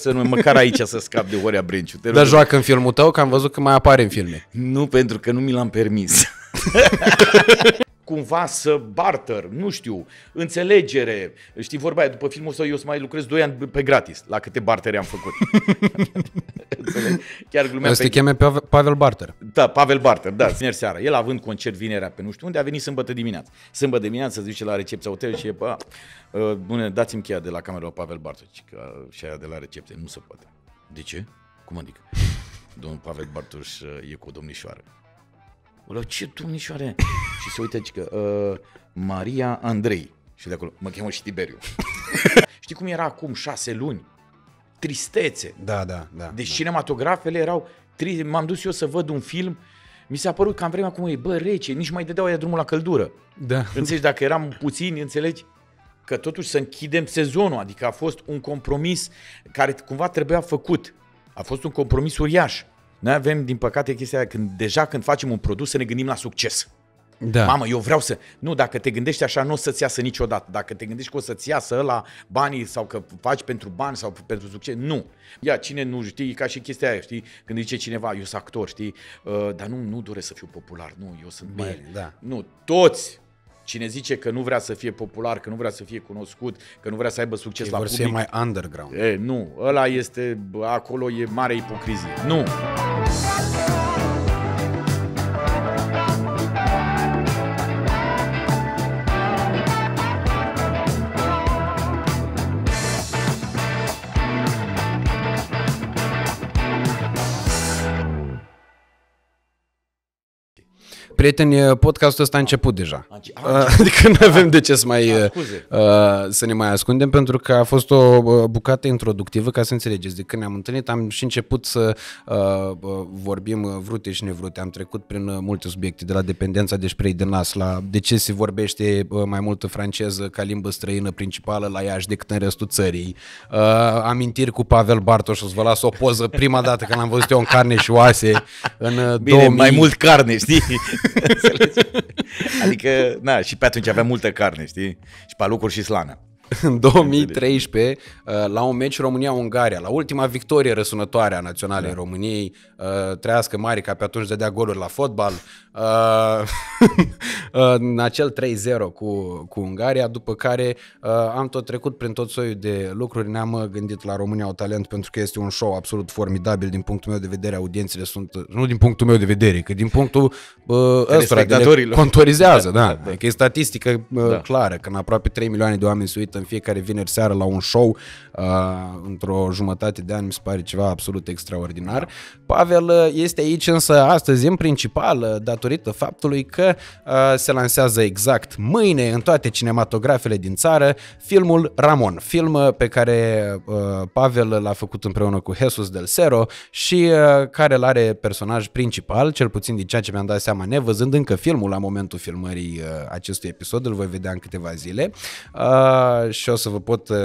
Să nu, măcar aici să scap de Horea Brenciu. Te rog. Dar joacă în filmul tău, că am văzut că mai apare în filme. Nu, pentru că nu mi l-am permis. Cumva să barter, nu știu, înțelegere. Știi vorba aia, după filmul ăsta eu să mai lucrez 2 ani pe gratis, la câte bartere am făcut. Înțelegi? Chiar glumeam Să te cheme Pavel- Pavel Barter. Da, Pavel Barter, da, vineri seara. El având concert vinerea pe nu știu unde, a venit sâmbătă dimineață. Sâmbătă dimineață se duce la recepția hotelului și e, bă, uh, bună, dați-mi cheia de la camera lui Pavel Barter. Și că și aia de la recepție, nu se poate. De ce? Cum adică? Domnul Pavel Bartuș uh, e cu o domnișoară. Ăla, ce domnișoare? și se uită și că uh, Maria Andrei. Și de acolo, mă chemă și Tiberiu. Știi cum era acum șase luni? Tristețe. Da, da, da. Deci cinematografele erau... Tri... M-am dus eu să văd un film, mi s-a părut că în vremea cum e, bă, rece, nici mai dădeau aia drumul la căldură. da. Înțelegi, dacă eram puțini, înțelegi? Că totuși să închidem sezonul, adică a fost un compromis care cumva trebuia făcut. A fost un compromis uriaș. Noi avem, din păcate, chestia aia, când, deja când facem un produs să ne gândim la succes. da. Mamă, eu vreau să... Nu, dacă te gândești așa, nu o să-ți iasă niciodată. Dacă te gândești că o să-ți iasă la banii sau că faci pentru bani sau pentru succes, nu. Ia, cine nu știi, e ca și chestia aia, știi? Când zice cineva, eu sunt actor, știi? Uh, dar nu, nu doresc să fiu popular, nu, eu sunt Bine, bine. da. Nu, toți Cine zice că nu vrea să fie popular, că nu vrea să fie cunoscut, că nu vrea să aibă succes Ei la vor să fie public, mai underground. E, nu, ăla este, bă, acolo e mare ipocrizie. Nu. Prieteni, podcastul ăsta a început deja. A înce- a, Adică nu avem de ce să mai Ah, uh, scuze. uh, să ne mai ascundem pentru că a fost o uh, bucată introductivă ca să înțelegeți. De când ne-am întâlnit am și început să uh, uh, vorbim uh, vrute și nevrute. Am trecut prin uh, multe subiecte, de la dependența de spray de nas, la de ce se vorbește uh, mai multă franceză ca limbă străină principală la Iași decât în restul țării. Uh, amintiri cu Pavel Bartoș, o să vă las o poză prima dată când am văzut eu în carne și oase în uh, Bine, 2000. mai mult carne, știi? Înțelegi? adică, na, și pe atunci avea multă carne, știi? Și palucuri și slană. în 2013 uh, la un meci România-Ungaria, la ultima victorie răsunătoare a naționalei da. României, uh, trească Marica pe atunci dădea goluri la fotbal, uh, în acel 3-0 cu, cu Ungaria, după care uh, am tot trecut prin tot soiul de lucruri, ne-am uh, gândit la România au talent pentru că este un show absolut formidabil din punctul meu de vedere, audiențele sunt, nu din punctul meu de vedere, că din punctul uh, ăstora, de le Telespectatorilor. contorizează, da, Da, da, da, da. Adică e statistică uh, Da. da. clară, când aproape 3 milioane de oameni se uită în fiecare vineri seară la un show uh, într-o jumătate de an, mi se pare ceva absolut extraordinar. Da. Pavel uh, este aici însă astăzi în principal uh, datorită faptului că uh, se lansează exact mâine în toate cinematografele din țară filmul Ramon, film uh, pe care uh, Pavel l-a făcut împreună cu Jesus del Cero și uh, care îl are personaj principal, cel puțin din ceea ce mi-am dat seama nevăzând încă filmul la momentul filmării uh, acestui episod, îl voi vedea în câteva zile uh, și o să vă pot uh,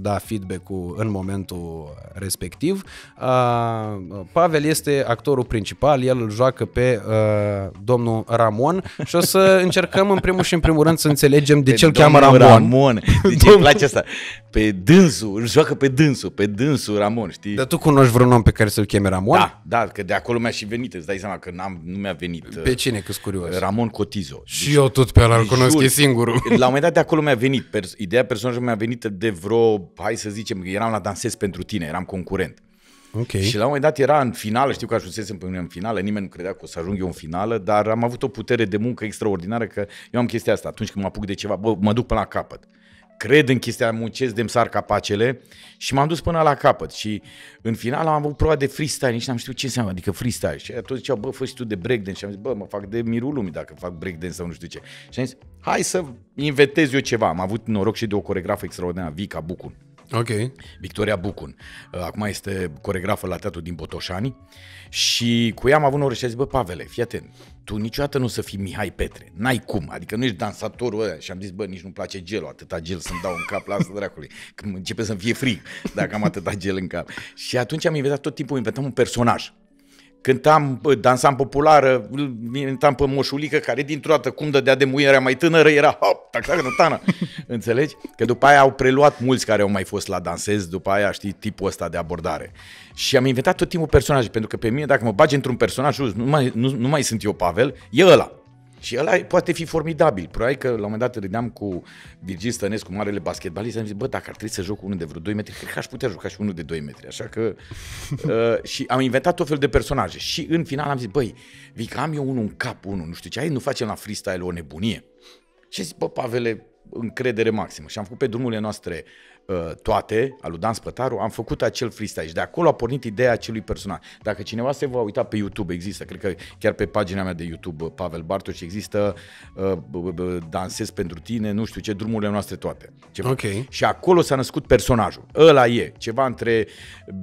da feedback-ul în momentul respectiv. Uh, Pavel este actorul principal, el îl joacă pe uh, domnul Ramon și o să încercăm în primul și în primul rând să înțelegem de Pe ce îl cheamă domnul Ramon. Ramon. Deci îmi place asta. Pe dânsul, îl joacă pe dânsul, pe dânsul Ramon, știi? Dar tu cunoști vreun om pe care să-l cheme Ramon? Da, da, că de acolo mi-a și venit, îți dai seama că n-am, nu mi-a venit Pe uh, cine, că curios? Ramon Cotizo. Și eu tot pe ăla îl Îți cunosc, jur. e singurul. La un moment dat de acolo mi-a venit, pers- ideea personajului mi-a venit de vreo, hai să zicem, că eram la Dansez pentru tine, eram concurent. Ok. Și la un moment dat era în finală, știu că ajunsesem pe mine în finală, nimeni nu credea că o să ajung eu în finală, dar am avut o putere de muncă extraordinară că eu am chestia asta, atunci când mă apuc de ceva, bă, mă duc până la capăt. Cred în chestia, muncesc, de sar capacele și m-am dus până la capăt. Și în final am avut proba de freestyle, nici n-am știut ce înseamnă, adică freestyle. Și toți ziceau, bă, fă și tu de breakdance. Și am zis, bă, mă fac de mirul lumii dacă fac breakdance sau nu știu ce. Și am zis, hai să inventez eu ceva. Am avut noroc și de o coregrafă extraordinară, Vica Bucun. Ok. Victoria Bucun. Uh, Acum este coregrafă la teatru din Botoșani și cu ea am avut noroc și a zis, bă, Pavele, fii atent, tu niciodată nu o să fii Mihai Petre, n-ai cum, adică nu ești dansatorul ăla. Și am zis, bă, nici nu-mi place gelul, atâta gel să-mi dau în cap, lasă dracului, că începe să-mi fie frig dacă am atâta gel în cap. Și atunci am inventat tot timpul, inventam un personaj cântam, bă, dansam populară, inventam pe moșulică care dintr-o dată cum dădea de muierea mai tânără era hop, tac, tac, tana. Înțelegi? Că după aia au preluat mulți care au mai fost la dansez, după aia știi tipul ăsta de abordare. Și am inventat tot timpul personaje, pentru că pe mine dacă mă bagi într-un personaj, nu mai, nu, nu mai sunt eu Pavel, e ăla. Și ăla poate fi formidabil. Probabil că la un moment dat râdeam cu Virgil Stănescu, marele basketbalist, am zis, bă, dacă ar trebui să joc unul de vreo 2 metri, cred că aș putea juca și unul de 2 metri. Așa că... uh, și am inventat tot felul de personaje. Și în final am zis, băi, Vic, am eu unul în cap, unul, nu știu ce, ai, nu facem la freestyle o nebunie. Și zic, bă, Pavele, încredere maximă. Și am făcut pe drumurile noastre uh, toate, al lui Dan Spătaru, am făcut acel freestyle și de acolo a pornit ideea acelui personaj. Dacă cineva se va uita pe YouTube, există, cred că chiar pe pagina mea de YouTube, uh, Pavel Bartoș, există uh, Dansez pentru tine, nu știu ce, drumurile noastre toate. Ceva. Ok. Și acolo s-a născut personajul. Ăla e, ceva între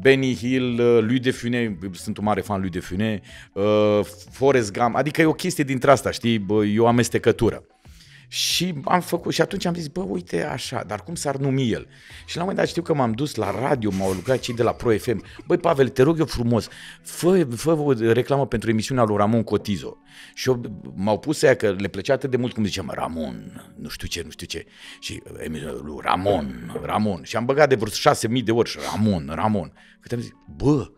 Benny Hill, uh, lui de Fune, sunt un mare fan lui de Fune, uh, Forrest Gump, adică e o chestie dintre asta, știi, bă, e o amestecătură. Și am făcut, și atunci am zis, bă, uite așa, dar cum s-ar numi el? Și la un moment dat știu că m-am dus la radio, m-au lucrat cei de la Pro FM. Băi, Pavel, te rog eu frumos, fă, fă o reclamă pentru emisiunea lui Ramon Cotizo. Și eu, m-au pus aia că le plăcea atât de mult cum ziceam, Ramon, nu știu ce, nu știu ce. Și emisiunea lui Ramon, Ramon. Și am băgat de vreo șase mii de ori și Ramon, Ramon. Câte am zis, bă,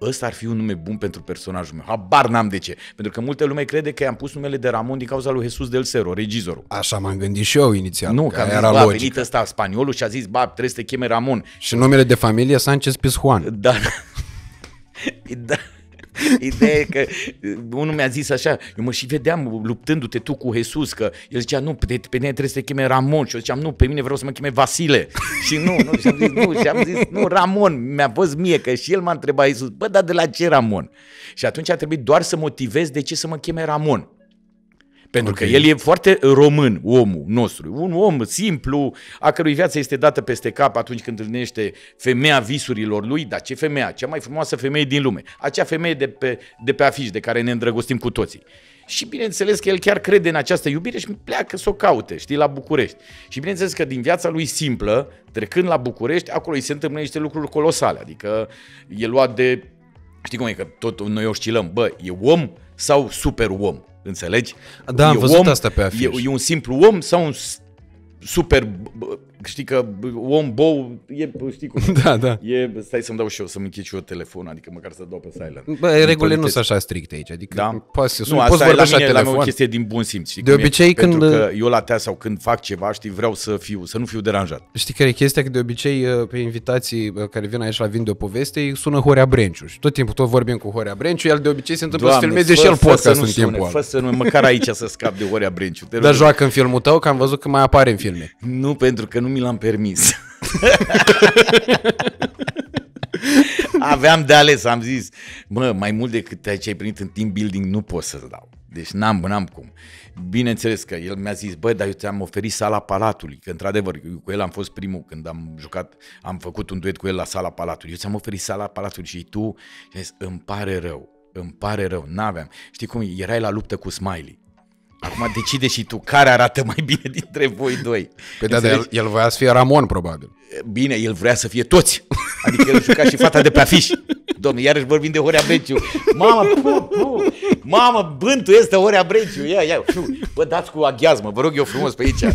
ăsta ar fi un nume bun pentru personajul meu. Habar n-am de ce. Pentru că multe lume crede că i-am pus numele de Ramon din cauza lui Jesus del Cerro, regizorul. Așa m-am gândit și eu inițial. Nu, că, că era bă, a venit ăsta spaniolul și a zis, ba, trebuie să te cheme Ramon. Și numele de familie Sanchez Pizjuan. Da, da. Ideea e că unul mi-a zis așa, eu mă și vedeam luptându-te tu cu Jesus, că el zicea, nu, pe, pe mine trebuie să te cheme Ramon și eu ziceam, nu, pe mine vreau să mă cheme Vasile. și nu, nu, și am zis, nu, și am zis, nu, Ramon, mi-a fost mie, că și el m-a întrebat Jesus, bă, dar de la ce Ramon? Și atunci a trebuit doar să motivez de ce să mă cheme Ramon. Pentru okay. că el e foarte român, omul nostru. Un om simplu, a cărui viață este dată peste cap atunci când întâlnește femeia visurilor lui. Dar ce femeia? Cea mai frumoasă femeie din lume. Acea femeie de pe, de pe afiș, de care ne îndrăgostim cu toții. Și bineînțeles că el chiar crede în această iubire și pleacă să o caute, știi, la București. Și bineînțeles că din viața lui simplă, trecând la București, acolo îi se întâmplă niște lucruri colosale. Adică e luat de... Știi cum e, că tot noi oscilăm. Bă, e om sau super om? Înțelegi? Da, am e văzut om, asta pe afiș. E, e un simplu om sau un super, știi că om bou, e, știi cum, Da, da. e, stai să-mi dau și eu, să-mi închid și eu telefon, adică măcar să dau pe silent. Bă, regulile nu sunt așa stricte aici, adică Da? poți să nu, suni, asta poți e vorbi la așa mine, la mine o telefon. chestie din bun simț. Știi De cum e? obicei, Pentru când- că eu la tea sau când fac ceva, știi, vreau să fiu, să nu fiu deranjat. Știi care e chestia? Că de obicei uh, pe invitații uh, care vin aici la Vin de o poveste îi sună Horea Brenciuș și tot timpul tot vorbim cu Horea Brenciuș, el de obicei se întâmplă să filmeze și el fă podcast să nu în sune, timpul Fă ăla. să nu, măcar aici să scap de Horea Brenciuș. te rog Dar eu. joacă în filmul tău, că am văzut că mai apare în filme. Nu, pentru că nu mi l-am permis. Aveam de ales, am zis, mă, mai mult decât ce ai primit în team building nu pot să-ți dau. Deci n-am, n-am cum. Bineînțeles că el mi-a zis, bă, dar eu ți-am oferit sala Palatului, că într-adevăr, eu cu el am fost primul când am jucat, am făcut un duet cu el la sala Palatului. Eu ți-am oferit sala Palatului și tu, și a zis, îmi pare rău, îmi pare rău, n-aveam. Știi cum, erai la luptă cu Smiley. Acum decide și tu care arată mai bine dintre voi doi. Păi da, dar el, el voia să fie Ramon, probabil. Bine, el vrea să fie toți. Adică el juca și fata de pe afiș. Domnule, iarăși vorbim de Horea Brenciu. Mamă, pu, pu, mamă, bântul este Horea Brenciu. Ia, ia, fiu. Bă, dați cu aghiazmă, vă rog eu frumos pe aici.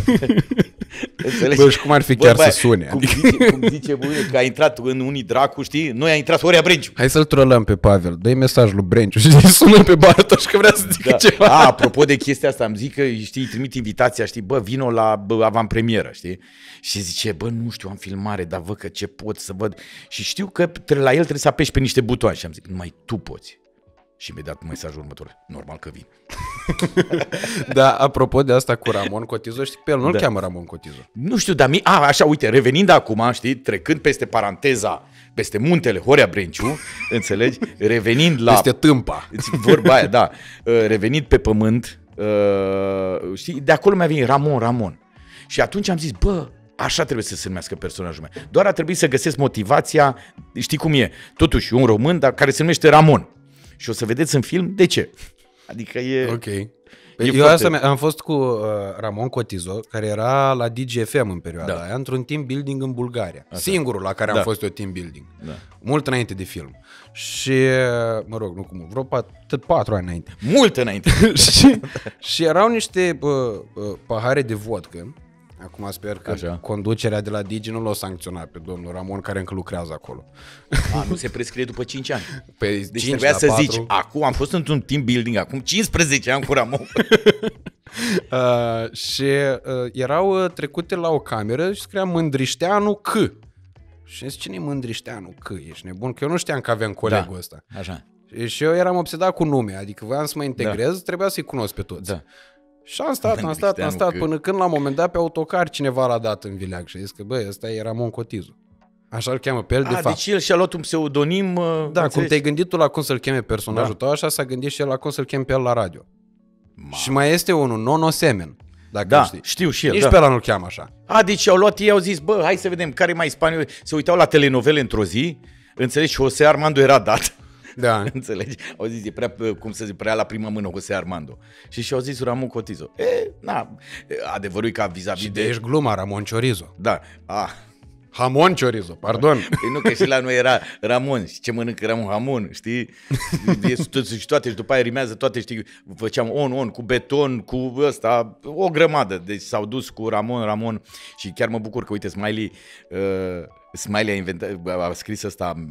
Înțelegi? Bă, și cum ar fi chiar bă, să sune, Cum adică- zice, cum zice bă, că a intrat în unii dracu, știi? Noi a intrat Horea Brenciu. Hai să-l trolăm pe Pavel, dă-i mesaj lui Brenciu și îi sună pe Bartoș că vrea să zică Da. ceva. A, apropo de chestia asta, îmi zic că, știi, îi trimit invitația, știi, bă, vino la bă, avantpremieră, știi? Și zice, bă, nu știu, am filmare, dar văd că ce pot să văd. Și știu că tre- la el trebuie să apeși pe niște butoane. Și am zis, numai tu poți. Și imediat mesajul următor, normal că vin. Da, apropo de asta cu Ramon Cotizo, știi că pe el nu-l Da. cheamă Ramon Cotizo. Nu știu, dar mi... A, așa, uite, revenind acum, știi, trecând peste paranteza, peste muntele Horea Brenciu, înțelegi? Revenind la... Este tâmpa. Îți- Vorba aia, da. Uh, Revenit pe pământ, uh, știi, de acolo mi-a venit Ramon, Ramon. Și atunci am zis, bă, așa trebuie să se numească personajul meu. Doar a trebuit să găsesc motivația, știi cum e, totuși un român, dar care se numește Ramon. Și o să vedeți în film de ce. Adică e... Ok. E Eu foarte- asta mi- am fost cu uh, Ramon Cotizo, care era la DGFM în perioada Da. aia, într-un team building în Bulgaria. Singurul la care am Da. fost eu team building. Da. Mult înainte de film. Și, uh, mă rog, nu cum, vreo pat, patru ani înainte. Mult înainte. și, și erau niște uh, uh, pahare de vodcă. Acum sper că Așa. conducerea de la Digi nu l-o sancționa pe domnul Ramon care încă lucrează acolo. A, nu se prescrie după 5 ani. Pe Deci 5 trebuia la să 4, zici, acum am fost într-un team building, acum 15 ani cu Ramon. Uh, și uh, erau uh, trecute la o cameră și scria Mândrișteanu C. Și am zis, cine e Mândrișteanu C? Ești nebun? Că eu nu știam că avem colegul Da. ăsta. Așa. Și eu eram obsedat cu nume, adică voiam să mă integrez, trebuia să-i cunosc pe toți. Da. Și am stat, am stat, am Mândrișteanu stat, C. până când la un moment dat pe autocar cineva l-a dat în vileag și a zis că băi, ăsta e Ramon Cotizu. Așa îl cheamă pe el, de A, fapt. deci el și-a luat un pseudonim. uh, da, cum înțelegi? te-ai gândit tu la cum să-l cheme personajul Da. tău, așa s-a gândit și el la cum să-l cheme pe el la radio. Ma. Și mai este unul, Nono Semen, dacă Da, știi. știu și el, Nici da. pe ăla nu-l cheamă așa. A, deci au luat ei, au zis, bă, hai să vedem care e mai spaniol. Se uitau la telenovele într-o zi, înțelegi, și Jose Armando era dat. Da. Înțelegi? Au zis, e prea, cum să zic, prea la prima mână Jose Armando. Și și-au zis Ramon Cotizo. E, na, adevărul e că vis-a-vis Și de... de ești gluma, Ramon Ciorizo. Da, a, Hamon Ciorizo, pardon. Păi nu, că și la noi era Ramon. Și ce mănâncă Ramon? Hamon, știi? E tot- Și toate, și după aia rimează toate, știi? Făceam on, on, cu beton, cu ăsta, o grămadă. Deci s-au dus cu Ramon, Ramon. Și chiar mă bucur că, uite, Smiley, uh, Smiley a, inventat, a scris asta,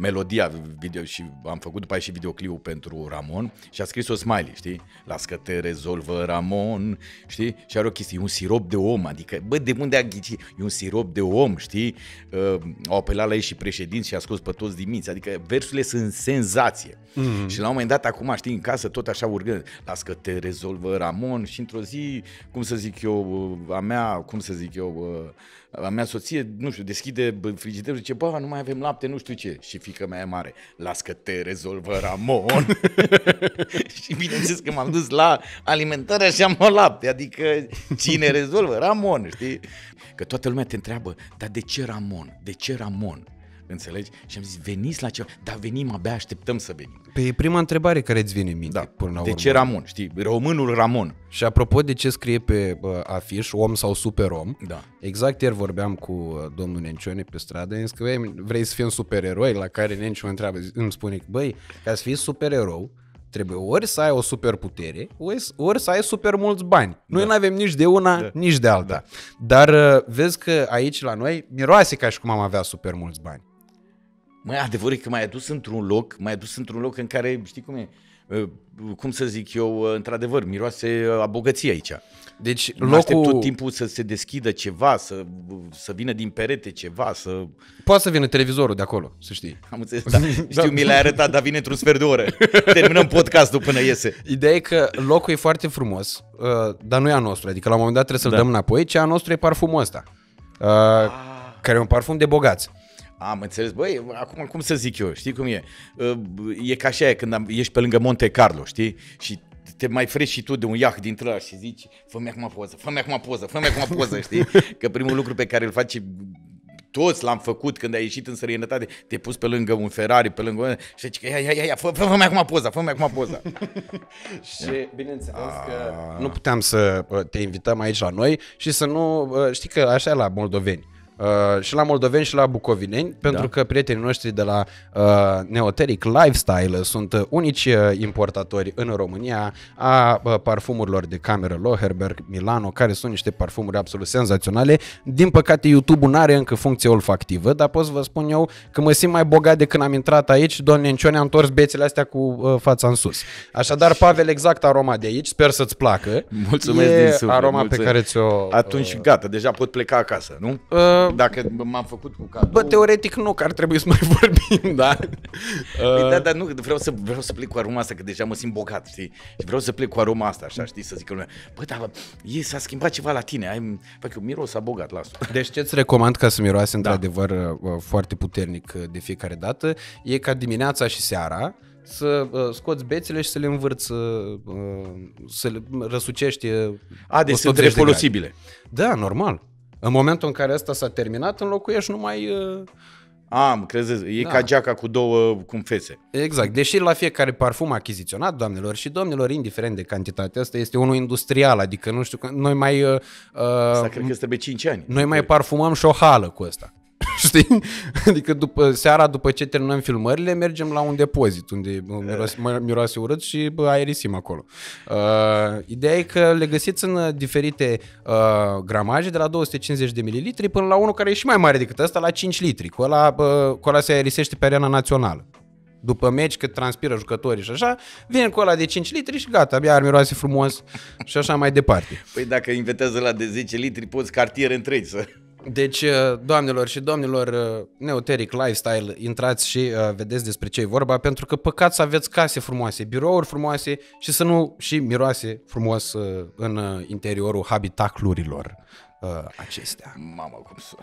melodia video și am făcut după aia și videoclipul pentru Ramon și a scris-o Smiley, știi? Las că te rezolvă Ramon, știi? Și are o chestie, e un sirop de om, adică, bă, de unde a ghici? E un sirop de om, știi? Uh, au apelat la ei și președinți și a scos pe toți dimiți, adică versurile sunt senzație. Mm-hmm. Și la un moment dat, acum, știi, în casă, tot așa urgând, las că te rezolvă Ramon și într-o zi, cum să zic eu, a mea, cum să zic eu, a mea soție, nu știu, deschide bă, frigiderul și zice, bă, nu mai avem lapte, nu știu ce. Și fica mea e mare, las că te rezolvă Ramon. și bineînțeles că m-am dus la alimentarea și am luat lapte, adică cine rezolvă? Ramon, știi? Că toată lumea te întreabă, dar de ce Ramon? De ce Ramon? Înțelegi? Și am zis, veniți la ceva, dar venim, abia așteptăm să venim. Pe e prima întrebare care îți vine în minte, Da, până la de urmă. ce Ramon? Știi, românul Ramon. Și apropo de ce scrie pe uh, afiș, om sau super om, Da. exact ieri vorbeam cu uh, domnul Nencione pe stradă, îmi zic, "Băi, vrei să fii un supereroi? La care Nenciu mă întreabă, zi- îmi spune, băi, ca să fii supererou, trebuie ori să ai o superputere, ori, să- ori să ai super mulți bani. Noi nu avem nici de una, Da. nici de alta. Dar uh, vezi că aici la noi miroase ca și cum am avea super mulți bani. Măi, adevărul e că m-ai adus într-un loc, m-ai adus într-un loc în care, știi cum e, uh, cum să zic eu, uh, într-adevăr, miroase uh, a bogăție aici. Deci Locul... Aștept locul... tot timpul să se deschidă ceva, să, să vină din perete ceva, să... Poate să vină televizorul de acolo, să știi. Am înțeles, da. Știu, mi l-ai arătat, dar vine într-un sfert de oră. Terminăm podcastul până iese. Ideea e că locul e foarte frumos, uh, dar nu e a nostru. Adică la un moment dat trebuie să-l Da. dăm înapoi, ce a nostru e parfumul ăsta. Uh, care e un parfum de bogați. Am înțeles, băi, acum cum să zic eu, știi cum e? Uh, E ca așa e când am, ești pe lângă Monte Carlo, știi? Și te mai frești și tu de un iaht dintre ăla și zici, fă-mi acum poză, fă-mi acum poză, fă-mi acum poză, știi? Că primul lucru pe care îl faci toți l-am făcut când ai ieșit în străinătate, te-ai pus pe lângă un Ferrari, pe lângă un... și zici că ia, ia, ia, ia fă, fă, fă-mi acum poza, fă-mi acum poza. Și bineînțeles că nu puteam să uh, te invităm aici la noi și să nu, uh, știi că așa e la moldoveni. Uh, și la moldoveni și la bucovineni, pentru Da. că prietenii noștri de la uh, Neoteric Lifestyle sunt uh, unici uh, importatori în România a uh, parfumurilor de cameră Loherberg, Milano, care sunt niște parfumuri absolut senzaționale. Din păcate, YouTube-ul nu are încă funcție olfactivă, dar pot să vă spun eu că mă simt mai bogat de când am intrat aici. Domnul Nencione a întors bețele astea cu uh, fața în sus. Așadar, Pavel, exact aroma de aici, sper să-ți placă. Mulțumesc e din suflet. aroma mulțumesc. pe care ți-o... Atunci gata, deja pot pleca acasă, nu? Uh, Dacă m-am făcut cu cadou... Bă, teoretic nu, că ar trebui să mai vorbim, da? Păi da, dar nu, vreau să, vreau să plec cu aroma asta, că deja mă simt bogat, știi? Și vreau să plec cu aroma asta, așa, știi, să zic lumea, bă, dar e, s-a schimbat ceva la tine, ai, fac eu miros a bogat, las Deci ce-ți recomand ca să miroase într-adevăr uh, foarte puternic uh, de fiecare dată e ca dimineața și seara să uh, scoți bețele și să le învârți, uh, uh, să le răsucești uh, A, deci 180 sunt de grade. refolosibile. Da, normal. În momentul în care asta s-a terminat, înlocuiești numai uh, Am, crezesc, e Da. ca geaca cu două cum fese. Exact. Deși la fiecare parfum achiziționat, doamnelor și domnilor, indiferent de cantitatea asta, este unul industrial, adică nu știu, că noi mai... Uh, Asta cred că este pe 5 ani. Noi mai parfumăm și o hală cu ăsta. Știi? Adică după seara, după ce terminăm filmările, mergem la un depozit unde bă, miroase, mă- miroase urât și bă, aerisim acolo. Uh, ideea e că le găsiți în uh, diferite uh, gramaje, de la 250 de mililitri până la unul care e și mai mare decât ăsta, la 5 litri. Cu ăla, bă, cu ăla se aerisește pe arena națională. După meci, cât transpiră jucătorii și așa, vine cu ăla de 5 litri și gata, abia ar miroase frumos și așa mai departe. Păi dacă inventează la de 10 litri, poți cartiere întregi să... Deci, uh, doamnelor și domnilor, uh, Neoteric Lifestyle, intrați și uh, vedeți despre ce e vorba, pentru că păcat să aveți case frumoase, birouri frumoase și să nu și miroase frumos uh, în uh, interiorul habitaclurilor uh, acestea. Mamă, cum să...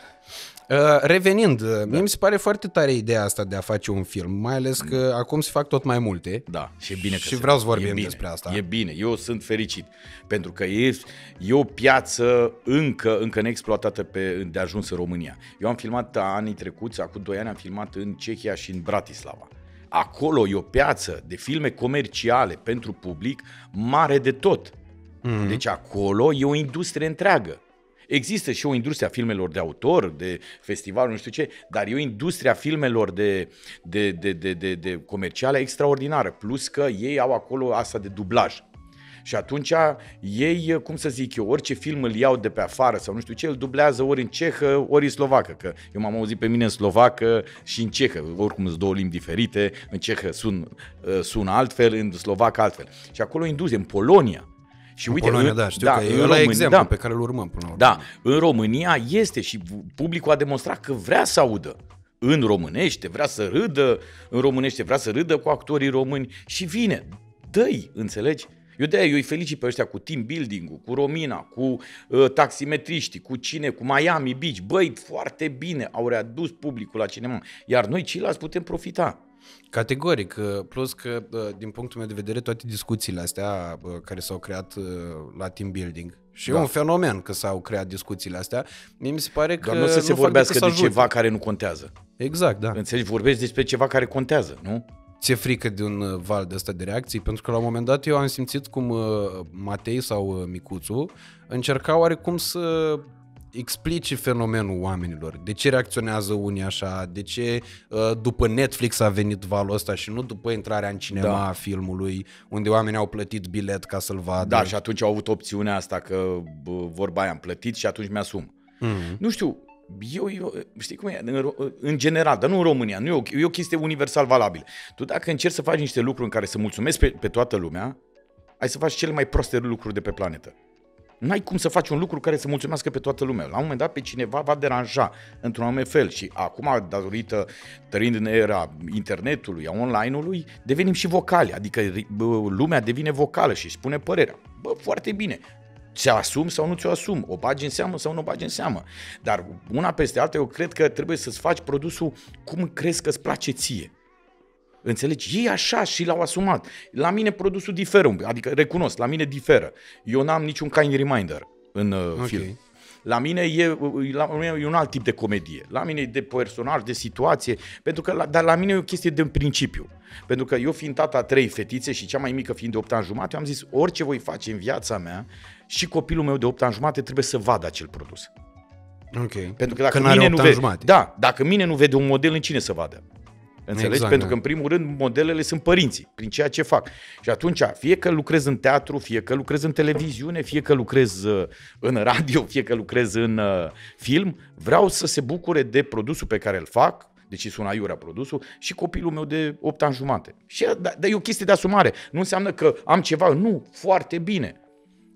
Uh, Revenind, da. mie mi se pare foarte tare ideea asta de a face un film, mai ales că acum se fac tot mai multe. Da, și e bine că Și se vreau să face. vorbim E bine, despre asta. E bine, eu sunt fericit, pentru că e, e o piață încă, încă neexploatată pe, de ajuns în România. Eu am filmat anii trecuți, acum 2 ani am filmat în Cehia și în Bratislava. Acolo e o piață de filme comerciale pentru public mare de tot. Mm-hmm. Deci acolo e o industrie întreagă. Există și o industrie a filmelor de autor, de festival, nu știu ce, dar e o industrie a filmelor de, de, de, de, de, de comerciale extraordinară. Plus că ei au acolo asta de dublaj. Și atunci ei, cum să zic eu, orice film îl iau de pe afară sau nu știu ce, îl dublează ori în cehă, ori în slovacă. Că eu m-am auzit pe mine în slovacă și în cehă. Oricum sunt două limbi diferite. În cehă sun, sună altfel, în slovacă altfel. Și acolo industrie, în Polonia. Și În uite, Polonia, în- da, știu da, că în e ăla e România- exemplu da. pe care îl urmăm până la urmă. Da, în România este și publicul a demonstrat că vrea să audă în românește, vrea să râdă în românește, vrea să râdă cu actorii români și vine. Dă-i, înțelegi? Eu de-aia eu îi felicit pe ăștia cu team building-ul, cu Romina, cu uh, taximetriștii, cu cine, cu Miami Beach. Băi, foarte bine, au readus publicul la cinema. Iar noi ceilalți putem profita. Categoric, uh, plus că, uh, din punctul meu de vedere, toate discuțiile astea uh, care s-au creat uh, la team building, și da. e un fenomen că s-au creat discuțiile astea, mie mi se pare că Doar nu o să se fac vorbească decât de să ajute. ceva care nu contează. Exact, da. Înțelegi? Vorbești despre ceva care contează, nu? Ți-e frică de un uh, val de ăsta de reacții? Pentru că la un moment dat eu am simțit cum uh, Matei sau uh, Micuțu încercau oarecum să explice fenomenul oamenilor. De ce reacționează unii așa? De ce uh, după Netflix a venit valul ăsta și nu după intrarea în cinema Da. a filmului, unde oamenii au plătit bilet ca să-l vadă? Da, și atunci au avut opțiunea asta că bă, vorba aia am plătit și atunci mi-asum. Mhm. Nu știu, eu, eu, știi cum e, în, Ro- în general, dar nu în România, nu e o, e o chestie universal valabilă. Tu dacă încerci să faci niște lucruri în care să mulțumesc pe, pe toată lumea, ai să faci cele mai proste lucruri de pe planetă. N-ai cum să faci un lucru care să mulțumească pe toată lumea. La un moment dat pe cineva va deranja într-un anume fel și acum, datorită trăind în era internetului, a online-ului, devenim și vocali, adică bă, lumea devine vocală și își spune părerea. Bă, foarte bine. Ți-o asum sau nu ți-o asum? O bagi în seamă sau nu o bagi în seamă? Dar una peste alta, eu cred că trebuie să-ți faci produsul cum crezi că îți place ție. Înțelegi? Ei așa și l-au asumat. La mine produsul diferă, un pic, adică recunosc, la mine diferă. Eu n-am niciun kind reminder în uh, Ok. film. La mine e, la mine e un alt tip de comedie. La mine e de personaj, de situație, pentru că la, dar la mine e o chestie de principiu. Pentru că eu fiind tata a trei fetițe și cea mai mică fiind de 8 ani jumate, eu am zis orice voi face în viața mea și copilul meu de 8 ani jumate trebuie să vadă acel produs. Ok. Pentru că dacă n-are mine opt nu ani vede, jumate. da, dacă mine nu vede un model, în cine să vadă? Înțelegi? Exact, Pentru da. că, în primul rând, modelele sunt părinții, prin ceea ce fac. Și atunci, fie că lucrez în teatru, fie că lucrez în televiziune, fie că lucrez uh, în radio, fie că lucrez în uh, film, vreau să se bucure de produsul pe care îl fac, deci sună aiurea produsul, și copilul meu de 8 ani jumate. Și dar da, e o chestie de asumare. Nu înseamnă că am ceva, nu, foarte bine.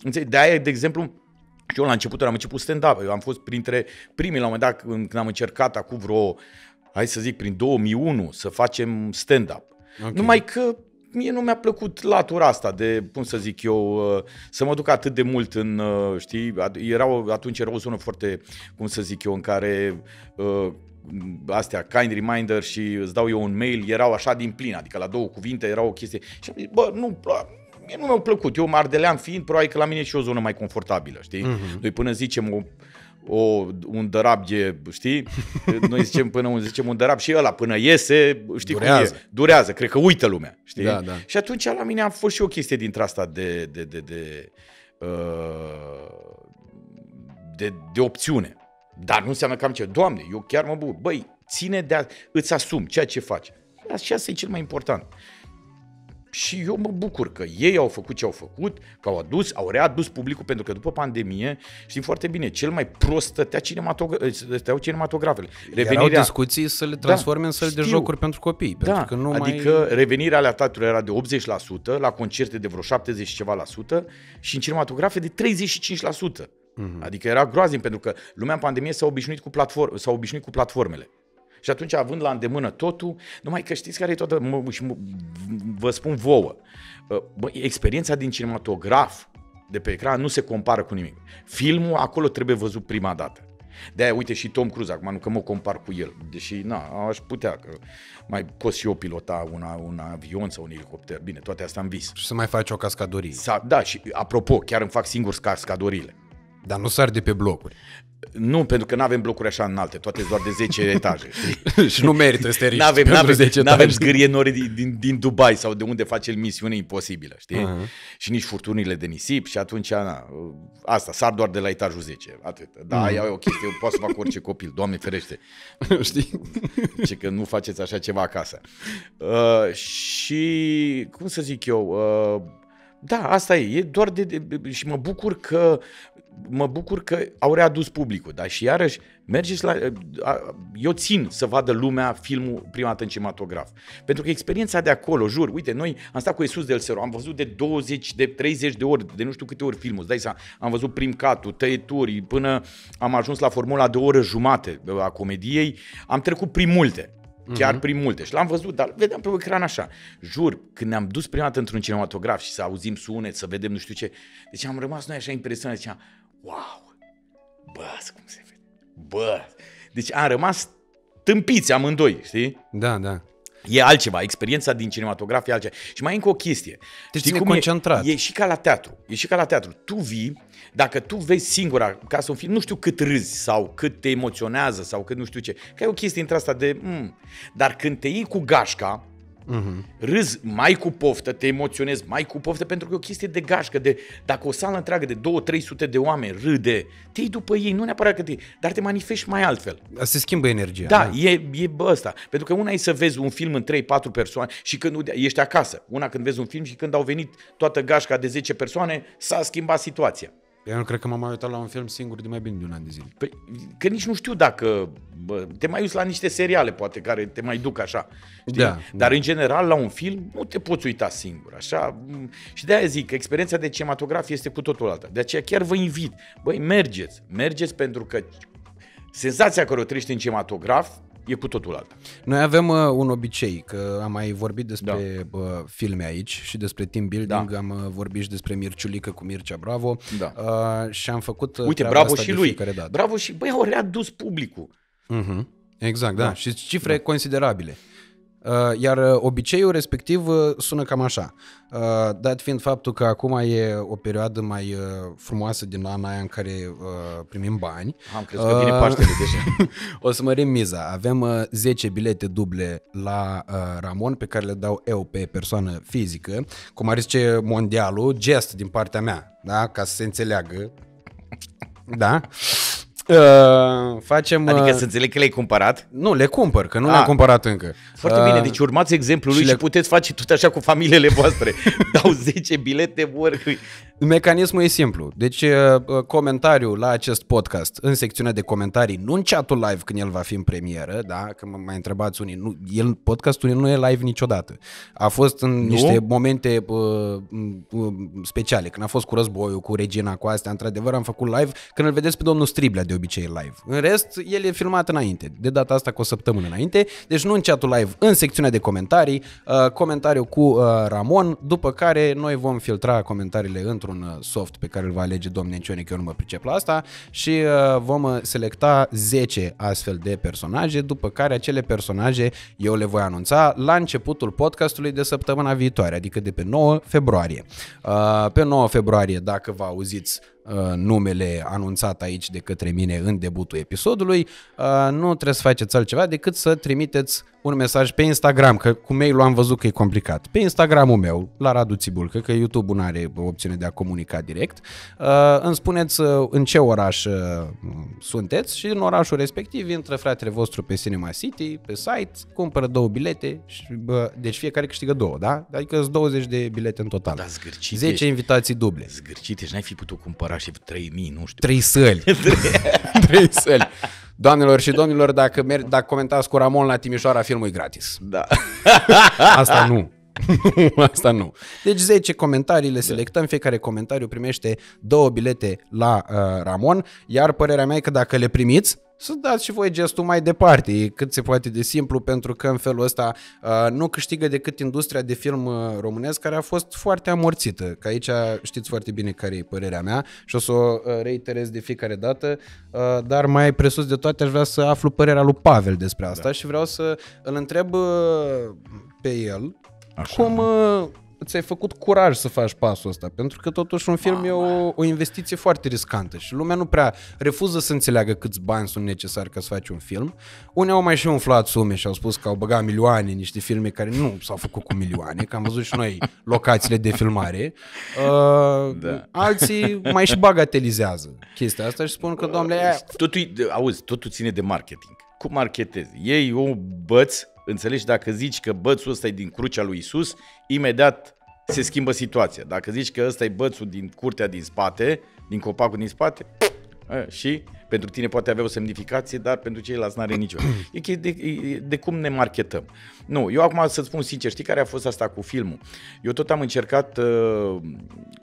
Înțelegi? De-aia, de exemplu, și eu la început am început stand-up. Eu am fost printre primii la un moment dat când când am încercat acum vreo, hai să zic, prin 2001 să facem stand-up. Ok. Numai că mie nu mi-a plăcut latura asta de, cum să zic eu, uh, să mă duc atât de mult în, uh, știi, ad- era o, atunci era o zonă foarte, cum să zic eu, în care uh, astea, kind reminder și îți dau eu un mail, erau așa din plin, adică la două cuvinte era o chestie. Și am zis, bă, nu, bă, mie nu mi-au plăcut. Eu, mardelean fiind, probabil că la mine e și o zonă mai confortabilă, știi? Mhm. Uh-huh. Noi până zicem o, o, un dărabge, știi? Noi zicem până un, zicem un dărab și ăla până iese, știi Durează. cum e? Durează, cred că uită lumea, știi? Da, da. Și atunci la mine a fost și o chestie dintre asta de, de, de, de, uh, de, de opțiune. Dar nu înseamnă că am ce, Doamne, eu chiar mă bucur. Băi, ține de a, îți asumi ceea ce faci. Și asta e cel mai important. Și eu mă bucur că ei au făcut ce au făcut, că au adus, au readus publicul, pentru că după pandemie, știm foarte bine, cel mai prost stătea cinematogra- stăteau cinematografele. Erau discuții să le transforme în săli de știu. jocuri pentru copii. Pentru Da, că nu adică mai... revenirea aleatoriilor era de 80%, la concerte de vreo 70 și ceva la sută și în cinematografe de 35%. Mhm. Adică era groaznic pentru că lumea în pandemie s-a obișnuit cu, platform, s-a obișnuit cu platformele. Și atunci, având la îndemână totul, numai că știți care e toată, mă, și mă, vă spun vouă, uh, bă, experiența din cinematograf de pe ecran nu se compară cu nimic. Filmul acolo trebuie văzut prima dată. De-aia, uite, și Tom Cruise, acum nu că mă compar cu el, deși, na, aș putea, că mai pot și eu pilota una, un avion sau un elicopter. Bine, toate astea în vis. Și să mai faci o cascadorie. Sa, da, și apropo, chiar îmi fac singur cascadorile. Dar nu sar de pe blocuri. Nu, pentru că nu avem blocuri așa înalte, toate sunt doar de 10 etaje. Știi? și nu merită să te riști N-avem, pentru n-avem, 10 n-avem etaje. zgârienori din, din, din Dubai sau de unde face el misiune imposibilă, știi? Aha. Și nici furtunile de nisip și atunci, na, asta, sar doar de la etajul 10, atât. Da, Mhm. aia e o chestie, poate să fac orice copil, Doamne ferește. Știi? Ce că nu faceți așa ceva acasă. Uh, și, cum să zic eu, uh, da, asta e, e doar de, de, și mă bucur că mă bucur că au readus publicul, dar și iarăși mergeți la... a- Eu țin să vadă lumea filmul prima dată în cinematograf. Pentru că experiența de acolo, jur, uite, noi am stat cu Iisus del Sero, am văzut de 20, de 30 de ori, de nu știu câte ori filmul, îți dai seama, am văzut prim catul, tăieturi, până am ajuns la formula de o oră jumate a comediei, am trecut prin multe. Chiar prin multe. Și l-am văzut, dar vedeam pe ecran așa. Jur, când ne-am dus prima dată într-un cinematograf și să auzim sunet, să vedem nu știu ce, deci am rămas noi așa impresionați, ziceam, wow, bă, cum se vede, bă. Deci am rămas tâmpiți amândoi, știi? Da, da. E altceva, experiența din cinematograf e altceva. Și mai e încă o chestie. Te Știi ține cum concentrat. E? e și ca la teatru. E și ca la teatru. Tu vii, dacă tu vezi singura ca să un film, nu știu cât râzi sau cât te emoționează sau cât nu știu ce. Că e o chestie între asta de... Mm. Dar când te iei cu gașca, Mhm. râzi mai cu poftă, te emoționezi mai cu poftă, pentru că e o chestie de gașcă, de dacă o sală întreagă de 2-300 de oameni râde, te iei după ei, nu neapărat că te dar te manifesti mai altfel. Se schimbă energia. Da, e, e bă, ăsta. Pentru că una e să vezi un film în 3-4 persoane și când ești acasă. Una când vezi un film și când au venit toată gașca de 10 persoane, s-a schimbat situația. Eu nu cred că m-am mai uitat la un film singur de mai bine de un an de zile. Păi, că nici nu știu dacă bă, te mai uiți la niște seriale, poate, care te mai duc așa. Știi? Da, Dar, în general, la un film nu te poți uita singur. Așa. m, Și de-aia zic că experiența de cinematografie este cu totul alta. De aceea chiar vă invit. Băi, mergeți. Mergeți pentru că senzația care o trăiești în cinematograf e cu totul alta. Noi avem uh, un obicei, că am mai vorbit despre da. uh, filme aici și despre team building, Da. am uh, vorbit și despre Mirciulică cu Mircea Bravo Da. uh, și am făcut uh, Uite, treaba bravo asta și de lui. fiecare dată. Bravo și, băi, au readus publicul. Mhm. Exact, da. da. Și cifre da. considerabile. Uh, Iar uh, obiceiul respectiv uh, sună cam așa. Uh, Dat fiind faptul că acum e o perioadă mai uh, frumoasă din ana aia în care uh, primim bani, Am crezut că vine Paștele deja. o să mărim miza. Avem uh, 10 bilete duble la uh, Ramon pe care le dau eu pe persoană fizică, cum ar zice mondialul, gest din partea mea, da? ca să se înțeleagă. Da? Uh, facem... Adică uh, să înțeleg că le-ai cumpărat. Nu, le cumpăr, că nu Ah. le-am cumpărat încă. Foarte Uh, bine, deci urmați exemplul lui și și, le- puteți face tot așa cu familiile voastre. Dau 10 bilete, ori... Mecanismul e simplu. Deci uh, uh, comentariul la acest podcast în secțiunea de comentarii, nu în chatul live când el va fi în premieră, da? Că mă mai întrebați unii, nu, el, podcastul nu e live niciodată. A fost în nu? niște momente uh, uh, speciale, când a fost cu războiul, cu Regina, cu astea, într-adevăr am făcut live, când îl vedeți pe domnul Striblea de obicei e live. În rest, el e filmat înainte, de data asta cu o săptămână înainte, deci nu în chatul live, în secțiunea de comentarii, uh, comentariu cu uh, Ramon, după care noi vom filtra comentariile într-un uh, soft pe care îl va alege domnul Nencione, că eu nu mă pricep la asta, și uh, vom uh, selecta 10 astfel de personaje, după care acele personaje eu le voi anunța la începutul podcastului de săptămâna viitoare, adică de pe 9 februarie. Uh, Pe 9 februarie, dacă vă auziți uh, numele anunțat aici de către mine în debutul episodului, uh, nu trebuie să faceți altceva decât să trimiteți un mesaj pe Instagram, că cu mail-ul am văzut că e complicat. Pe Instagramul meu, la Radu Țibulcă, că YouTube nu are opțiune de a comunica direct, uh, îmi spuneți uh, în ce oraș uh, sunteți și în orașul respectiv intră fratele vostru pe Cinema City, pe site, cumpără două bilete, și, bă, deci fiecare câștigă două, da? Adică sunt 20 de bilete în total. Da, zgârcit 10 ești. invitații duble. Zgârcit ești, n-ai fi putut cumpăra și 3000, nu știu. Trei săli. Trei săli. Doamnelor și domnilor, dacă, mer- dacă comentați cu Ramon la Timișoara, filmul e gratis. Da. Asta nu. Asta nu. Deci 10 comentarii le selectăm, fiecare comentariu primește două bilete la uh, Ramon, iar părerea mea e că dacă le primiți, să dați și voi gestul mai departe, e cât se poate de simplu, pentru că în felul ăsta uh, nu câștigă decât industria de film uh, românesc, care a fost foarte amorțită, că aici știți foarte bine care e părerea mea și o să o uh, reiterez de fiecare dată, uh, dar mai presus de toate aș vrea să aflu părerea lui Pavel despre asta da. și vreau să îl întreb uh, pe el Așa. cum uh, ți-ai făcut curaj să faci pasul ăsta? Pentru că totuși un film e o, o investiție foarte riscantă și lumea nu prea refuză să înțeleagă câți bani sunt necesari ca să faci un film. Unii au mai și umflat sume și au spus că au băgat milioane în niște filme care nu s-au făcut cu milioane, că am văzut și noi locațiile de filmare. Uh, Da. Alții mai și bagatelizează chestia asta și spun că, doamne, aia, Totul, e- auzi, totul ține de marketing. Cum marketezi? Iei un băț, înțelegi, dacă zici că bățul ăsta e din crucea lui Isus, imediat se schimbă situația. Dacă zici că ăsta e bățul din curtea din spate, din copacul din spate, a, și pentru tine poate avea o semnificație, dar pentru ceilalți n-are nicio. E chestie de, e de cum ne marketăm. Nu, eu acum să-ți spun sincer, știi care a fost asta cu filmul? Eu tot am încercat uh,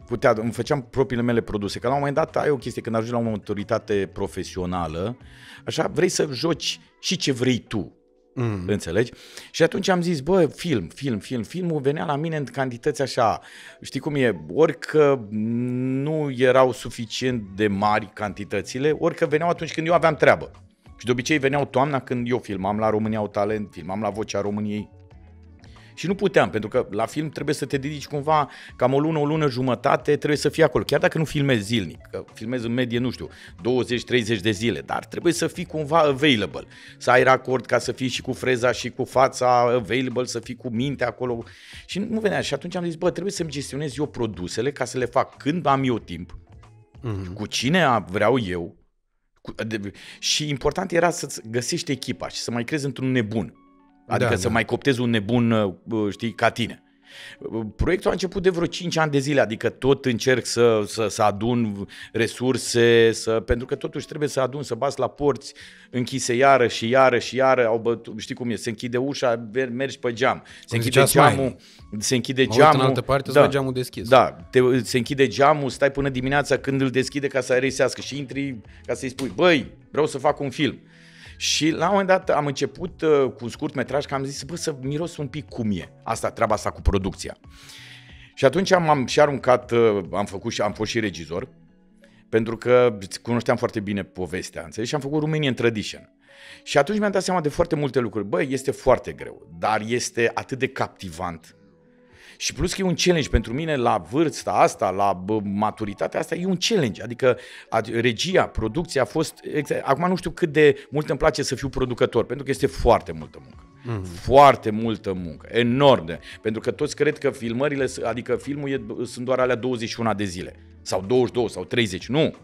cu teatru, îmi făceam propriile mele produse, că la un moment dat ai o chestie, când ajungi la o autoritate profesională, așa, vrei să joci și ce vrei tu. Mm. Înțelegi? Și atunci am zis, bă, film, film, film, filmul venea la mine în cantități așa, știi cum e, ori că nu erau suficient de mari cantitățile, ori că veneau atunci când eu aveam treabă. Și de obicei veneau toamna când eu filmam la România au talent, filmam la Vocea României. Și nu puteam, pentru că la film trebuie să te dedici cumva cam o lună, o lună jumătate, trebuie să fii acolo. Chiar dacă nu filmezi zilnic, că filmezi în medie, nu știu, 20-30 de zile, dar trebuie să fii cumva available. Să ai racord ca să fii și cu freza și cu fața available, să fii cu minte acolo. Și nu venea. Și atunci am zis, bă, trebuie să-mi gestionez eu produsele ca să le fac când am eu timp, Mhm. cu cine a- vreau eu. Cu, de, și important era să găsești echipa și să mai crezi într-un nebun. Adică Da, să da. mai coptezi un nebun, uh, știi, ca tine. Uh, Proiectul a început de vreo 5 ani de zile, adică tot încerc să, să, să adun resurse, să, pentru că totuși trebuie să adun, să bați la porți închise iară și iară și iară, au bătut, știi cum e, se închide ușa, mer- mergi pe geam, se Cum închide zicea geamul, Smiley. se închide Mă uit geamul. în altă parte, îți văd geamul deschis. Da, te, se închide geamul, stai până dimineața când îl deschide ca să resească și intri ca să-i spui, băi, vreau să fac un film. Și la un moment dat am început uh, cu un scurt metraj, că am zis, bă, să miros un pic cum e. Asta, treaba asta cu producția. Și atunci am, am și aruncat, uh, am făcut și am fost și regizor, pentru că cunoșteam foarte bine povestea, înțelegi? Și am făcut Romanian Tradition. Și atunci mi-am dat seama de foarte multe lucruri. Băi, este foarte greu, dar este atât de captivant. Și plus că e un challenge pentru mine la vârsta asta, la bă, maturitatea asta, e un challenge. Adică a, regia, producția a fost... Exact, acum nu știu cât de mult îmi place să fiu producător, pentru că este foarte multă muncă. Mm. Foarte multă muncă, enorm de. Pentru că toți cred că filmările, s- adică filmul e, sunt doar alea 21 de zile, sau 22 sau 30. Nu!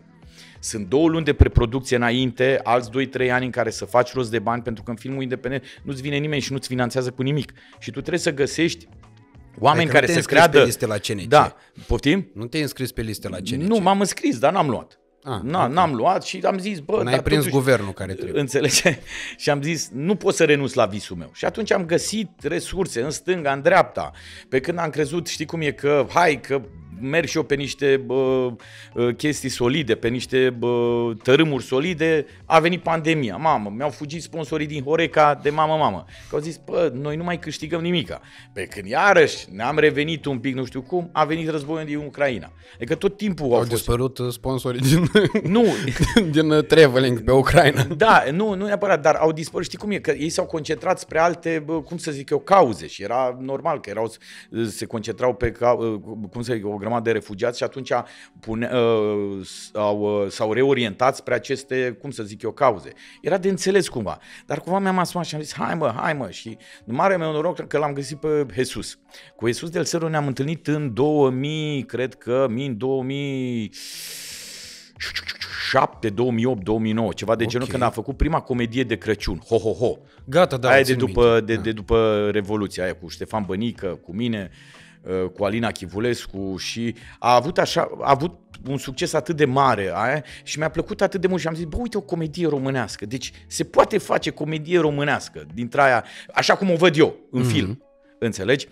Sunt două luni de preproducție înainte, alți 2-3 ani în care să faci rost de bani, pentru că în filmul independent nu-ți vine nimeni și nu-ți finanțează cu nimic. Și tu trebuie să găsești oameni Adică nu care te-ai să înscris pe creadă... liste la CNC. Da, poftim? Nu te-ai înscris pe liste la CNC. Nu, m-am înscris, dar n-am luat. Ah, Na, ok. N-am luat și am zis, bă, N-ai dar prins totuși, guvernul care trebuie. Înțelegi? și am zis, nu pot să renunț la visul meu. Și atunci am găsit resurse în stânga, în dreapta. Pe când am crezut, știi cum e, că hai, că merg și eu pe niște bă, bă, chestii solide, pe niște bă, tărâmuri solide, a venit pandemia. Mamă, mi-au fugit sponsorii din Horeca de mamă, mamă. Că au zis, bă, noi nu mai câștigăm nimica. Pe când iarăși ne-am revenit un pic, nu știu cum, a venit războiul din Ucraina. Adică tot timpul au, Au fost... dispărut uh, sponsorii din, Nu, din uh, traveling pe Ucraina. da, nu, nu neapărat, dar au dispărut, știi cum e, că ei s-au concentrat spre alte, bă, cum să zic eu, cauze și era normal că erau, se concentrau pe, ca- cum să zic, o grămadă grămadă de refugiați și atunci pune, uh, s-au, uh, s-au reorientat spre aceste, cum să zic eu, cauze. Era de înțeles cumva. Dar cumva mi-am asumat și am zis, hai mă, hai mă. Și mare meu noroc că l-am găsit pe Jesus. Cu Jesus del Cerro ne-am întâlnit în 2000, cred că, în 2000 2007, 2008, 2009, ceva de okay. genul, când a făcut prima comedie de Crăciun, Ho Ho Ho. Gata, da. Aia de după, de, da. de după Revoluția, aia cu Ștefan Bănică, cu mine, uh, cu Alina Chivulescu și a avut așa, a avut un succes atât de mare aia și mi-a plăcut atât de mult și am zis, bă, uite o comedie românească. Deci se poate face comedie românească dintre aia, așa cum o văd eu în mm-hmm. film. Înțelegi?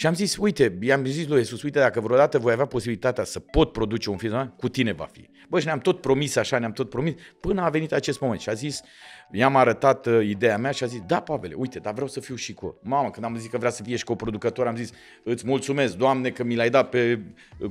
Și am zis, uite, i-am zis lui Iisus, uite, dacă vreodată voi avea posibilitatea să pot produce un film, cu tine va fi. Bă, și ne-am tot promis așa, ne-am tot promis, până a venit acest moment. Și a zis, i-am arătat uh, ideea mea și a zis, da, Pavele, uite, dar vreau să fiu și cu... Mamă, când am zis că vrea să fie și co-producător, am zis, îți mulțumesc, Doamne, că mi l-ai dat pe,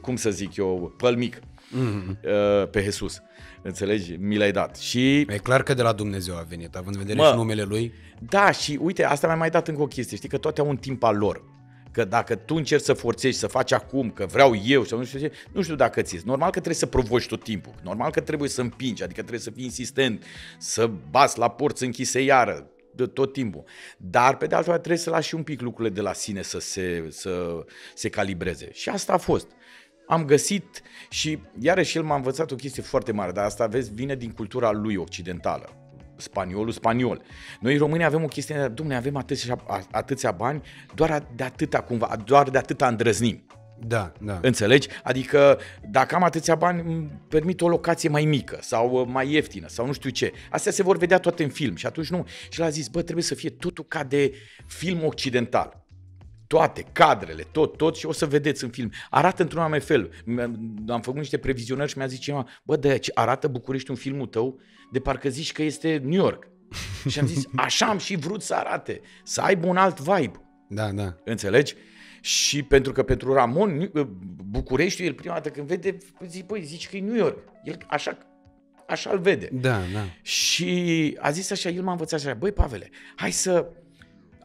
cum să zic eu, pălmic, mm-hmm. uh, pe Jesus. Înțelegi? Mi l-ai dat. Și... E clar că de la Dumnezeu a venit, având în vedere mă, și numele lui. Da, și uite, asta mi-a mai dat încă o chestie. Știi că toate au un timp al lor. Că dacă tu încerci să forțești, să faci acum, că vreau eu sau nu știu ce, nu știu dacă ți Normal că trebuie să provoci tot timpul. Normal că trebuie să împingi, adică trebuie să fii insistent, să bați la porți închise iară, de tot timpul. Dar, pe de altă parte, trebuie să lași un pic lucrurile de la sine să se, să se calibreze. Și asta a fost. Am găsit și, iarăși, el m-a învățat o chestie foarte mare, dar asta, vezi, vine din cultura lui occidentală spaniolul spaniol. Noi românii avem o chestie, dumne, avem atâția, atâția bani, doar de atâta cumva, doar de atâta îndrăznim. Da, da. Înțelegi? Adică dacă am atâția bani, îmi permit o locație mai mică sau uh, mai ieftină sau nu știu ce. Astea se vor vedea toate în film și atunci nu. Și l-a zis, bă, trebuie să fie totul ca de film occidental toate, cadrele, tot, tot și o să vedeți în film. Arată într-un anume fel. Am făcut niște previzionări și mi-a zis cineva, bă, de ce arată București un filmul tău de parcă zici că este New York. și am zis, așa am și vrut să arate, să aibă un alt vibe. Da, da. Înțelegi? Și pentru că pentru Ramon, Bucureștiul, el prima dată când vede, zic, băi, zici că e New York. El așa, așa îl vede. Da, da. Și a zis așa, el m-a învățat așa, băi, Pavele, hai să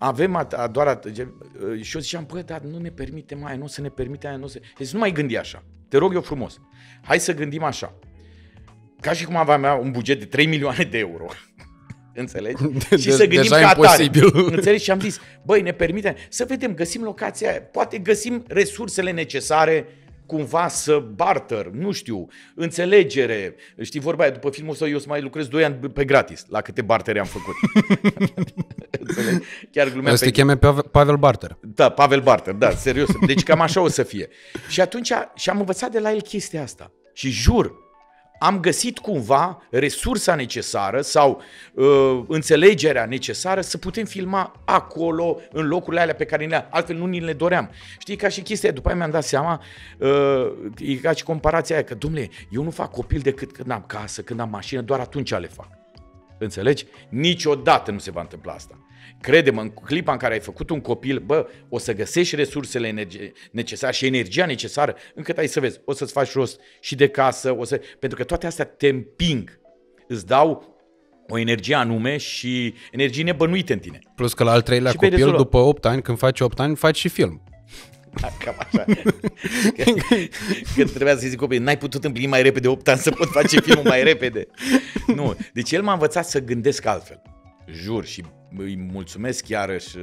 avem a, a doar atât. Și eu ziceam, bă, dar nu ne permite mai, nu se ne permite aia, nu se... Deci nu mai gândi așa. Te rog eu frumos. Hai să gândim așa. Ca și cum aveam un buget de 3 milioane de euro. Înțelegi? De, și să gândim ca atare. Înțelegi? Și am zis, băi, ne permite să vedem, găsim locația aia, poate găsim resursele necesare cumva să barter, nu știu, înțelegere. Știi vorba aia, după filmul ăsta eu să mai lucrez 2 ani pe gratis, la câte bartere am făcut. Chiar glumeam pe... te cheme Pavel Barter. Da, Pavel Barter, da, serios. Deci cam așa o să fie. Și atunci și am învățat de la el chestia asta. Și jur, am găsit cumva resursa necesară sau uh, înțelegerea necesară să putem filma acolo, în locurile alea pe care le altfel nu ni le doream. Știi, ca și chestia, după aia mi-am dat seama, uh, e ca și comparația aia, că, domnule, eu nu fac copil decât când am casă, când am mașină, doar atunci le fac. Înțelegi? Niciodată nu se va întâmpla asta. Crede-mă, în clipa în care ai făcut un copil, bă, o să găsești resursele energie, necesare și energia necesară încât ai să vezi. O să-ți faci rost și de casă, o să... pentru că toate astea te împing, îți dau o energie anume și energie nebănuite în tine. Plus că la al treilea și copil, după 8 ani, când faci 8 ani, faci și film. Da, cam așa. Când trebuia să zic copii, n-ai putut împlini mai repede 8 ani să pot face filmul mai repede. Nu, deci el m-a învățat să gândesc altfel. Jur și îi mulțumesc iarăși uh,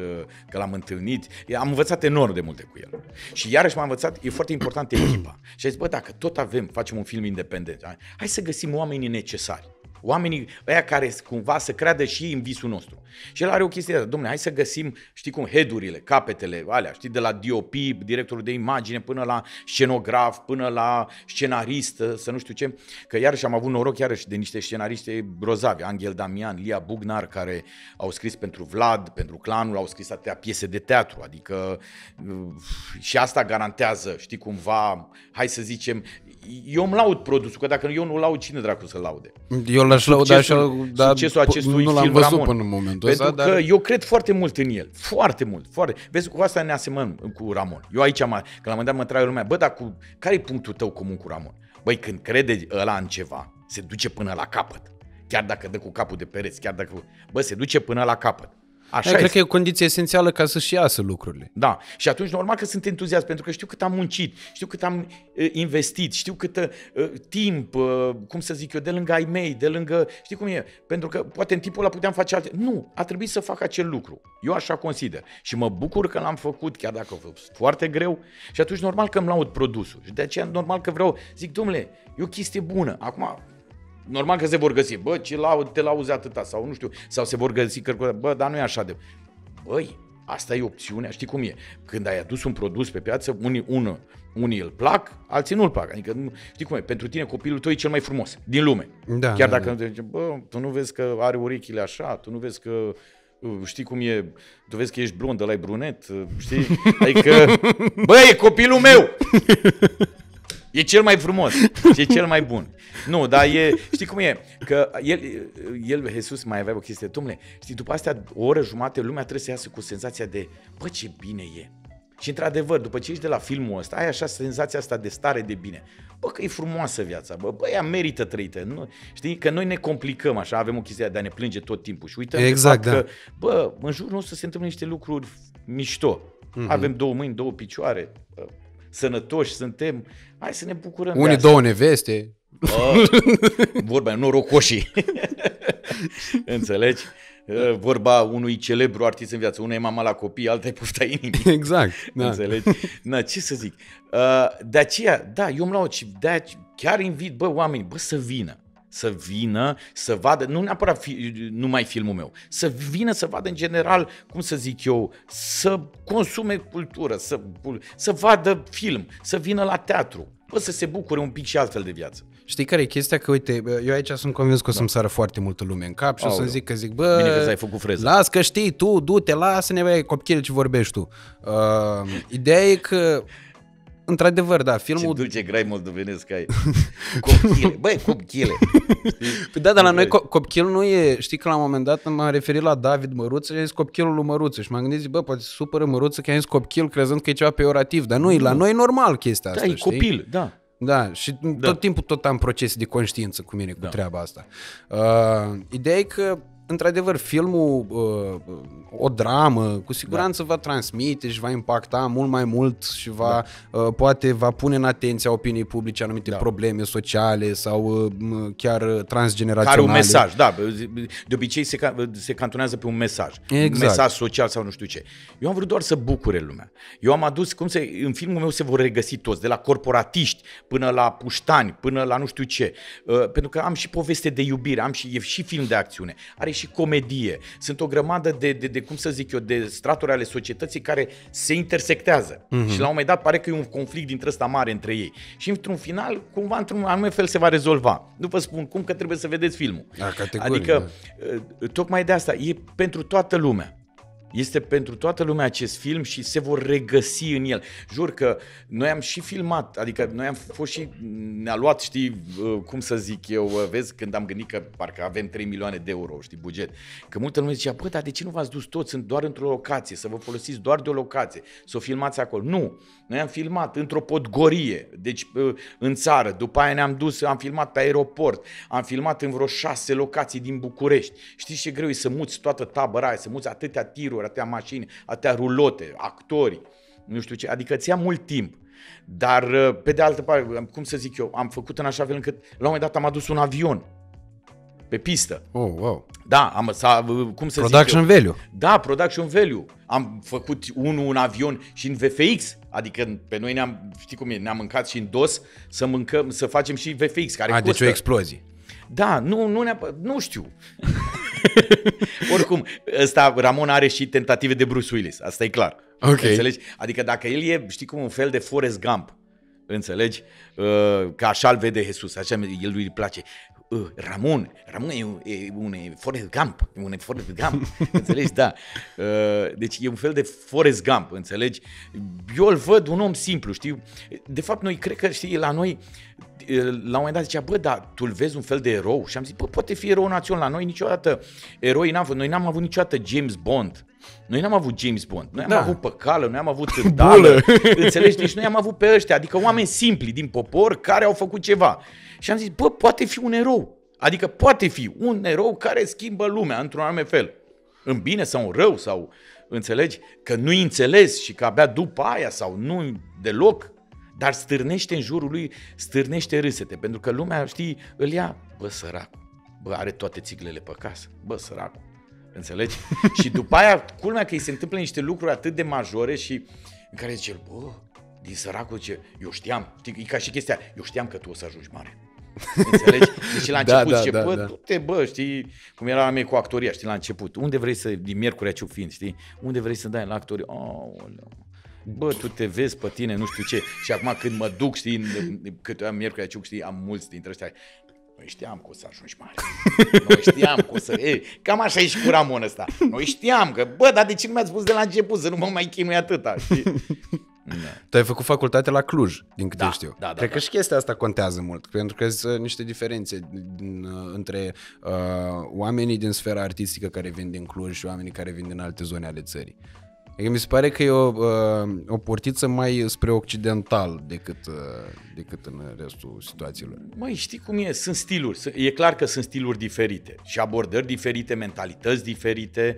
că l-am întâlnit. Am învățat enorm de multe cu el. Și iarăși m-a învățat, e foarte important echipa. Și a zis, bă, dacă tot avem, facem un film independent, hai să găsim oamenii necesari. Oamenii ăia care cumva să creadă și în visul nostru. Și el are o chestie de domnule, hai să găsim, știi cum, headurile, capetele, alea, știi, de la DOP, directorul de imagine, până la scenograf, până la scenarist, să nu știu ce, că iarăși am avut noroc iarăși de niște scenariști grozavi, Angel Damian, Lia Bugnar, care au scris pentru Vlad, pentru Clanul, au scris atâtea piese de teatru, adică și asta garantează, știi, cumva, hai să zicem, eu îmi laud produsul, că dacă eu nu laud, cine dracu să laude? Eu l-aș lauda așa, dar succesul acestui nu l-am film văzut Ramon. până în momentul Pentru ăsta, că dar... eu cred foarte mult în el, foarte mult, foarte. Vezi, cu asta ne asemăn cu Ramon. Eu aici, am, că la un moment dat mă trage lumea, bă, dar cu, care e punctul tău comun cu Ramon? Băi, când crede ăla în ceva, se duce până la capăt. Chiar dacă dă cu capul de pereți, chiar dacă... Bă, se duce până la capăt. Așa Cred este. că e o condiție esențială ca să-și iasă lucrurile. Da, și atunci normal că sunt entuziast, pentru că știu cât am muncit, știu cât am uh, investit, știu cât uh, timp, uh, cum să zic eu, de lângă ai mei, de lângă, știi cum e, pentru că poate în timpul ăla puteam face alte... Nu, a trebuit să fac acel lucru. Eu așa consider. Și mă bucur că l-am făcut, chiar dacă a fost foarte greu, și atunci normal că îmi laud produsul. Și de aceea normal că vreau, zic, domnule, e o chestie bună. Acum, normal că se vor găsi, bă, ce laud, te lauzi atâta, sau nu știu, sau se vor găsi că, bă, dar nu e așa de... Băi, asta e opțiunea, știi cum e? Când ai adus un produs pe piață, unii, ună, unii îl plac, alții nu îl plac. Adică, nu- știi cum e? Pentru tine copilul tău e cel mai frumos din lume. Da, Chiar da, dacă da. zice, bă, tu nu vezi că are urechile așa, tu nu vezi că uh, știi cum e, tu vezi că ești blond, ăla e brunet, uh, știi? Adică, bă, e copilul meu! E cel mai frumos și e cel mai bun. Nu, dar e, știi cum e? Că el, el Jesus mai avea o chestie, domnule, știi, după astea o oră jumate, lumea trebuie să iasă cu senzația de, bă, ce bine e. Și într-adevăr, după ce ești de la filmul ăsta, ai așa senzația asta de stare de bine. Bă, că e frumoasă viața, bă, bă, ea merită trăită. Nu, știi, că noi ne complicăm așa, avem o chestie de a ne plânge tot timpul și uităm Exact, de fapt da. că, bă, în jurul nostru se întâmplă niște lucruri mișto. Mhm. Mm-hmm. Avem două mâini, două picioare, bă, sănătoși suntem, hai să ne bucurăm de Unii asta. două neveste. Bă, vorba, norocoșii. Înțelegi? Uh, Vorba unui celebru artist în viață. Una e mama la copii, alta e pufta inimii. Exact. Da. Da. Înțelegi? Na, ce să zic? Uh, De aceea, da, eu îmi laud și de aceea chiar invit, bă, oameni, bă, să vină. Să vină, să vadă, nu neapărat fi, numai filmul meu, să vină să vadă în general, cum să zic eu, să consume cultură, să, să vadă film, să vină la teatru, bă, să se bucure un pic și altfel de viață. Știi care e chestia? Că uite, eu aici sunt convins că o să-mi sară foarte multă lume în cap și o să-mi Aoleu. zic că zic, bă... Bine că ți-ai făcut freză. Las că știi tu, du-te, lasă-ne, băi, copchile ce vorbești tu. Uh, ideea e că, într-adevăr, da, Ce filmul... dulce grai moldovenesc ai. Copchile, băi, copchile. Păi da, dar la noi co- copchil nu e, știi că la un moment dat m-am referit la David Măruță și a zis copchilul lui Măruță și m-am gândit, zic, bă, poate se supără Măruță că a zis copchil crezând că e ceva peorativ, dar nu, e la noi e normal chestia Da, asta, e știi? copil, da. Da, și da. tot timpul tot am procese de conștiință cu mine cu da. Da. treaba asta. Uh, ideea e că, într-adevăr, filmul, uh, o dramă, cu siguranță da. va transmite și va impacta mult mai mult și va, da. uh, poate va pune în atenția opiniei publice anumite da. Da. probleme sociale sau uh, m- chiar uh, Care transgeneraționale. un mesaj, da. De obicei se, ca- se cantonează pe un mesaj. Exact. Un mesaj social sau nu știu ce. Eu am vrut doar să bucure lumea. Eu am adus, cum se, în filmul meu se vor regăsi toți, de la corporatiști până la puștani, până la nu știu ce. Uh, pentru că am și poveste de iubire, am și, e și film de acțiune, are și comedie. Sunt o grămadă de, de, de cum să zic eu, de straturi ale societății care se intersectează. Mhm. Mm-hmm. Și la un moment dat pare că e un conflict dintre ăsta mare între ei. Și într-un final, cumva, într-un anume fel se va rezolva. Nu vă spun cum, că trebuie să vedeți filmul. Da, categoric, adică, uh, tocmai de asta, e pentru toată lumea. Este pentru toată lumea acest film și se vor regăsi în el. Jur că noi am și filmat, adică noi am fost și, ne-a luat, știi, uh, cum să zic eu, uh, vezi, când am gândit că parcă avem 3 milioane de euro, știi, buget. Că multă lume zicea, bă, dar de ce nu v-ați dus toți în- doar într-o locație, să vă folosiți doar de o locație, să o filmați acolo? Nu, noi am filmat într-o podgorie, deci uh, în țară, după aia ne-am dus, am filmat pe aeroport, am filmat în vreo șase locații din București. Știți ce greu e să muți toată tabăra aia, să muți atâtea tiruri, atâtea mașini, atâtea rulote, actori, nu știu ce, adică ți ia mult timp. Dar, uh, pe de altă parte, cum să zic eu, am făcut în așa fel încât, la un moment dat am adus un avion pe pistă. Oh, wow. Da, am, s-a, cum să Production zic eu, value. da, production value. Am făcut unul un avion și în VFX, adică pe noi ne-am, știi cum e, ne-am mâncat și în DOS să mâncăm, să facem și VFX, care A, deci costă. o explozie. Da, nu, nu, neapă, nu știu. Oricum, ăsta, Ramon are și tentative de Bruce Willis, asta e clar. Ok. Înțelegi? Adică dacă el e, știi cum, un fel de Forrest Gump, înțelegi? Uh, Că așa îl vede Jesus, așa el lui îi place. Uh, Ramon, Ramon e un, e un Forrest Gump, e un Forrest Gump, înțelegi? Da. Uh, Deci e un fel de Forrest Gump, înțelegi? Eu îl văd un om simplu, știi? De fapt, noi cred că, știi, la noi, la un moment dat zicea, bă, dar tu îl vezi un fel de erou? Și am zis, bă, poate fi erou național. La noi niciodată eroi n-am avut. Noi n-am avut niciodată James Bond. Noi n-am avut James Bond. Noi am Da. avut păcală, noi am avut târtală. Înțelegi? Deci noi am avut pe ăștia, adică oameni simpli din popor care au făcut ceva. Și am zis, bă, poate fi un erou. Adică poate fi un erou care schimbă lumea într-un anume fel. În bine sau în rău sau înțelegi că nu-i înțeles și că abia după aia sau nu deloc, dar stârnește în jurul lui, stârnește râsete, pentru că lumea, știi, îl ia, bă, săracu, bă, are toate țiglele pe casă, bă, săracu, înțelegi? și după aia, culmea că îi se întâmplă niște lucruri atât de majore și în care zice, bă, din săracul ce, eu știam, știi, e ca și chestia, eu știam că tu o să ajungi mare. Înțelegi? Deci la Da, început da, zice, da, bă, da. du-te, bă, știi, cum era la mine cu actoria, știi, la început. Unde vrei să, din Miercurea Ciuc fiind, știi? Unde vrei să dai la actorie? Aoleu. Bă, tu te vezi pe tine, nu știu ce. Și acum când mă duc, știi, în- cât am Miercurea Ciuc, știi, am mulți dintre ăștia. Noi știam că o să ajungi mare. Noi știam că o să... E, cam așa e și cu Ramon ăsta. Noi știam că, bă, dar de ce nu mi-ați spus de la început să nu mă mai chinui atâta, știi? Da. Tu ai făcut facultate la Cluj, din câte Da, știu. da, da, Cred da. că și chestia asta contează mult, pentru că sunt niște diferențe din, uh, între uh, oamenii din sfera artistică care vin din Cluj și oamenii care vin din alte zone ale țării. Adică mi se pare că e o, uh, o portiță mai spre occidental decât, uh, decât în restul situațiilor. Măi, știi cum e? Sunt stiluri. Sunt- E clar că sunt stiluri diferite și abordări diferite, mentalități diferite,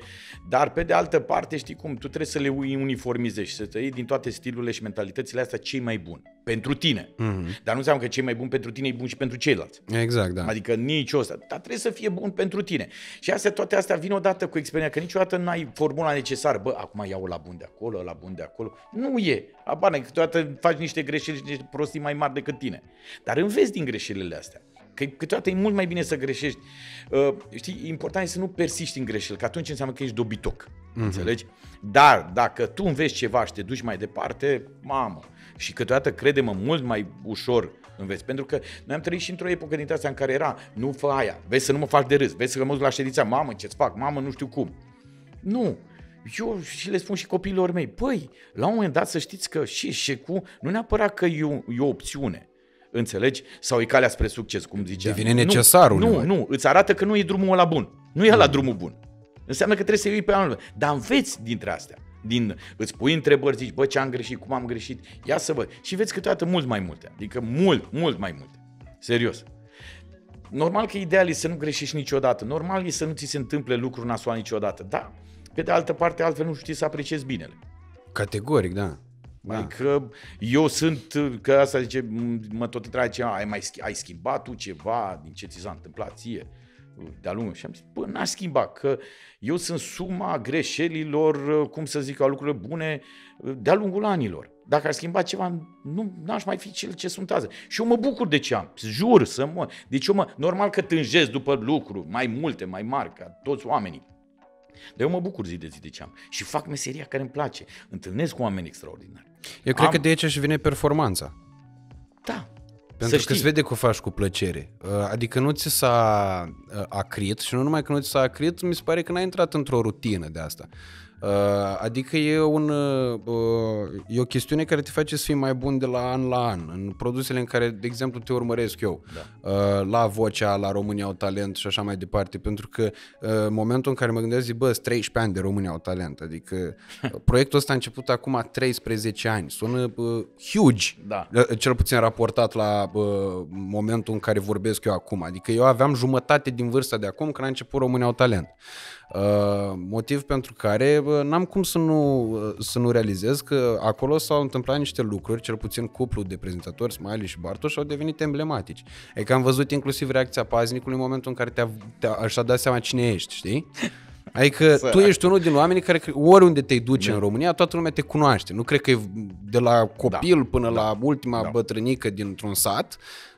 dar pe de altă parte, știi cum, tu trebuie să le ui- uniformizezi și să te iei din toate stilurile și mentalitățile astea cei mai buni. Pentru tine. Mm-hmm. Dar nu înseamnă că cei mai buni pentru tine e bun și pentru ceilalți. Exact, da. Adică nici ăsta. Dar trebuie să fie bun pentru tine. Și astea, toate astea vin odată cu experiența, că niciodată nu ai formula necesară. Bă, acum iau la bun de acolo, la bun de acolo. Nu e. Abana, câteodată faci niște greșeli și niște prostii mai mari decât tine. Dar înveți din greșelile astea. Că câteodată e mult mai bine să greșești. Uh, știi, important e să nu persiști în greșeli, că atunci înseamnă că ești dobitoc. Mm-hmm. Înțelegi? Dar dacă tu înveți ceva și te duci mai departe, mamă, și câteodată credem mult mai ușor înveți. Pentru că noi am trăit și într-o epocă dintre astea în care era, nu fă aia, vezi să nu mă faci de râs, vezi să mă duc la ședința, mamă, ce-ți fac, mamă, nu știu cum. Nu. Eu și le spun și copiilor mei, păi, la un moment dat să știți că și eșecul nu neapărat că e o, e o opțiune. Înțelegi? Sau e calea spre succes, cum zicea. Devine necesar nu, nu, uneori. nu, îți arată că nu e drumul ăla bun. Nu e la drumul bun. Înseamnă că trebuie să iei pe anul. Dar înveți dintre astea. Din, îți pui întrebări, zici, bă, ce am greșit, cum am greșit, ia să văd. Și vezi câteodată mult mai multe. Adică mult, mult mai multe. Serios. Normal că ideal e să nu greșești niciodată. Normal e să nu ți se întâmple lucruri nasoale niciodată. Da, pe de altă parte, altfel nu știi să apreciezi binele. Categoric, da. Da. Adică eu sunt, că asta zice, m- mă tot întreabă ce ai mai schi- ai schimbat tu ceva din ce ți s-a întâmplat ție de-a lungul? Și am zis, bă, n-aș schimba, că eu sunt suma greșelilor, cum să zic, a lucrurilor bune de-a lungul anilor. Dacă ar schimba ceva, nu n-aș mai fi cel ce sunt azi. Și eu mă bucur de ce am, jur să mă. Deci eu mă, normal că tânjesc după lucruri mai multe, mai mari, ca toți oamenii. Dar eu mă bucur zi de zi de ce am. Și fac meseria care îmi place. Întâlnesc cu oameni extraordinari. Eu cred Am- că de aici și vine performanța. Da. Pentru să că se știi. vede că o faci cu plăcere. Uh, Adică nu ți s-a uh, acrit și nu numai că nu ți s-a acrit, mi se pare că n-ai intrat într-o rutină de asta. Uh, Adică e, un, uh, e o chestiune care te face să fii mai bun de la an la an. În produsele în care, de exemplu, te urmăresc eu, Da. uh, la Vocea, la România au talent și așa mai departe, pentru că uh, în momentul în care mă gândesc, zic, bă, sunt 13 ani de România au talent, adică uh, proiectul ăsta a început acum 13 ani, sună uh, huge, Da. Uh, cel puțin raportat la uh, momentul în care vorbesc eu acum. Adică eu aveam jumătate din vârsta de acum când a început România au talent. Uh, motiv pentru care uh, n-am cum să nu, uh, să nu realizez că acolo s-au întâmplat niște lucruri, cel puțin cuplul de prezentatori, Smiley și Bartoș, au devenit emblematici. Adică am văzut inclusiv reacția paznicului în momentul în care te-a, te-a, și-a dat seama cine ești, știi? Adică tu ești unul din oamenii care cre- oriunde te duci în România, toată lumea te cunoaște. Nu cred că e de la copil da. până da. la ultima da. bătrânică dintr-un sat, uh,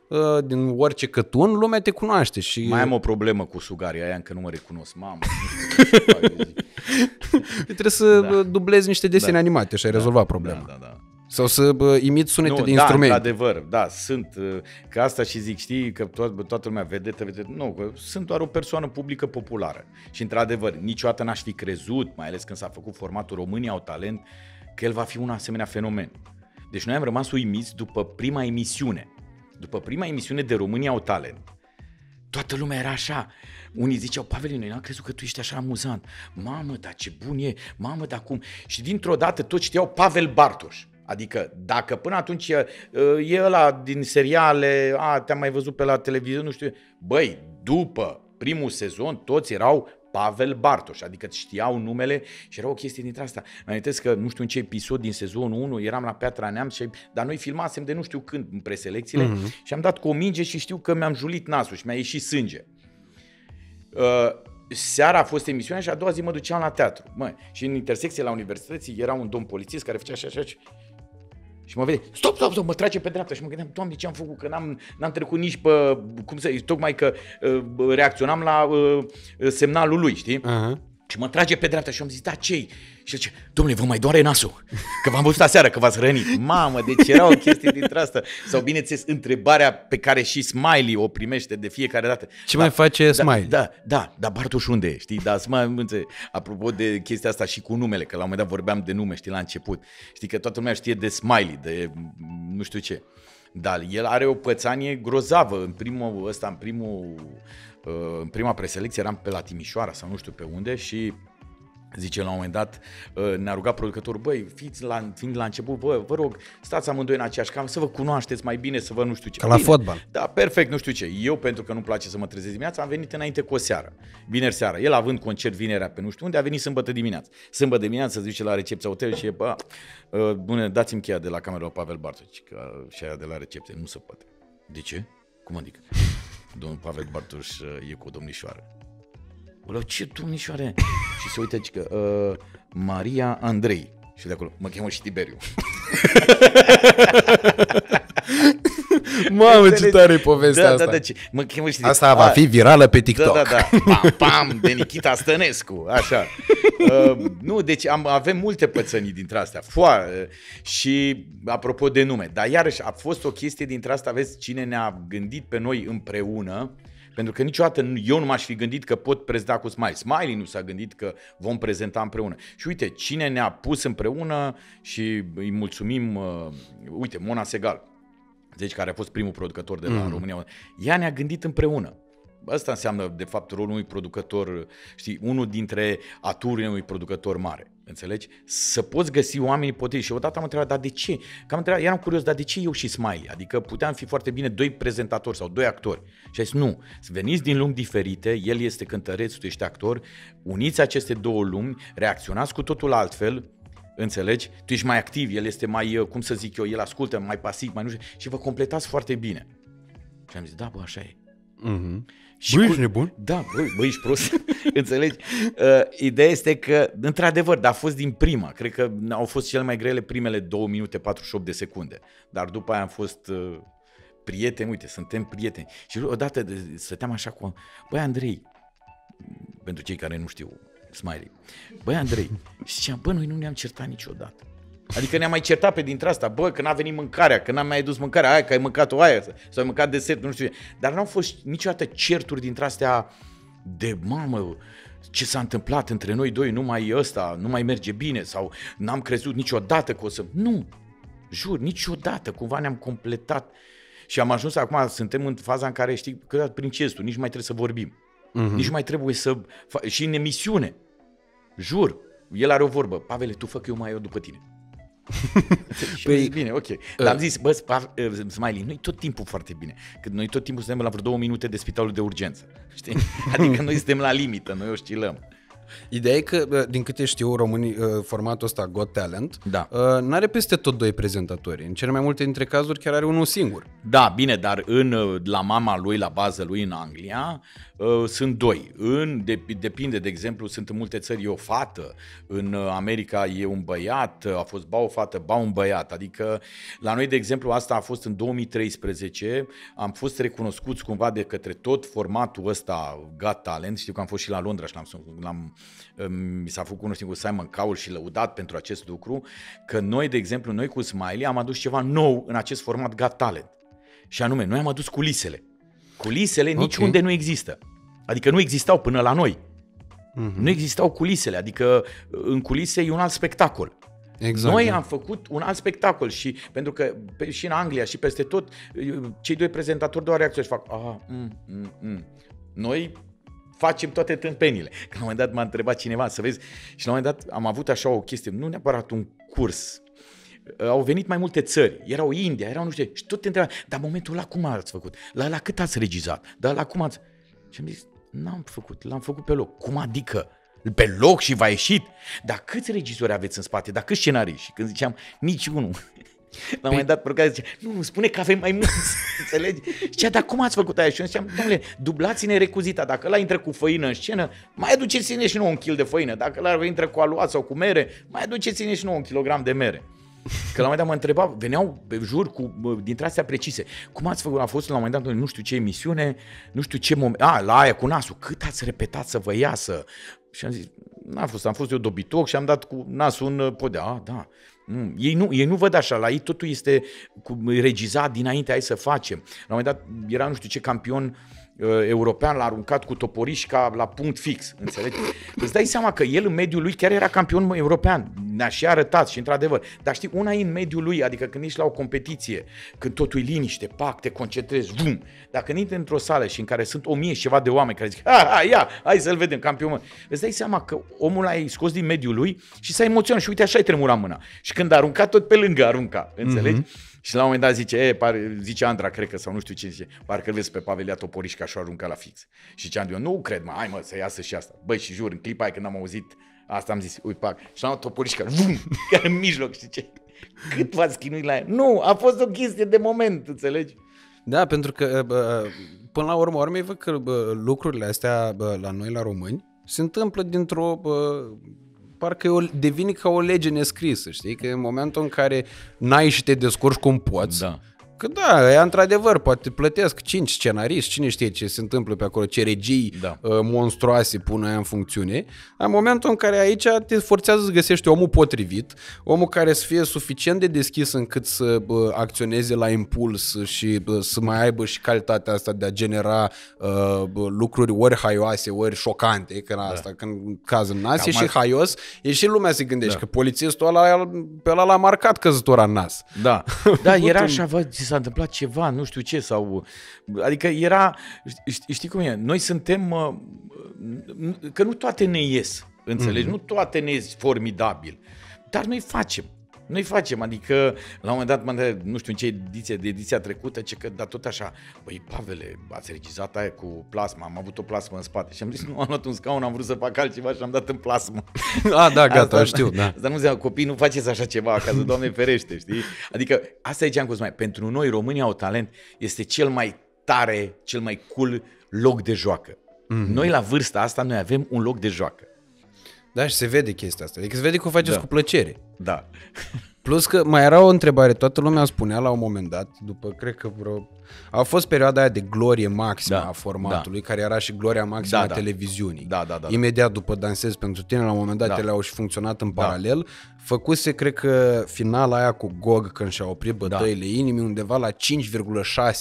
din orice cătun, lumea te cunoaște. Și Mai am o problemă cu sugarii aia, încă nu mă recunosc. Mamă, nu știu ce fac, eu zic. trebuie să da. dublezi niște desene da. animate și ai da. rezolvat problema. Da, da, da. Sau să bă, imiți sunete de da, instrumente. într-adevăr, da, sunt. uh, Că asta și zic, știi, că toată, toată lumea vedetă, vedetă. Nu, că sunt doar o persoană publică populară. Și într-adevăr, niciodată n-aș fi crezut, mai ales când s-a făcut formatul România au talent, că el va fi un asemenea fenomen. Deci noi am rămas uimiți după prima emisiune. După prima emisiune de România au talent. Toată lumea era așa. Unii ziceau, Pavel, noi n-am crezut că tu ești așa amuzant. Mamă, dar ce bun e, mamă, dar cum? Și dintr-o dată toți știau Pavel Bartoș. Adică dacă până atunci e, e ăla din seriale, a, te-am mai văzut pe la televiziune, nu știu, băi, după primul sezon toți erau Pavel Bartoș, adică știau numele și era o chestie dintre asta. Mă amintesc că nu știu în ce episod din sezonul 1 eram la Piatra Neamț, și, dar noi filmasem de nu știu când în preselecțiile mm-hmm. și am dat cu o minge și știu că mi-am julit nasul și mi-a ieșit sânge. Uh, seara a fost emisiunea și a doua zi mă duceam la teatru. Mă, și în intersecție la universității era un domn polițist care făcea așa, așa, așa și mă vede, stop, stop, stop, mă trage pe dreapta și mă gândeam, doamne, ce am făcut? Că n-am, n-am trecut nici pe, cum să tocmai că uh, reacționam la uh, semnalul lui, știi? Uh-huh. Și mă trage pe dreapta și am zis, da, ce Și zice, domnule, vă mai doare nasul? Că v-am văzut aseară, că v-ați rănit. Mamă, deci era o chestie dintre asta. Sau, bineînțeles, întrebarea pe care și Smiley o primește de fiecare dată. Ce da, mai face da, Smiley? Da, da, dar Bartoș unde e? Știi, da, Smiley, apropo de chestia asta și cu numele, că la un moment dat vorbeam de nume, știi, la început. Știi că toată lumea știe de Smiley, de nu știu ce. Dar el are o pățanie grozavă. În primul ăsta, în primul Uh, în prima preselecție eram pe la Timișoara sau nu știu pe unde și Zice, la un moment dat, uh, ne-a rugat producătorul, băi, fiți la, fiind la început, bă, vă rog, stați amândoi în aceeași cameră, să vă cunoașteți mai bine, să vă nu știu ce. Ca la bine, fotbal. Da, perfect, nu știu ce. Eu, pentru că nu place să mă trezesc dimineața, am venit înainte cu o seară, vineri seara. El având concert vinerea pe nu știu unde, a venit sâmbătă dimineața. Sâmbătă dimineața se duce la recepția hotelului și e, bă, uh, bune, dați-mi cheia de la camera Pavel Bartoci, că și aia de la recepție, nu se poate. De ce? Cum adică? Domnul Pavel Bartuș uh, e cu o domnișoară. Bă, ce domnișoare? și se uită că uh, Maria Andrei. Și de acolo, mă cheamă și Tiberiu. Mamă, ce tare e povestea da, asta. Da, da, ce, mă chemă și Asta va fi virală pe TikTok. Da, da, da. Pam, pam, de Nikita Stănescu, așa. Uh, nu, deci am, avem multe pățănii dintre astea. Foare. Și apropo de nume, dar iarăși a fost o chestie dintre asta, vezi, cine ne-a gândit pe noi împreună, pentru că niciodată eu nu m-aș fi gândit că pot prezenta cu Smiley. Smiley nu s-a gândit că vom prezenta împreună. Și uite, cine ne-a pus împreună și îi mulțumim, uh, uite, Mona Segal deci care a fost primul producător de la mm. România, ea ne-a gândit împreună. Asta înseamnă, de fapt, rolul unui producător, știi, unul dintre aturile unui producător mare. Înțelegi? Să poți găsi oamenii potriviți. Și odată am întrebat, dar de ce? Că am întrebat, eram curios, dar de ce eu și Smiley? Adică puteam fi foarte bine doi prezentatori sau doi actori. Și a zis, nu, veniți din lumi diferite, el este cântăreț, tu ești actor, uniți aceste două lumi, reacționați cu totul altfel, Înțelegi? Tu ești mai activ, el este mai, uh, cum să zic eu, el ascultă mai pasiv, mai nu știu, și vă completați foarte bine. Și am zis, da, bă, așa e. Mm-hmm. Și băi, cu... ești nebun? Da, băi, băi ești prost. Înțelegi? Uh, ideea este că, într-adevăr, dar a fost din prima. Cred că au fost cele mai grele primele 2 minute 48 de secunde. Dar după aia am fost uh, prieteni, uite, suntem prieteni. Și odată stăteam așa cu, băi, Andrei, pentru cei care nu știu, Smiley. Băi, Andrei, și ziceam, bă, noi nu ne-am certat niciodată. Adică ne-am mai certat pe dintre asta, bă, că n-a venit mâncarea, că n-am mai adus mâncarea aia, că ai mâncat o aia, sau ai mâncat desert, nu știu ce. Dar n-au fost niciodată certuri dintre astea de, mamă, ce s-a întâmplat între noi doi, nu mai ăsta, nu mai merge bine, sau n-am crezut niciodată că o să... Nu, jur, niciodată, cumva ne-am completat. Și am ajuns acum, suntem în faza în care știi, că prin cestul, nici nu mai trebuie să vorbim. Uh-huh. Nici nu mai trebuie să... Fa- și în emisiune, Jur. El are o vorbă. Pavele, tu fă că eu mai eu după tine. păi, bine, ok. Dar am zis, bă, uh, Smiley, noi tot timpul foarte bine. Că noi tot timpul suntem la vreo două minute de spitalul de urgență. Știi? Adică noi suntem la limită, noi oscilăm. Ideea e că, din câte știu, românii, uh, formatul ăsta Got Talent, da. Uh, n-are peste tot doi prezentatori. În cele mai multe dintre cazuri chiar are unul singur. Da, bine, dar în, uh, la mama lui, la bază lui în Anglia, sunt doi. În, de, depinde, de exemplu, sunt în multe țări e o fată, în America e un băiat, a fost ba o fată, ba un băiat. Adică la noi, de exemplu, asta a fost în 2013, am fost recunoscuți cumva de către tot formatul ăsta Got Talent, știu că am fost și la Londra și l-am, l-am mi s-a făcut unul singur Simon Cowell și lăudat pentru acest lucru, că noi, de exemplu, noi cu Smiley am adus ceva nou în acest format Got Talent. Și anume, noi am adus culisele. Culisele okay. niciunde nu există. Adică nu existau până la noi. Mm-hmm. Nu existau culisele, adică în culise e un alt spectacol. Exact, Noi da. am făcut un alt spectacol și pentru că pe, și în Anglia și peste tot cei doi prezentatori doar reacție și fac ah, mm, mm, mm. Noi facem toate tâmpenile. Că la un moment dat m-a întrebat cineva să vezi și la un moment dat am avut așa o chestie, nu neapărat un curs, au venit mai multe țări, erau India, erau nu știu și tot te întreba, dar momentul ăla cum ați făcut? La, la cât ați regizat? Dar la cum ați... Și am zis, N-am făcut, l-am făcut pe loc. Cum adică? Pe loc și va ieșit? Dar câți regizori aveți în spate? Dar câți scenarii? Și când ziceam, niciunul. La un moment dat, pe zice, nu, nu, spune că avem mai mulți, înțelegi? Zicea, dar cum ați făcut aia? Și eu ziceam, domnule, dublați-ne recuzita, dacă ăla intră cu făină în scenă, mai aduceți-ne și nouă un kil de făină, dacă ăla intră cu aluat sau cu mere, mai aduceți-ne și nouă un kilogram de mere. Că la un moment dat mă întreba, veneau pe jur cu, dintre astea precise. Cum ați făcut? A fost la un moment dat, nu știu ce emisiune, nu știu ce moment. A, la aia cu nasul. Cât ați repetat să vă iasă? Și am zis, n-a fost, am fost eu dobitoc și am dat cu nasul în podea. A, da. Mm, ei, nu, ei nu văd așa, la ei totul este cu, regizat dinainte, hai să facem. La un moment dat era nu știu ce campion uh, Uh, european l-a aruncat cu toporișca la punct fix, înțelegi? Îți dai seama că el în mediul lui chiar era campion european, ne-a și arătat și într-adevăr. Dar știi, una e în mediul lui, adică când ești la o competiție, când totul e liniște, pac, te concentrezi, vum. Dacă intri într-o sală și în care sunt o mie și ceva de oameni care zic, ha, ha, ia, hai să-l vedem, campion, mă. Îți dai seama că omul l-ai scos din mediul lui și s-a emoționat și uite așa ai tremurat mâna. Și când a aruncat, tot pe lângă arunca, înțelegi? Mm-hmm. Și la un moment dat zice, e, pare, zice Andra, cred că, sau nu știu ce zice, parcă vezi pe Pavelia Toporișca și o arunca la fix. Și ce eu, nu cred, mă, hai mă, să iasă și asta. Băi, și jur, în clipa aia când am auzit asta am zis, uite, pac, și am luat Toporișca, vum, chiar în mijloc, știi ce? Cât v-ați chinuit la ea? Nu, a fost o chestie de moment, înțelegi? Da, pentru că până la urmă, urmei, văd că lucrurile astea la noi, la români, se întâmplă dintr-o parcă o, devine ca o lege nescrisă, știi? Că în momentul în care n-ai și te descurci cum poți, da. Că da, e într-adevăr, poate plătesc 5 scenariști, cine știe ce se întâmplă pe acolo, ce regii da. uh, monstruoase pun aia în funcțiune. În momentul în care aici te forțează să găsești omul potrivit, omul care să fie suficient de deschis încât să uh, acționeze la impuls și uh, să mai aibă și calitatea asta de a genera uh, lucruri ori haioase, ori șocante, că da. asta când caz în nas, e și haios, e și lumea se gândește da. că polițistul ăla, pe ăla l-a marcat căzătura în nas. Da, da era așa, vă, s-a întâmplat ceva, nu știu ce, sau... Adică era... Știi, știi cum e? Noi suntem... Că nu toate ne ies, înțelegi? Mm-hmm. Nu toate ne ies formidabil. Dar noi facem. Noi facem, adică la un moment dat, mă nu știu în ce ediție, de ediția trecută, ce că, dar tot așa, băi, Pavele, ați regizat aia cu plasma, am avut o plasmă în spate și am zis, nu, am luat un scaun, am vrut să fac altceva și am dat în plasmă. A, da, gata, asta, știu, da. Asta nu ziua, copii, nu faceți așa ceva acasă, Doamne ferește, știi? Adică asta ziceam cu mai, pentru noi, România au talent, este cel mai tare, cel mai cool loc de joacă. Mm-hmm. Noi la vârsta asta, noi avem un loc de joacă. Da, și se vede chestia asta. Adică se vede că o faceți da. cu plăcere. Da. Plus că mai era o întrebare, toată lumea spunea la un moment dat, după cred că vreo... A fost perioada aia de glorie maximă da, a formatului, da. care era și gloria maximă da, a da. televiziunii. Da, da, da, Imediat după Dansez pentru tine, la un moment dat da. ele au și funcționat în da. paralel. Făcuse, cred că, finala aia cu Gog, când și-a oprit bătăile da. inimii, undeva la 5,6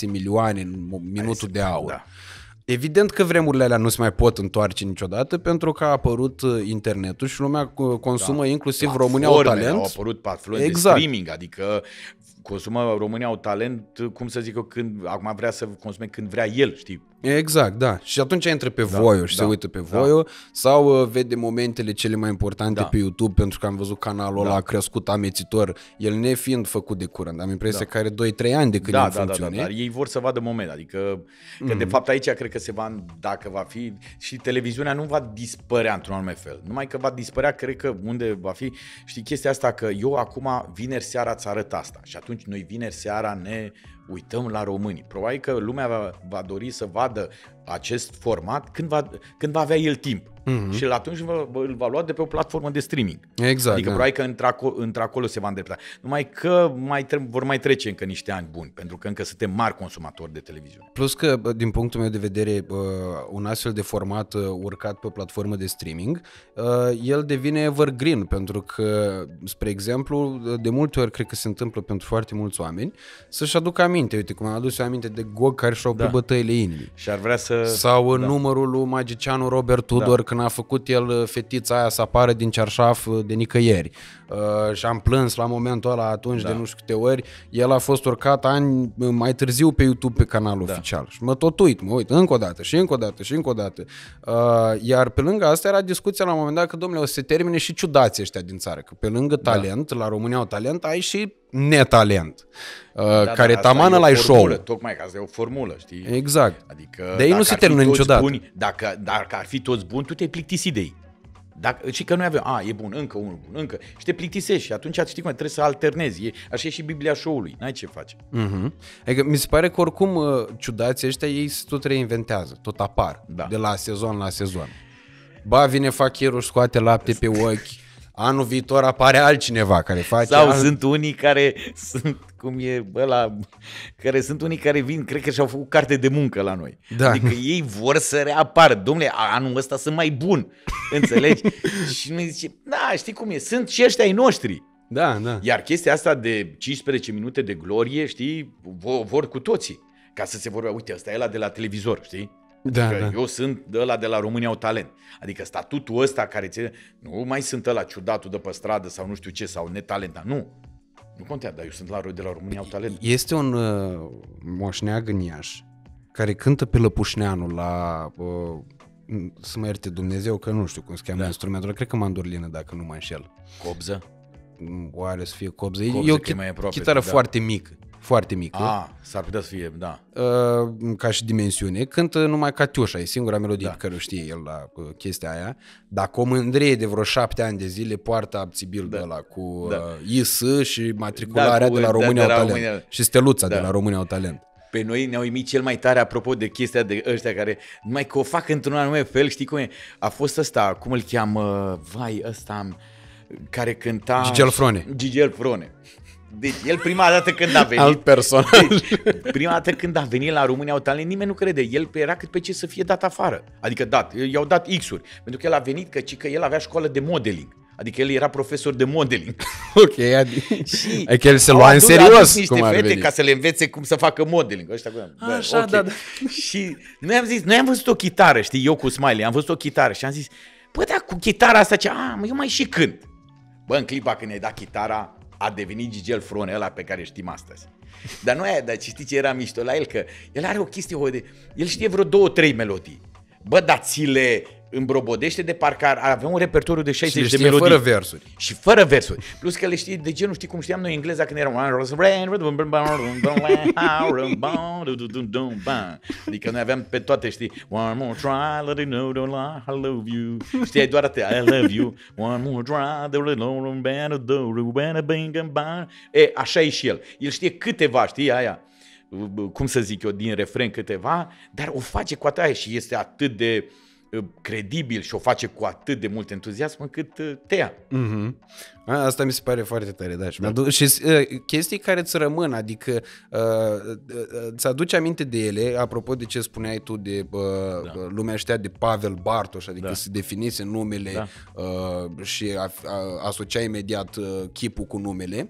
milioane în minutul de aur. Da. Evident că vremurile alea nu se mai pot întoarce niciodată pentru că a apărut uh, internetul și lumea consumă da. inclusiv România au talent. Au apărut platforme exact. de streaming, adică consumă România au talent, cum să zic eu, când, acum vrea să consume când vrea el, știi? Exact, da. Și atunci intră pe da, Voio și da, se uită pe da. Voio sau uh, vede momentele cele mai importante da. pe YouTube pentru că am văzut canalul da. ăla a crescut amețitor, el nefiind făcut de curând. Am impresia da. că are 2-3 ani de când da, e în da, funcțiune. Da, da, dar ei vor să vadă moment, adică că mm. de fapt aici cred că se va, dacă va fi, și televiziunea nu va dispărea într-un anume fel. Numai că va dispărea, cred că unde va fi, știi chestia asta că eu acum vineri seara îți arăt asta și atunci noi vineri seara ne uităm la români. Probabil că lumea va, va dori să vadă acest format când va, când va avea el timp. Mm-hmm. Și atunci îl va lua de pe o platformă de streaming. Exact. Adică da. probabil că într-acolo, într-acolo se va îndrepta. Numai că mai tre- vor mai trece încă niște ani buni, pentru că încă suntem mari consumatori de televiziune. Plus că, din punctul meu de vedere, un astfel de format urcat pe o platformă de streaming, el devine evergreen, pentru că, spre exemplu, de multe ori cred că se întâmplă pentru foarte mulți oameni să-și aducă aminte. Uite, cum am adus aminte de Gog care și-au da. bătăile inimii. Și ar vrea să... Sau da. numărul lui magicianul Robert Tudor, da când a făcut el uh, fetița aia să apară din cearșaf uh, de nicăieri. Uh, și am plâns la momentul ăla atunci da. de nu știu câte ori. El a fost urcat ani uh, mai târziu pe YouTube pe canalul da. oficial. Și mă tot uit, mă uit încă o dată și încă o dată și încă o dată. Uh, iar pe lângă asta era discuția la un moment dat că, domnule, o să se termine și ciudații ăștia din țară. Că pe lângă da. talent, da. la România au talent, ai și netalent, uh, Da, care dar asta tamană e o la formulă, show. Tocmai că asta e o formulă, știi? Exact. Adică De ei nu dacă se ar fi termină toți niciodată. Buni, dacă, dacă ar fi toți buni, tu te-ai plictisit de ei. Dacă, și că noi avem, a, e bun, încă unul bun, încă. Și te plictisești și atunci știi cum, trebuie să alternezi. E, așa e și Biblia show-ului, n-ai ce face. Uh-huh. Adică mi se pare că oricum uh, ciudații ăștia ei se tot reinventează, tot apar, Da. de la sezon la sezon. Ba vine fachierul, scoate lapte pe ochi, anul viitor apare altcineva care face Sau alt... sunt unii care sunt, cum e ăla, care sunt unii care vin, cred că și-au făcut carte de muncă la noi. Da. Adică ei vor să reapară. Domnule, anul ăsta sunt mai bun. Înțelegi? și noi zice, da, știi cum e, sunt și ăștia ai noștri. Da, da. Iar chestia asta de 15 minute de glorie, știi, vor, vor cu toții. Ca să se vorbească, uite, ăsta e ăla de la televizor, știi? Da, Că da. eu sunt de ăla de la România au talent. Adică statutul ăsta care ține, nu mai sunt ăla ciudatul de pe stradă sau nu știu ce, sau netalentat. Nu. Nu contează, dar eu sunt la, de la România au talent. Este un uh, moșneag în Iași care cântă pe Lăpușneanul la... Uh, să mă ierte Dumnezeu că nu știu cum se cheamă Da. instrumentul, cred că mandolină dacă nu mă înșel. Cobză? Oare să fie cobză? Cobză, e o că e mai chi- aproape, chitară da. foarte mică, foarte mică. A, s-ar putea să fie, da. uh, ca și dimensiune, cântă numai Catiușa, e singura melodie Da. pe care o știe el la uh, chestia aia, dar cu o mândrie de vreo șapte ani de zile poartă abțibil Da. de ăla cu Da. uh, IS și matricularea Da, cu- de la da, România de au la talent România. și steluța de Da. la România au talent. Pe noi ne-au uimit cel mai tare apropo de chestia de ăștia care, numai că o fac într-un anume fel, știi cum e? A fost ăsta, cum îl cheamă, vai, ăsta care cânta... Gigel Frone. Gigel Frone. Deci el prima dată când a venit... Alt personaj. Deci, prima dată când a venit la România au talent, nimeni nu crede. El era cât pe ce să fie dat afară. Adică dat, i-au dat X-uri. Pentru că el a venit că, ci că el avea școală de modeling. Adică el era profesor de modeling. ok, adică, Și adică el se au lua în adus- serios adus niște cum ar fete veni. ca să le învețe cum să facă modeling. Ăștia, cu- Așa, ok. da, da. Și noi am zis, noi am văzut o chitară, știi, eu cu Smiley, am văzut o chitară și am zis, bă, da, cu chitara asta, ce, a, mă, eu mai și cânt. Bă, în clipa când ai dat chitara, a devenit Gigel Frone, ăla pe care știm astăzi. Dar nu aia, dar știi ce era mișto la el? Că el are o chestie, o de, el știe vreo două, trei melodii. Bă, dar ți le îmbrobodește de parcă ar avea un repertoriu de Și 60 le de știe melodii. fără versuri. Și fără versuri. Plus că le știi de genul, știi cum știam noi engleza când eram Adică noi aveam pe toate, știi One more try, let it know, don't lie, I love you Știai doar atât, I love you One more try, the little band of the when a bang and bang E, așa e și el. El știe câteva, știi, aia cum să zic eu, din refren câteva, dar o face cu atâta și este atât de uh, credibil și o face cu atât de mult entuziasm încât uh, te ia. Mhm. A, Asta mi se pare foarte tare, da. Și, da. și uh, chestii care îți rămân, adică uh, uh, îți aduci aminte de ele, apropo de ce spuneai tu de uh, da. lumea știa de Pavel Bartoș, adică da. Da. se definise numele Da. uh, și a, a, asocia imediat uh, chipul cu numele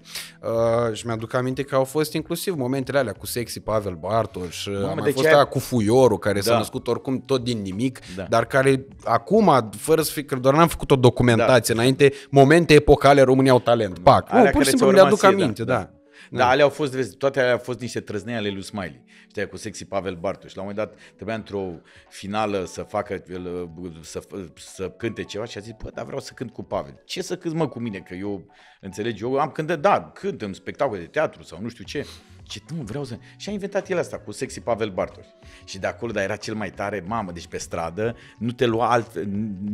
uh, și mi-aduc aminte că au fost inclusiv momentele alea cu sexy Pavel Bartoș, Mamă, a mai deci fost aia- aia cu Fuiorul, care s-a Da. născut oricum tot din nimic, Da. dar care acum, fără să fie, că doar n-am făcut o documentație da. înainte, momente epocale România au talent. Pac. Nu, Alea pur și care simplu ți-au le rămas aduc ție, aminte, da. Da, da. alea au fost, vezi, toate alea au fost niște trăznei ale lui Smiley. Știi, cu sexy Pavel Bartoș. La un moment dat trebuia într-o finală să facă, el, să, să cânte ceva și a zis, bă, dar vreau să cânt cu Pavel. Ce să cânt, mă, cu mine? Că eu, înțelegi, eu am cântat, da, cânt în spectacole de teatru sau nu știu ce. Ce, nu, vreau să... Și a inventat el asta cu sexy Pavel Bartoș. Și de acolo, dar era cel mai tare, mamă, deci pe stradă, nu te lua alt,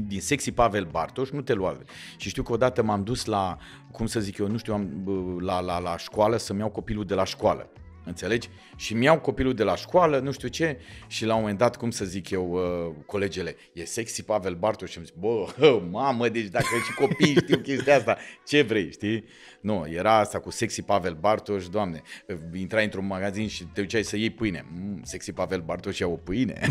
din sexy Pavel Bartoș, nu te lua. Și știu că odată m-am dus la, cum să zic eu, nu știu, am, bă, la, la, la școală să-mi iau copilul de la școală. Înțelegi? Și mi-au copilul de la școală, nu știu ce, și la un moment dat, cum să zic eu, uh, colegele, e sexy Pavel Bartoș și am zis, bă, hă, mamă, deci dacă și copiii știu chestia asta, ce vrei, știi? Nu, era asta cu sexy Pavel Bartoș, doamne, intrai într-un magazin și te duceai să iei pâine. Mm, sexy Pavel Bartoș ia o pâine.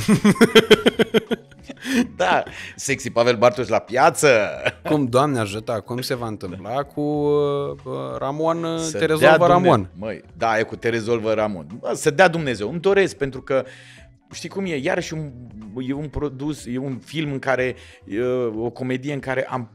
da, sexy Pavel Bartoș la piață. Cum, Doamne ajută, cum se va întâmpla cu uh, Ramon, uh, Să te dea rezolvă Dumne- Ramon. Măi, da, e cu te rezolvă Ramon. Bă, să dea Dumnezeu. Îmi doresc pentru că știi cum e, iarăși un, e un produs, e un film în care, e o comedie în care am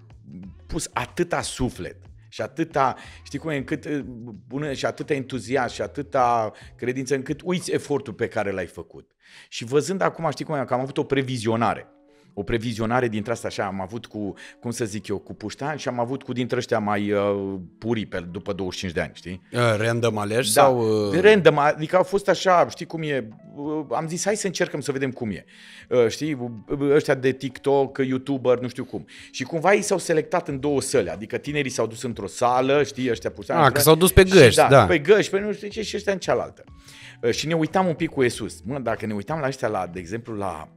pus atâta suflet și atâta, știi cum e, încât, e, bună, și atâta entuziasm și atâta credință încât uiți efortul pe care l-ai făcut. Și văzând acum, știi cum e, că am avut o previzionare. O previzionare dintre asta așa, am avut cu, cum să zic eu, cu Puștan și am avut cu dintre ăștia mai uh, puri pe, după 25 de ani, știi? Uh, random aleși Da, sau... Uh... random, adică au fost așa, știi cum e, uh, am zis hai să încercăm să vedem cum e, uh, știi, uh, ăștia de TikTok, YouTuber, nu știu cum. Și cumva ei s-au selectat în două săli, adică tinerii s-au dus într-o sală, știi, ăștia Puștan. Ah, că s-au dus pe Și găști, da. pe găști, pe nu știu ce și ăștia în cealaltă. Uh, Și ne uitam un pic cu Esus. Mă, dacă ne uitam la ăștia, la, de exemplu, la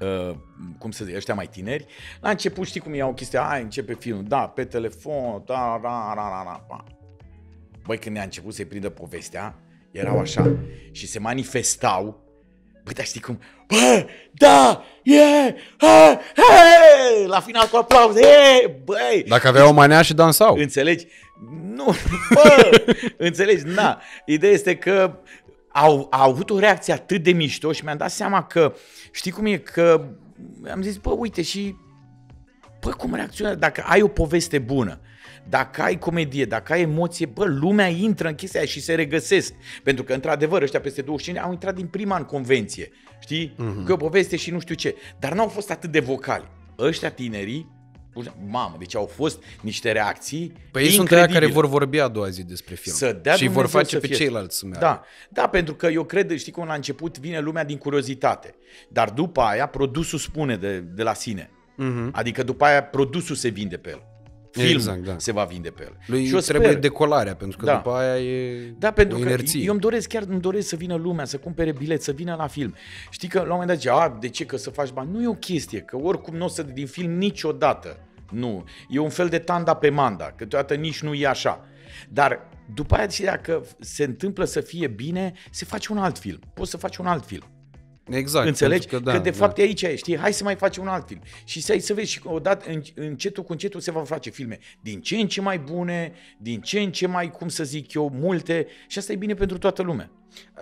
uh, cum să zic, ăștia mai tineri, la început știi cum iau chestia, ai, începe filmul, da, pe telefon, da, ra, ra, ra, ra, pa. Băi, când ne-a început să-i prindă povestea, erau așa și se manifestau Băi, dar știi cum? Bă, da, e, yeah, ha, hey! La final cu aplauze, e, băi! Dacă aveau o manea și dansau. Înțelegi? Nu, bă, înțelegi? Na, ideea este că au, au avut o reacție atât de mișto și mi-am dat seama că, știi cum e, că am zis, bă, uite și, bă, cum reacționează, dacă ai o poveste bună, dacă ai comedie, dacă ai emoție, bă, lumea intră în chestia aia și se regăsesc. Pentru că, într-adevăr, ăștia peste 25 ani au intrat din prima în convenție, știi? Uh-huh. Că e o poveste și nu știu ce. Dar n-au fost atât de vocali. Ăștia tinerii, mamă, deci au fost niște reacții Păi ei sunt aia care incredibile. vor vorbi a doua zi despre film. Să dea și vor Dumnezeu face să pe fie. ceilalți să meargă. Da, da, pentru că eu cred, știi cum la început vine lumea din curiozitate, dar după aia produsul spune de, de la sine. Mhm. Adică după aia produsul se vinde pe el. Filmul Exact, da. se va vinde pe el. Lui și eu trebuie sper, decolarea, pentru că Da. după aia e da, pentru o că inerție. eu îmi doresc, chiar îmi doresc să vină lumea, să cumpere bilet, să vină la film. Știi că la un moment dat zice, a, de ce, că să faci bani? Nu e o chestie, că oricum nu o să din film niciodată. Nu. E un fel de tanda pe manda, că câteodată nici nu e așa. Dar după aia, și dacă se întâmplă să fie bine, se face un alt film. Poți să faci un alt film. Exact. Înțelegi? pentru Că, da, că de da. fapt e aici, e, știi, hai să mai facem un alt film. Și să, să vezi și odată, în, încetul cu încetul se va face filme din ce în ce mai bune, din ce în ce mai, cum să zic eu, multe și asta e bine pentru toată lumea.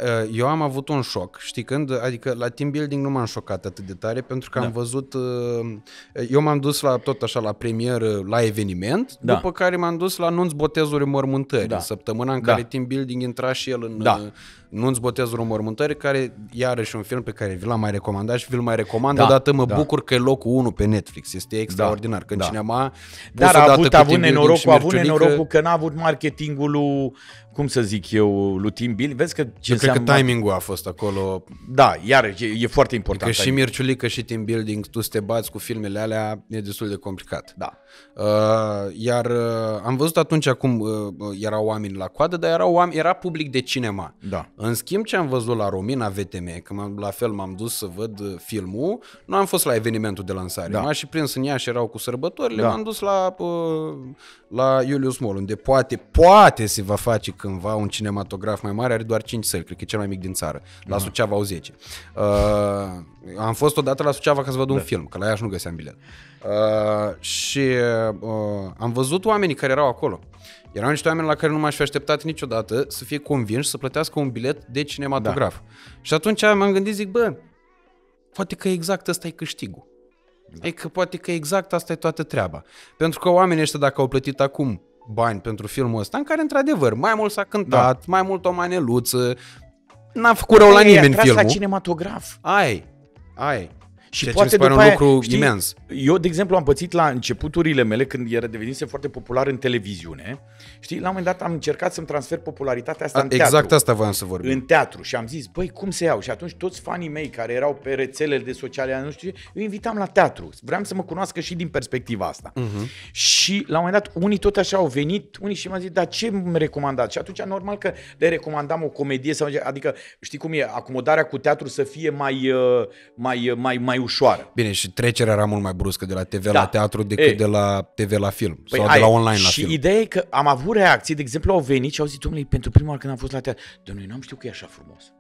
Uh, Eu am avut un șoc, știi când? Adică la team building nu m-am șocat atât de tare pentru că Da. am văzut, uh, eu m-am dus la tot așa la premieră, la eveniment, Da. după care m-am dus la nunți, botezuri, mormântări, Da. în săptămâna în Da. care team building intra și el în Da. uh, nunți, botezuri, mormântări, care iarăși un film pe care vi l-am mai recomandat și vi-l mai recomand. Da, Odată mă da. bucur că e locul 1 pe Netflix, este extraordinar, că în da. cinema Dar pus a odată avut, cu a avut team building nenorocul, și a avut Merciulică, nenorocul că n-a avut marketingul lui, cum să zic eu, lui Team Bill. Vezi că ce Eu cred că înseamnă- timingul a fost acolo Da, iar e, e foarte important. Că și timingul. Mirciulică și team building, tu să te bați cu filmele alea, e destul de complicat. Da. Uh, iar uh, am văzut atunci cum uh, erau oameni la coadă, dar erau oameni, era public de cinema. Da. În schimb, ce am văzut la Romina VTM, că m-am, la fel m-am dus să văd uh, filmul, nu am fost la evenimentul de lansare. Da. M-a și prins în Iași, erau cu sărbătorile, Da. m-am dus la, uh, la Iulius Mall, unde poate, poate se va face cândva un cinematograf mai mare, are doar 5 săli, cred că e cel mai mic din țară. La Da. Suceava au 10. Uh, am fost odată la Suceava ca să văd un film, că la Iași nu găseam bilet. Uh, și uh, am văzut oamenii care erau acolo. Erau niște oameni la care nu m-aș fi așteptat niciodată să fie convinși să plătească un bilet de cinematograf. Da. Și atunci m-am gândit, zic, bă, poate că exact ăsta e câștigul. Da. E că poate că exact asta e toată treaba. Pentru că oamenii ăștia, dacă au plătit acum bani pentru filmul ăsta, în care, într-adevăr, mai mult s-a cântat, da. mai mult o maneluță, n-a făcut rău la Ei, nimeni atras filmul. la cinematograf. Ai, ai. Și Ceea ce poate mi se pare după un aia, lucru știi, imens. Eu, de exemplu, am pățit la începuturile mele, când era devenise foarte popular în televiziune, știi, la un moment dat am încercat să-mi transfer popularitatea asta A, în exact teatru. asta voiam să vorbim. În teatru și am zis, băi, cum se iau? Și atunci toți fanii mei care erau pe rețelele de sociale, nu știu ce, eu invitam la teatru. Vreau să mă cunoască și din perspectiva asta. Uh-huh. Și la un moment dat, unii tot așa au venit, unii și mi-au zis, dar ce mi recomandați? Și atunci, normal că le recomandam o comedie, sau, adică, știi cum e, acomodarea cu teatru să fie mai, uh, mai, uh, mai, mai ușoară. Bine, și trecerea era mult mai bruscă de la TV Da. la teatru decât Ei. de la TV la film. Păi sau de aia la e. online la și film. ideea e că am avut reacții, de exemplu, au venit și au zis, domnule, pentru prima oară când am fost la teatru, domnule, nu am știut că e așa frumos.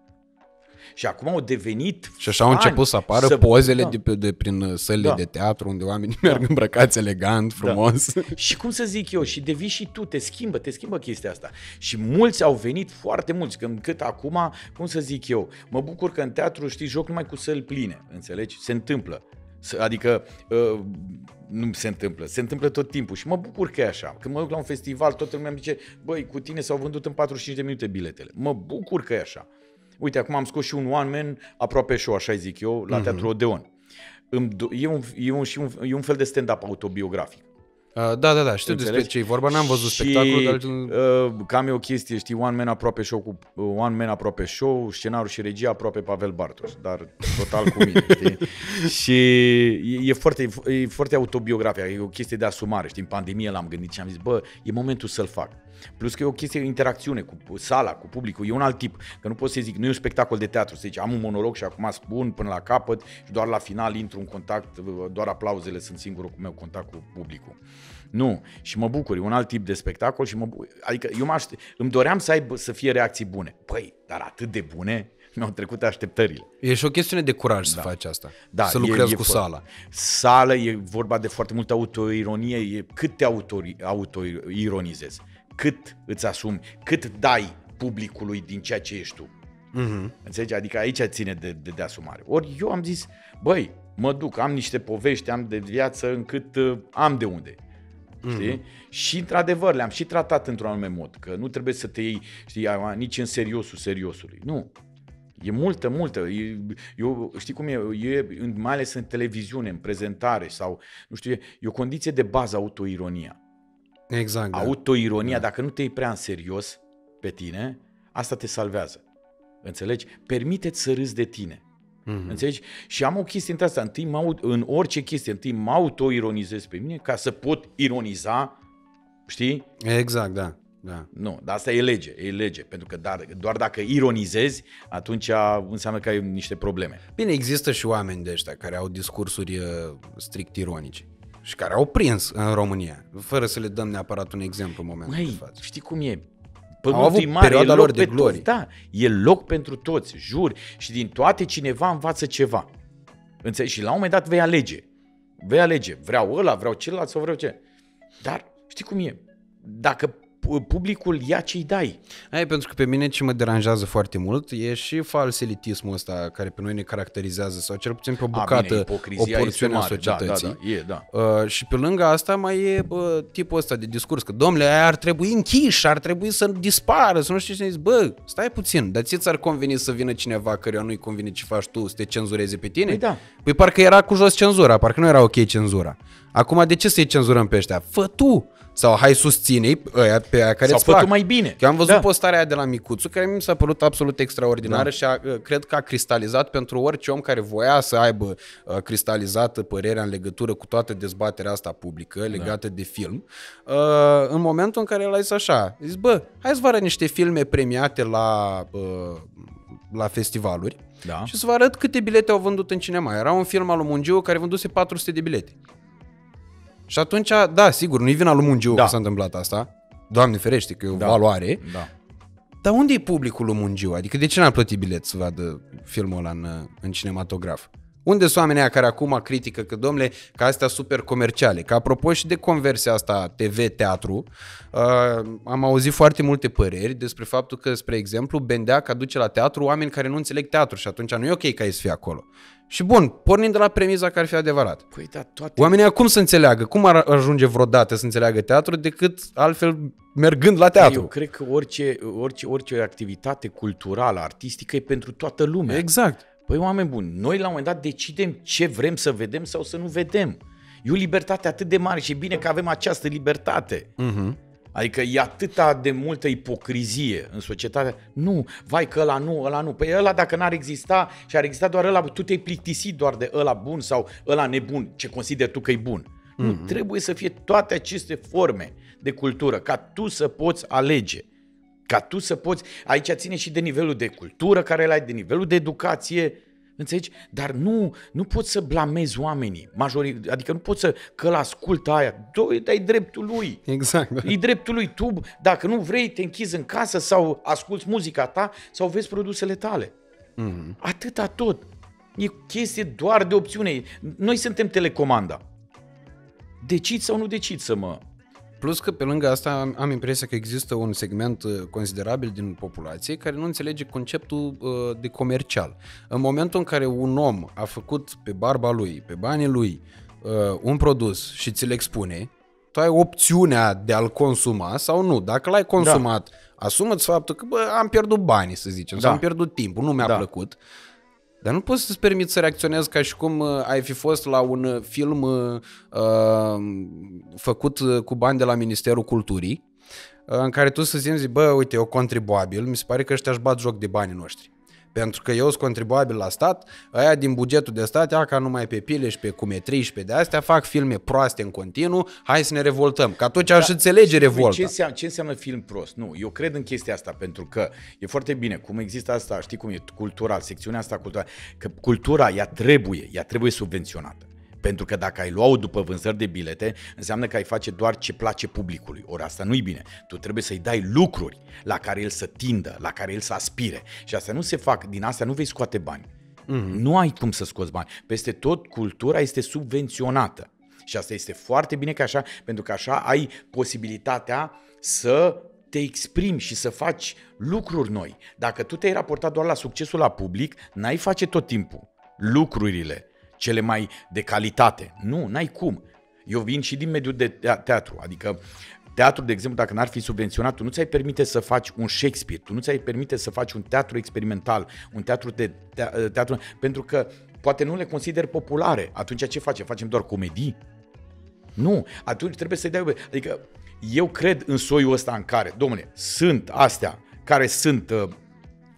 Și acum au devenit Și așa au fani început să apară să- pozele da. de, pe- de prin uh, sălile Da. de teatru unde oamenii merg îmbrăcați elegant, frumos. Și cum să zic eu, și devii și tu, te schimbă, te schimbă chestia asta. Și mulți au venit, foarte mulți, când cât acum, cum să zic eu, mă bucur că în teatru, știi, joc numai cu săli pline, înțelegi? Se întâmplă. S- Adică uh, nu se întâmplă, se întâmplă tot timpul și mă bucur că e așa. Când mă duc la un festival, toată lumea îmi zice, băi, cu tine s-au vândut în 45 de minute biletele. Mă bucur că e așa. Uite, acum am scos și un one man aproape show, așa zic eu, la Teatrul Odeon. îmi do- e, un, e, un, și un, e un fel de stand-up autobiografic. Uh, da, da, da, știu Înțelegi? despre ce e vorba, n-am văzut și, spectacolul, dar... uh, cam e o chestie, știi, One Man aproape show cu uh, One Man aproape show, scenariul și regia aproape Pavel Bartos, dar total cu mine, știi? și e, e, foarte, e foarte autobiografic, e o chestie de asumare, știi, în pandemie l-am gândit și am zis, bă, e momentul să-l fac. Plus că e o chestie de interacțiune cu sala, cu publicul, e un alt tip, că nu pot să zic, nu e un spectacol de teatru, să zici, am un monolog și acum spun până la capăt și doar la final intru în contact, doar aplauzele sunt singurul cu meu contact cu publicul. Nu. Și mă bucur, e un alt tip de spectacol și mă bucur. Adică eu mă îmi doream să aibă, să fie reacții bune. Păi, dar atât de bune, mi-au trecut așteptările. E și o chestiune de curaj da. să faci asta. Da, să lucrezi e, e cu sala. Sala, e vorba de foarte multă autoironie, e cât te autoironizezi, cât îți asumi, cât dai publicului din ceea ce ești tu. Mm-hmm. Înțelegi? Adică aici ține de, de, de asumare. Ori eu am zis, băi, mă duc, am niște povești, am de viață încât uh, am de unde. Știi? Mm-hmm. Și într-adevăr le-am și tratat într-un anume mod, că nu trebuie să te iei, știi, nici în seriosul seriosului. Nu. E multă, multă. E, eu, știi cum e? e? Mai ales în televiziune, în prezentare sau, nu știu, e, e o condiție de bază autoironia. Exact. Da. Autoironia, da. dacă nu te iei prea în serios pe tine, asta te salvează. Înțelegi? Permite-ți să râzi de tine. Mm-hmm. Înțelegi? Și am o chestie între asta. Întâi mă, în orice chestie, întâi mă auto-ironizez pe mine ca să pot ironiza, știi? Exact, da. Da. Nu, dar asta e lege, e lege, pentru că dar, doar dacă ironizezi, atunci înseamnă că ai niște probleme. Bine, există și oameni de ăștia care au discursuri uh, strict ironice și care au prins în România, fără să le dăm neapărat un exemplu în momentul Măi, de față. știi cum e? Pământul Au avut mare, perioada lor de glorie. Toți, da, e loc pentru toți, jur. Și din toate cineva învață ceva. Înțelegi? Și la un moment dat vei alege. Vei alege. Vreau ăla, vreau celălalt sau vreau ce. Dar știi cum e? Dacă publicul ia ce-i dai. Aia pentru că pe mine ce mă deranjează foarte mult e și fals elitismul ăsta care pe noi ne caracterizează sau cel puțin pe o bucată, A, bine, o porțiune a societății. Da, da, da, e, da. Uh, și pe lângă asta mai e bă, tipul ăsta de discurs că domnule, aia ar trebui închiși, ar trebui să dispară, să nu știu ce zici, bă, stai puțin, dar ți-ar conveni să vină cineva căruia nu-i convine ce faci tu, să te cenzureze pe tine? Păi da. Păi parcă era cu jos cenzura, parcă nu era ok cenzura. Acum de ce să-i cenzurăm pe ăștia? Fă tu! Sau hai susține ăia pe aia care Sau fă tu mai bine. Că am văzut da. postarea aia de la Micuțu, care mi s-a părut absolut extraordinară da. și a, uh, cred că a cristalizat pentru orice om care voia să aibă a, uh, cristalizată părerea în legătură cu toată dezbaterea asta publică legată da. de film. A, uh, în momentul în care el a zis așa, zis, bă, hai să vă arăt niște filme premiate la, a, la festivaluri da. și să vă arăt câte bilete au vândut în cinema. Era un film al lui Mungiu care vânduse 400 de bilete. Și atunci, da, sigur, nu-i vina lui Mungiu da. că s-a întâmplat asta. Doamne ferește, că e o da. valoare. Da. Dar unde e publicul lui Mungiu? Adică de ce n-a plătit bilet să vadă filmul ăla în, în cinematograf? Unde sunt oamenii care acum critică că, domnule, că astea super comerciale? Că apropo și de conversia asta TV-teatru, uh, am auzit foarte multe păreri despre faptul că, spre exemplu, Bendeac aduce la teatru oameni care nu înțeleg teatru și atunci nu e ok ca ei să fie acolo. Și bun, pornind de la premiza că ar fi adevărat. Păi da, toate... Oamenii acum să înțeleagă, cum ar ajunge vreodată să înțeleagă teatru decât altfel mergând la teatru? Eu cred că orice, orice, orice activitate culturală, artistică e pentru toată lumea. Exact. Păi oameni buni, noi la un moment dat decidem ce vrem să vedem sau să nu vedem. E o libertate atât de mare și e bine că avem această libertate. Uh-huh. Adică e atâta de multă ipocrizie în societate. Nu, vai că ăla nu, ăla nu. Păi ăla dacă n-ar exista și ar exista doar ăla, tu te-ai plictisit doar de ăla bun sau ăla nebun, ce consideri tu că e bun. Mm-hmm. Nu, mhm. trebuie să fie toate aceste forme de cultură, ca tu să poți alege. Ca tu să poți, aici ține și de nivelul de cultură care îl ai, de nivelul de educație, Înțelegi? Dar nu, nu poți să blamezi oamenii. Majori, adică nu poți să că ascultă aia. Doi, dai dreptul lui. Exact. Da. E dreptul lui. Tu, dacă nu vrei, te închizi în casă sau asculți muzica ta sau vezi produsele tale. Mm-hmm. Atâta tot. E chestie doar de opțiune. Noi suntem telecomanda. Decid sau nu decid să mă Plus că pe lângă asta am impresia că există un segment uh, considerabil din populație care nu înțelege conceptul uh, de comercial. În momentul în care un om a făcut pe barba lui, pe banii lui, uh, un produs și ți-l expune, tu ai opțiunea de a-l consuma sau nu. Dacă l-ai consumat, da. asumă-ți faptul că bă, am pierdut banii, să zicem, da. sau am pierdut timpul, nu mi-a da. plăcut. Dar nu poți să-ți permiți să reacționezi ca și cum uh, ai fi fost la un uh, film uh, uh, făcut uh, cu bani de la Ministerul Culturii, uh, în care tu să zici, bă, uite, eu contribuabil, mi se pare că ăștia își bat joc de banii noștri. Pentru că eu sunt contribuabil la stat, aia din bugetul de stat, ia ca numai pe pile și pe cumetrii și pe de astea, fac filme proaste în continuu, hai să ne revoltăm. Că atunci aș înțelege Ce revolta. înseamnă, ce înseamnă film prost? Nu, eu cred în chestia asta pentru că e foarte bine, cum există asta, știi cum e, cultural, secțiunea asta culturală, că cultura, ea trebuie, ea trebuie subvenționată. Pentru că dacă ai lua-o după vânzări de bilete, înseamnă că ai face doar ce place publicului. Ori asta nu-i bine. Tu trebuie să-i dai lucruri la care el să tindă, la care el să aspire. Și asta nu se fac, din asta nu vei scoate bani. Mm-hmm. Nu ai cum să scoți bani. Peste tot, cultura este subvenționată. Și asta este foarte bine că așa, pentru că așa ai posibilitatea să te exprimi și să faci lucruri noi. Dacă tu te-ai raportat doar la succesul la public, n-ai face tot timpul lucrurile cele mai de calitate. Nu, n-ai cum. Eu vin și din mediul de te- teatru, adică teatru, de exemplu, dacă n-ar fi subvenționat, tu nu ți-ai permite să faci un Shakespeare, tu nu ți-ai permite să faci un teatru experimental, un teatru de te- teatru, pentru că poate nu le consider populare. Atunci ce facem? Facem doar comedii? Nu, atunci trebuie să-i dai... Adică eu cred în soiul ăsta în care, domnule, sunt astea care sunt... Uh,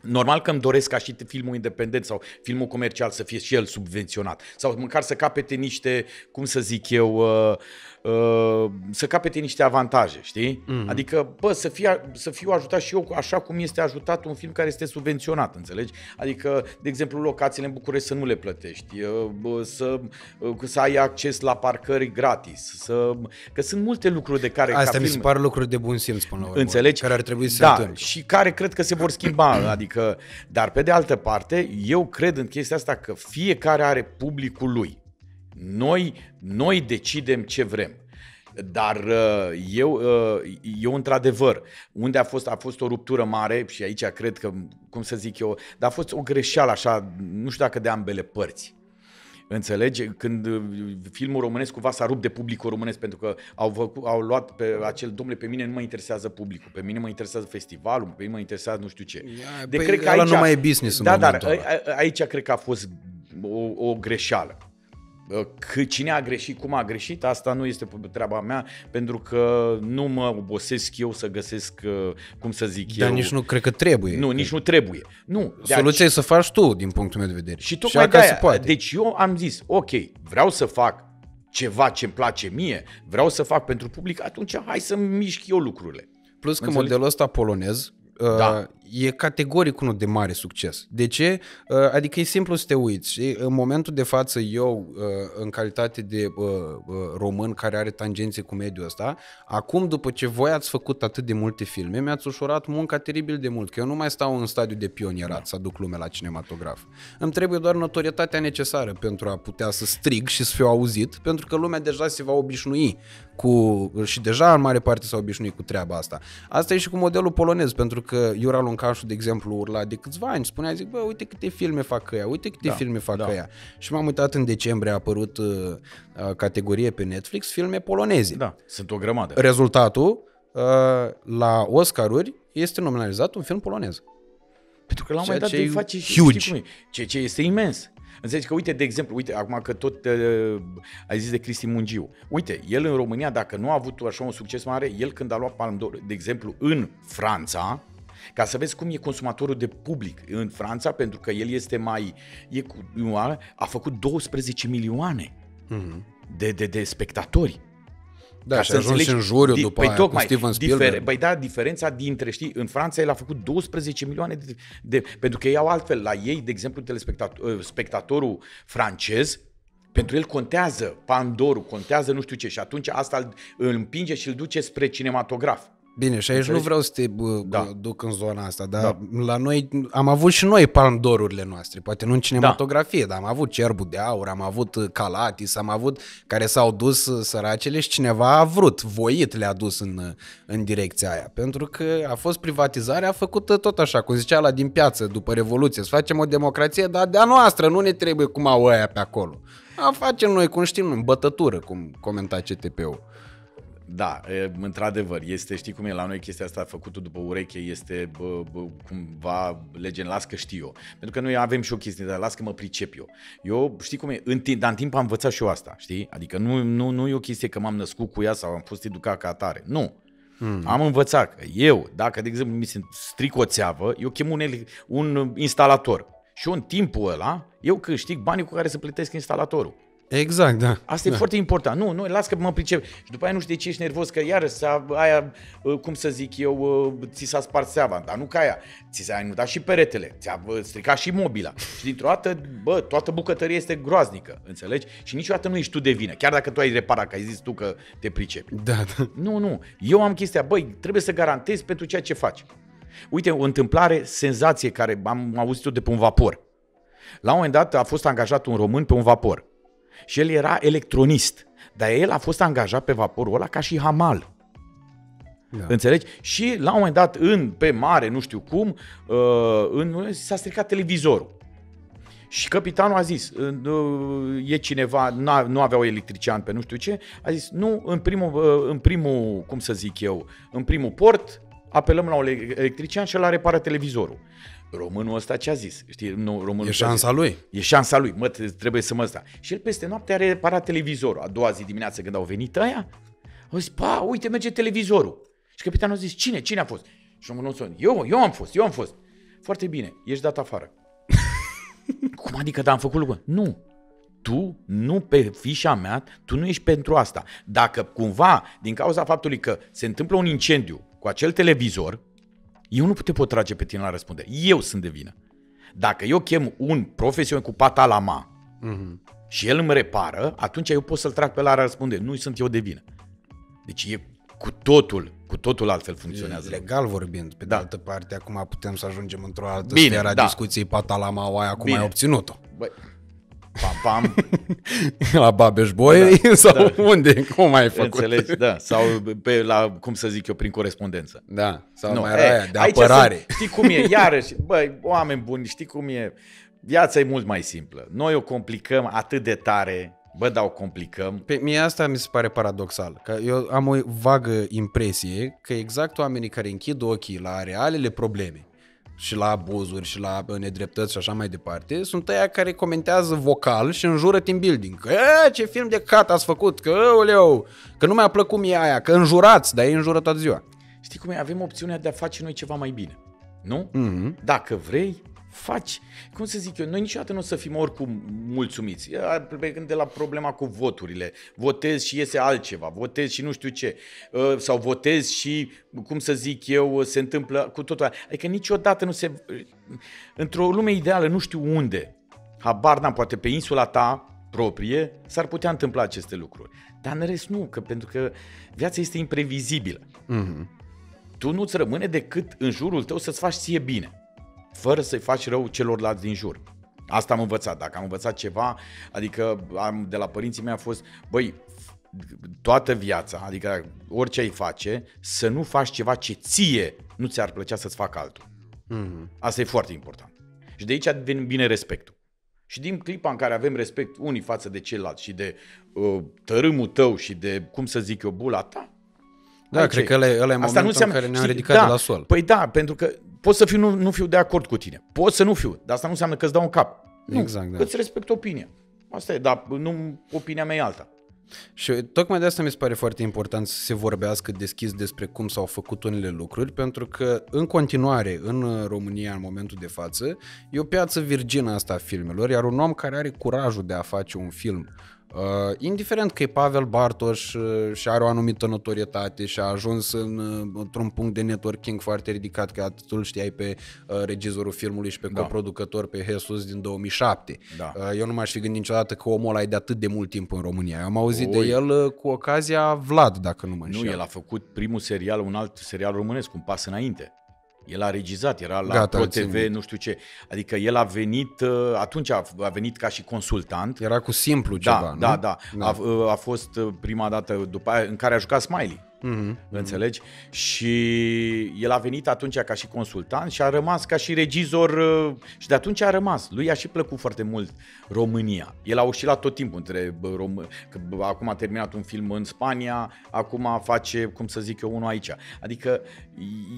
normal că îmi doresc ca și filmul independent sau filmul comercial să fie și el subvenționat. Sau măcar să capete niște, cum să zic eu, uh, uh, să capete niște avantaje, știi? Mm-hmm. Adică, bă, să, fie, să fiu ajutat și eu așa cum este ajutat un film care este subvenționat, înțelegi? Adică, de exemplu, locațiile în București să nu le plătești, uh, bă, să, uh, să ai acces la parcări gratis, să, că sunt multe lucruri de care Astea ca mi se film, par lucruri de bun simț până la urmă. Înțelegi? Care ar trebui să se da, întâmple. și care cred că se vor schimba, adică, dar pe de altă parte, eu cred în chestia asta că fiecare are publicul lui. Noi, noi decidem ce vrem. Dar uh, eu, uh, eu într-adevăr, unde a fost, a fost o ruptură mare și aici cred că, cum să zic eu, dar a fost o greșeală așa, nu știu dacă de ambele părți. Înțelegi? Când uh, filmul românesc cumva s-a rupt de publicul românesc pentru că au, făcut, au luat pe acel domnule, pe mine nu mă interesează publicul, pe mine mă interesează festivalul, pe mine mă interesează nu știu ce. Ia, păi ăla nu mai e business în Da, dar momentul ăla. a- a- aici cred că a fost o, o greșeală. Că cine a greșit, cum a greșit, asta nu este treaba mea, pentru că nu mă obosesc eu să găsesc, uh, cum să zic Dar eu... nici nu cred că trebuie. Nu, nici nu trebuie. Nu, de Soluția e să faci tu, din punctul meu de vedere. și tocmai de acasă aia, se poate. deci eu am zis, ok, vreau să fac ceva ce îmi place mie, vreau să fac pentru public, atunci hai să mișc eu lucrurile. Plus că Înțelegi? modelul ăsta polonez Da. Da. e categoric unul de mare succes. De ce? Uh, adică e simplu să te uiți. Știi? În momentul de față, eu, uh, în calitate de uh, uh, român care are tangențe cu mediul ăsta, acum după ce voi ați făcut atât de multe filme, mi-ați ușurat munca teribil de mult, că eu nu mai stau în stadiu de pionierat să aduc lume la cinematograf. Îmi trebuie doar notorietatea necesară pentru a putea să strig și să fiu auzit, pentru că lumea deja se va obișnui cu, și deja în mare parte s-a obișnuit cu treaba asta. Asta e și cu modelul polonez, pentru că Iura Luncașu, de exemplu, urla de câțiva ani, spunea, zic, bă, uite câte filme fac ăia, uite câte Da, filme fac da. ăia. Și m-am uitat în decembrie, a apărut uh, uh, categorie pe Netflix, filme poloneze. Da, sunt o grămadă. Rezultatul, uh, la Oscaruri, este nominalizat un film polonez. Pentru că la un Ceea moment dat ce îi e face și huge. știi cum e, ceea ce este imens. Înțelegi că, uite, de exemplu, uite, acum că tot uh, ai zis de Cristi Mungiu. Uite, el în România, dacă nu a avut așa un succes mare, el când a luat Palme d'Or, de exemplu, în Franța, ca să vezi cum e consumatorul de public în Franța, pentru că el este mai... E cu, a făcut 12 milioane de, de, de spectatori. Da, Ca și să a ajuns înțelegi, în juriu di- după păi aia tocmai, cu Steven Spielberg. Difer, băi da, diferența dintre, știi, în Franța el a făcut 12 milioane de, de pentru că ei au altfel, la ei, de exemplu, telespectator, spectatorul francez, pentru el contează Pandorul, contează nu știu ce și atunci asta îl, îl împinge și îl duce spre cinematograf. Bine, și aici Înțelegi? nu vreau să te bă, Da. da. duc în zona asta, dar da. la noi am avut și noi palmdorurile noastre, poate nu în cinematografie, da. dar am avut Cerbul de Aur, am avut uh, Calatis, am avut care s-au dus uh, săracele și cineva a vrut, voit le-a dus în, uh, în direcția aia, pentru că a fost privatizarea făcută tot așa, cum zicea la din piață după Revoluție, să facem o democrație, dar de-a noastră, nu ne trebuie cum au ăia pe acolo. A facem noi cum știm, în bătătură, cum comenta CTP-ul. Da, e, într-adevăr, este, știi cum e la noi chestia asta făcută după ureche, este bă, bă, cumva lege, las că știu eu. Pentru că noi avem și o chestie, dar las că mă pricep eu. Eu, știi cum e, în timp, dar în timp am învățat și eu asta, știi? Adică nu, nu, nu e o chestie că m-am născut cu ea sau am fost educat ca atare. Nu. Hmm. Am învățat că eu, dacă, de exemplu, mi se stric o țeavă, eu chem un, un instalator. Și eu, în timpul ăla, eu câștig banii cu care să plătesc instalatorul. Exact, da. Asta da. e foarte important. Nu, nu, las că mă pricep. Și după aia nu știi de ce ești nervos, că iară s-a, aia, uh, cum să zic eu, uh, ți s-a spart seava, dar nu ca aia. Ți s-a inundat și peretele, ți-a stricat și mobila. Și dintr-o dată, bă, toată bucătăria este groaznică, înțelegi? Și niciodată nu ești tu de vină, chiar dacă tu ai reparat, că ai zis tu că te pricepi. Da, da. Nu, nu. Eu am chestia, băi, trebuie să garantezi pentru ceea ce faci. Uite, o întâmplare, senzație care am auzit-o de pe un vapor. La un moment dat a fost angajat un român pe un vapor și el era electronist. Dar el a fost angajat pe vaporul ăla ca și hamal. Da. Înțelegi? Și la un moment dat, în, pe mare, nu știu cum, uh, în, s-a stricat televizorul. Și capitanul a zis, uh, e cineva, nu aveau electrician pe nu știu ce, a zis, nu, în primul, uh, în primul, cum să zic eu, în primul port, apelăm la un electrician și el a repară televizorul. Românul ăsta ce a zis? Știi, nu, românul e șansa lui. E șansa lui, mă, trebuie să mă sta. Și el peste noapte a reparat televizorul. A doua zi dimineață când au venit aia, au zis, pa, uite, merge televizorul. Și capitanul a zis, cine? Cine a fost? Și românul spune, eu, eu am fost, eu am fost. Foarte bine, ești dat afară. Cum adică, da, am făcut lucruri? Nu. Tu, nu pe fișa mea, tu nu ești pentru asta. Dacă cumva, din cauza faptului că se întâmplă un incendiu cu acel televizor, eu nu te pot trage pe tine la răspundere. Eu sunt de vină. Dacă eu chem un profesionist cu pata la ma uh-huh. și el îmi repară, atunci eu pot să-l trag pe la răspundere. Nu sunt eu de vină. Deci e cu totul, cu totul altfel funcționează. Legal vorbind, pe da. de altă parte, acum putem să ajungem într-o altă Bine, sferă a da. discuției patalama aia, cum Bine. ai obținut-o. Băi, pam, pam. la Babeș Boy da, sau da. unde? Cum ai făcut? Înțelegi, da. Sau pe la, cum să zic eu, prin corespondență. Da, sau nu, mai era aia, de apărare. Sunt, știi cum e, iarăși, băi, oameni buni, știi cum e, viața e mult mai simplă. Noi o complicăm atât de tare, Bă, dar o complicăm. Pe mie asta mi se pare paradoxal. Că eu am o vagă impresie că exact oamenii care închid ochii la realele probleme și la abuzuri și la nedreptăți și așa mai departe, sunt aia care comentează vocal și înjură team building. Că ce film de cat ați făcut, că oleu, că nu mi-a plăcut mie aia, că înjurați, dar ei înjură toată ziua. Știi cum e? Avem opțiunea de a face noi ceva mai bine. Nu? Mm-hmm. Dacă vrei, faci, cum să zic eu, noi niciodată nu o să fim oricum mulțumiți. Plecând de la problema cu voturile, votezi și iese altceva, votezi și nu știu ce, ă, sau votezi și, cum să zic eu, se întâmplă cu totul. Adică niciodată nu se... Într-o lume ideală, nu știu unde, habar n-am, poate pe insula ta proprie, s-ar putea întâmpla aceste lucruri. Dar în rest nu, că pentru că viața este imprevizibilă. Mm-hmm. Tu nu-ți rămâne decât în jurul tău să-ți faci ție bine fără să-i faci rău celorlalți din jur. Asta am învățat. Dacă am învățat ceva, adică am, de la părinții mei a fost, băi, toată viața, adică orice ai face, să nu faci ceva ce ție nu ți-ar plăcea să-ți facă altul. Mm-hmm. Asta e foarte important. Și de aici vine respectul. Și din clipa în care avem respect unii față de ceilalți și de uh, tărâmul tău și de, cum să zic eu, bula ta, da, cred că ăla, ăla e momentul Asta nu înseamnă, în care ne-am ridicat da, de la sol. Păi da, pentru că pot să fiu, nu, nu fiu de acord cu tine. Pot să nu fiu, dar asta nu înseamnă că îți dau un cap. Nu, exact, da. îți respect opinia. Asta e, dar nu opinia mea e alta. Și tocmai de asta mi se pare foarte important să se vorbească deschis despre cum s-au făcut unele lucruri, pentru că în continuare, în România, în momentul de față, e o piață virgină asta a filmelor, iar un om care are curajul de a face un film Uh, indiferent că e Pavel Bartos uh, și are o anumită notorietate și a ajuns în, uh, într-un punct de networking foarte ridicat, că atât îl știai pe uh, regizorul filmului și pe da. coproducător pe Jesus din 2007. Da. Uh, eu nu m-aș fi gândit niciodată că omul ăla e de atât de mult timp în România. Eu am auzit Oi. de el uh, cu ocazia Vlad, dacă nu mă înșel. Nu, el a făcut primul serial, un alt serial românesc, un pas înainte. El a regizat, era la Gata, ProTV, nu știu ce. Adică el a venit, uh, atunci a venit ca și consultant. Era cu simplu da, ceva, da, nu? Da, da. A, uh, a fost uh, prima dată după aia în care a jucat Smiley. Mm-hmm. Înțelegi? Și el a venit atunci ca și consultant și a rămas ca și regizor uh, și de atunci a rămas. Lui i-a și plăcut foarte mult România. El a oscilat tot timpul între Rom... că acum a terminat un film în Spania, acum face, cum să zic eu, unul aici. Adică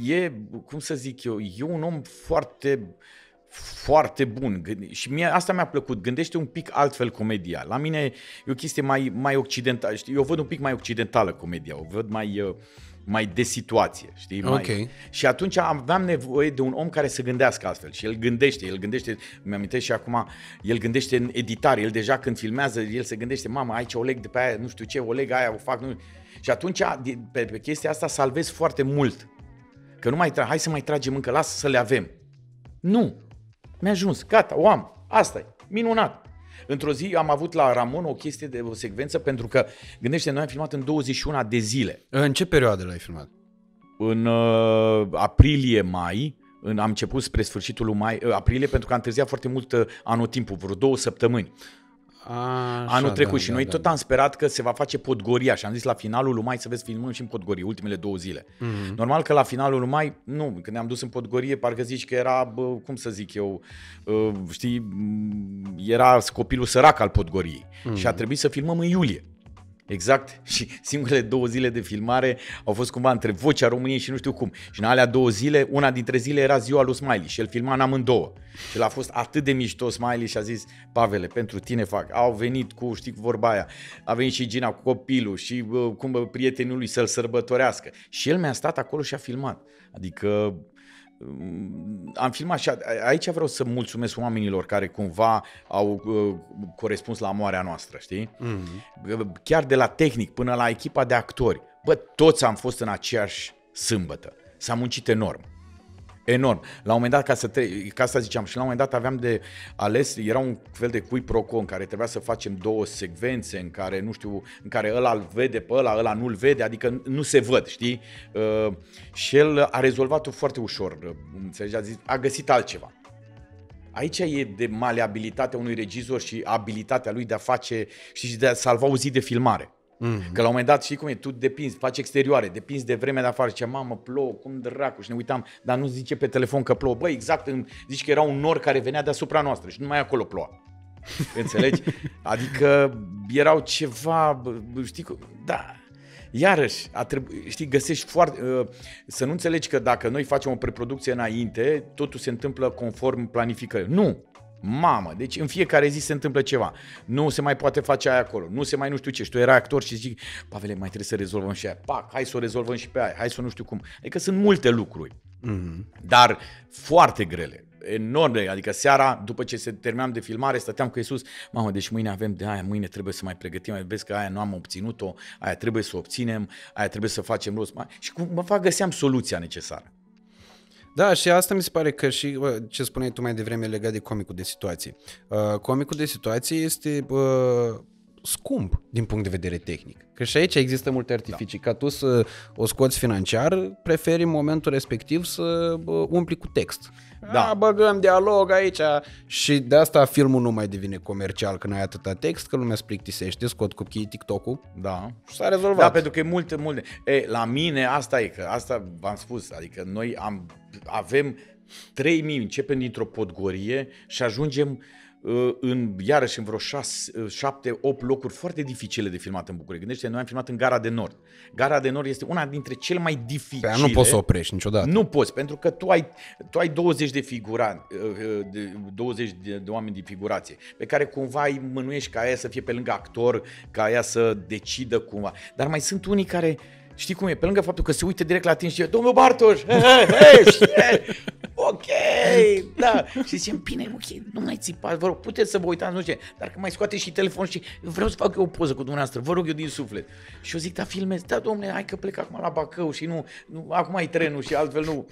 e, cum să zic eu, e un om foarte foarte bun. Și mie asta mi-a plăcut. Gândește un pic altfel comedia. La mine e o chestie mai, mai occidentală. Știi? Eu văd un pic mai occidentală comedia. O văd mai, uh, mai de situație. Știi? Mai... Okay. Și atunci aveam nevoie de un om care să gândească astfel. Și el gândește. El gândește, mi-amintesc și acum, el gândește în editare. El deja când filmează, el se gândește, mamă, aici o leg de pe aia, nu știu ce, o leg aia, o fac. Nu... Și atunci, pe, pe chestia asta, salvezi foarte mult. Că nu mai tra- hai să mai tragem încă, lasă să le avem. Nu, mi-a ajuns, gata, o am, asta e, minunat. Într-o zi am avut la Ramon o chestie de o secvență pentru că, gândește, noi am filmat în 21 de zile. În ce perioadă l-ai filmat? În uh, aprilie-mai, în, am început spre sfârșitul lui mai, uh, aprilie pentru că am întârziat foarte mult uh, anotimpul, vreo două săptămâni. A, anul așa, trecut da, și da, noi da, tot am sperat că se va face Podgoria și am zis la finalul lui mai să vezi filmăm și în Podgorie, ultimele două zile. Mm-hmm. Normal că la finalul lui mai, nu, când ne-am dus în Podgorie, parcă zici că era, bă, cum să zic eu, uh, știi, era copilul sărac al Podgoriei mm-hmm. și a trebuit să filmăm în iulie. Exact. Și singurele două zile de filmare au fost cumva între vocea României și nu știu cum. Și în alea două zile, una dintre zile era ziua lui Smiley și el filma în amândouă. Și el a fost atât de mișto Smiley și a zis, Pavele, pentru tine fac. Au venit cu, știi, vorba aia, a venit și Gina cu copilul și uh, cum prietenul lui să-l sărbătorească. Și el mi-a stat acolo și a filmat. Adică am filmat și aici vreau să mulțumesc oamenilor care cumva au uh, corespuns la moarea noastră, știi? Mm-hmm. Chiar de la tehnic până la echipa de actori. Bă, toți am fost în aceeași sâmbătă. S-a muncit enorm enorm. La un moment dat, ca, să tre- ca asta ziceam, și la un moment dat aveam de ales, era un fel de cui proco în care trebuia să facem două secvențe în care, nu știu, în care ăla îl vede pe ăla, ăla nu-l vede, adică nu se văd, știi? Uh, și el a rezolvat-o foarte ușor, uh, înțelegi? A, zis, a găsit altceva. Aici e de maleabilitatea unui regizor și abilitatea lui de a face și de a salva o zi de filmare. Mm-hmm. Că la un moment dat, știi cum e, tu depinzi, faci exterioare, depinzi de vremea de afară, zice, mamă, plouă, cum dracu, și ne uitam, dar nu zice pe telefon că plouă. Bă, exact, zici că era un nor care venea deasupra noastră și numai acolo ploua. Înțelegi? Adică erau ceva, știi, da, iarăși, a trebu- știi, găsești foarte... Uh, să nu înțelegi că dacă noi facem o preproducție înainte, totul se întâmplă conform planificării. Nu! Mamă, deci în fiecare zi se întâmplă ceva. Nu se mai poate face aia acolo, nu se mai nu știu ce. Și tu erai actor și zici, Pavele, mai trebuie să rezolvăm și aia. Pac, hai să o rezolvăm și pe aia, hai să nu știu cum. Adică sunt multe lucruri, mm-hmm. dar foarte grele enorm adică seara, după ce se terminam de filmare, stăteam cu Iisus, mamă, deci mâine avem de aia, mâine trebuie să mai pregătim, vezi că aia nu am obținut-o, aia trebuie să o obținem, aia trebuie să facem rost. Și cum mă fac, găseam soluția necesară. Da, și asta mi se pare că și ce spuneai tu mai devreme legat de comicul de situație. Uh, comicul de situație este uh, scump din punct de vedere tehnic. Că și aici există multe artificii. Da. Ca tu să o scoți financiar, preferi în momentul respectiv să umpli cu text. Da. A, băgăm dialog aici și de asta filmul nu mai devine comercial când ai atâta text, că lumea se plictisește, scot copiii TikTok-ul. Da. Și s-a rezolvat. Da, pentru că e multe, multe. E, la mine asta e, că asta v-am spus, adică noi am, avem 3000, începem dintr-o podgorie și ajungem Uh, în, iarăși în vreo 7, 8 uh, locuri foarte dificile de filmat în București. Gândește, noi am filmat în Gara de Nord. Gara de Nord este una dintre cele mai dificile. Pe nu poți să oprești niciodată. Nu poți, pentru că tu ai, tu ai 20 de figura, uh, de, 20 de, de oameni de figurație, pe care cumva îi mânuiești ca aia să fie pe lângă actor, ca aia să decidă cumva. Dar mai sunt unii care Știi cum e? Pe lângă faptul că se uită direct la tine și zice, domnul Bartoș, he, he, he, ok, da. Și zicem, bine, ok, nu mai țipați, vă rog, puteți să vă uitați, nu știu dar că mai scoate și telefon și vreau să fac eu o poză cu dumneavoastră, vă rog eu din suflet. Și eu zic, da, filmez, da, domnule, hai că plec acum la Bacău și nu, nu acum ai trenul și altfel nu.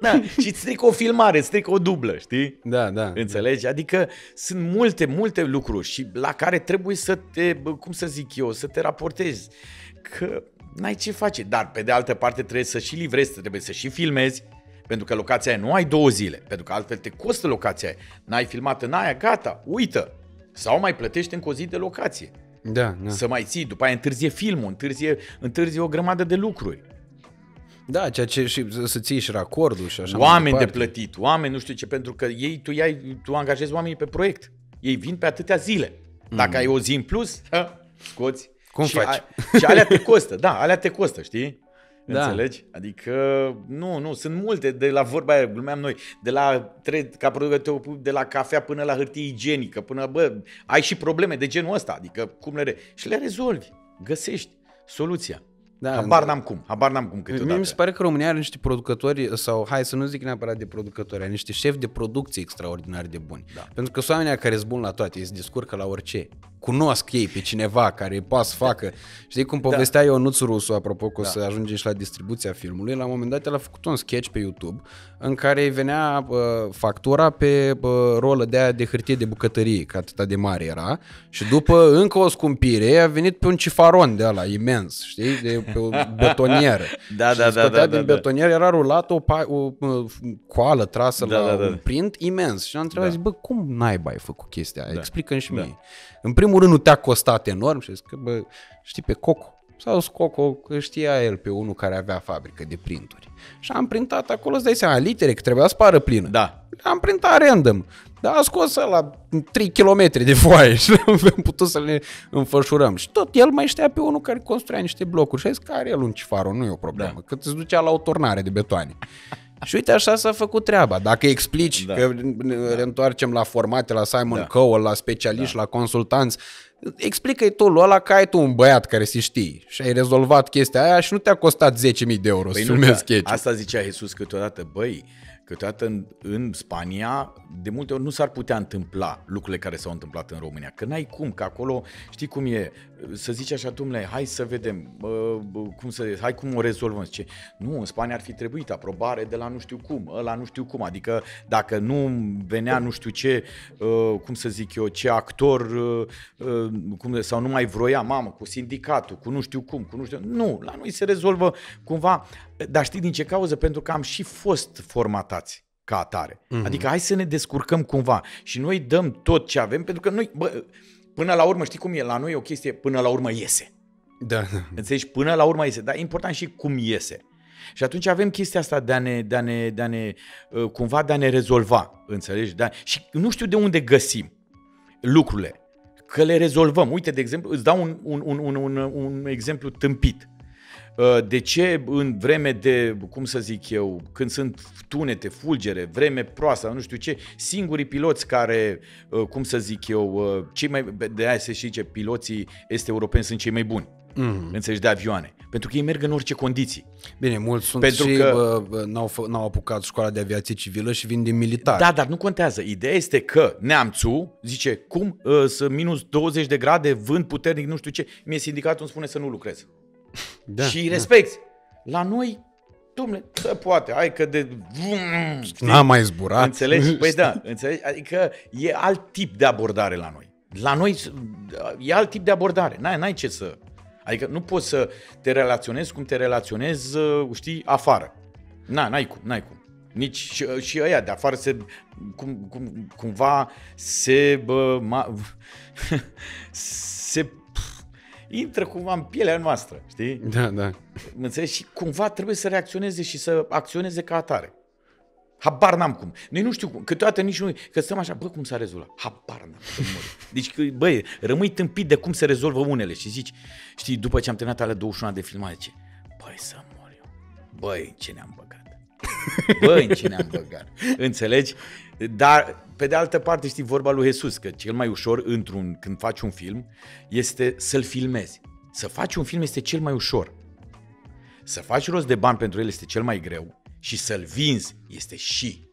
Da, și îți strică o filmare, îți strică o dublă, știi? Da, da. Înțelegi? Adică sunt multe, multe lucruri și la care trebuie să te, cum să zic eu, să te raportezi. Că n-ai ce face. Dar, pe de altă parte, trebuie să și livrezi, trebuie să și filmezi, pentru că locația aia nu ai două zile, pentru că altfel te costă locația aia. N-ai filmat în aia, gata, uită. Sau mai plătești încă o zi de locație. Da, da. Să mai ții, după aia întârzie filmul, întârzie, întârzie o grămadă de lucruri. Da, ceea ce și să ții și racordul și așa mai oameni de departe. plătit, oameni nu știu ce, pentru că ei, tu, iai, tu angajezi oamenii pe proiect. Ei vin pe atâtea zile. Dacă ai o zi în plus, ha, scoți. Mm. Cum și faci? A, și alea te costă, da, alea te costă, știi? Da. Înțelegi? Adică, nu, nu, sunt multe, de la vorba aia, glumeam noi, de la, tre- ca producător, de la cafea până la hârtie igienică, până, bă, ai și probleme de genul ăsta, adică cum le, re- și le rezolvi, găsești soluția. Da, habar n-am cum, habar n-am cum câteodată. Mie mi se pare că România are niște producători, sau hai să nu zic neapărat de producători, are niște șefi de producție extraordinar de buni. Da. Pentru că sunt oamenii care sunt buni la toate, ei se descurcă la orice. Cunosc ei pe cineva care poate să facă. Știi cum povestea da. Ionuț Rusu, apropo că o să ajungem și la distribuția filmului, la un moment dat el a făcut un sketch pe YouTube în care îi venea uh, factura pe uh, rolă de aia de hârtie de bucătărie, că atâta de mare era, și după încă o scumpire a venit pe un cifaron de ăla imens, știi, de pe o betonieră. Da, Și da, îți da, scotea da, din da, da. betonier, era rulat o, pa- o, o coală trasă Da, la da, da. un print imens. Și am întrebat, Da. zic, bă, cum naiba ai făcut chestia aia? Explică-mi și Da. mie. În primul rând nu te-a costat enorm și zic că, bă, știi pe Coco. Sau Coco, că știa el pe unul care avea fabrică de printuri. Și am printat acolo, îți dai seama, litere, că trebuia să pară plină. Da. Am printat random. Dar am scos la 3 km de foaie și am putut să le înfășurăm. Și tot el mai știa pe unul care construia niște blocuri. Și a zis că are el un cifaro, nu e o problemă. Da. Că îți ducea la o turnare de betoane. Și uite așa s-a făcut treaba. Dacă explici da. Da. că ne reîntoarcem la formate, la Simon Da. Cowell, la specialiști, da. la consultanți, explică-i tu lui ăla că ai tu un băiat care se știi și ai rezolvat chestia aia și nu te-a costat 10.000 de euro să Păi nu, filmezi da, sketch Asta zicea Jesus câteodată, băi, câteodată în, în Spania, de multe ori nu s-ar putea întâmpla lucrurile care s-au întâmplat în România. Că n-ai cum, că acolo, știi cum e, să zici așa, domnule, hai să vedem, bă, bă, cum să, hai cum o rezolvăm. Zice, nu, în Spania ar fi trebuit aprobare de la nu știu cum, ăla nu știu cum, adică dacă nu venea nu știu ce, uh, cum să zic eu, ce actor, uh, uh, cum, sau nu mai vroia, mamă, cu sindicatul, cu nu știu cum, cu nu știu, nu, la noi se rezolvă cumva, dar știți din ce cauză? Pentru că am și fost formatați ca atare. Mm-hmm. Adică hai să ne descurcăm cumva și noi dăm tot ce avem, pentru că noi, bă, până la urmă, știi cum e? La noi e o chestie, până la urmă iese. Da, da. Înțelegi? Până la urmă iese. Dar e important și cum iese. Și atunci avem chestia asta de a ne, de a ne, de a ne uh, cumva de a ne rezolva, înțelegi? De a, și nu știu de unde găsim lucrurile, că le rezolvăm. Uite, de exemplu, îți dau un, un, un, un, un, un exemplu tâmpit. Uh, De ce în vreme de, cum să zic eu, când sunt tunete, fulgere, vreme proastă, nu știu ce, singurii piloți care, uh, cum să zic eu, uh, cei mai, de aia se zice, piloții este europeni sunt cei mai buni, Mm. înțelegi, de avioane. Pentru că ei merg în orice condiții. Bine, mulți sunt Pentru și că- că... bă, n-au, fă, n-au apucat școala de aviație civilă și vin din militar. Da, dar nu contează. Ideea este că neamțul zice, cum, uh, să minus 20 de grade, vânt puternic, nu știu ce, mie sindicatul îmi spune să nu lucrez. Da și respecti. La noi, domnule, să poate, hai că de... știi? N-am mai zburat. Înțelegi? Păi da, înțelegi? Adică e alt tip de abordare la noi. La noi e alt tip de abordare. N-ai, n-ai ce să... Adică nu poți să te relaționezi cum te relaționezi, uh, știi, afară. Na, n-ai cum, n-ai cum. Nici și, și ăia de afară se, cum, cum, cumva se, bă, ma, se pf, intră cumva în pielea noastră, știi? Da, da. Înțelegi? Și cumva trebuie să reacționeze și să acționeze ca atare. Habar n-am cum. Noi nu știu cum. Câteodată nici nu... Că stăm așa, bă, cum s-a rezolvat? Habar n-am. să mor. Deci, că, băi, rămâi tâmpit de cum se rezolvă unele și zici, știi, după ce am terminat alea 21 de filmare, zice, băi, să mor eu. Băi, în ce ne-am băgat? Băi, în ce ne-am băgat? Înțelegi? Dar, pe de altă parte, știi, vorba lui Jesus, că cel mai ușor, într-un, când faci un film, este să-l filmezi. Să faci un film este cel mai ușor. Să faci rost de bani pentru el este cel mai greu și să-l vinzi este și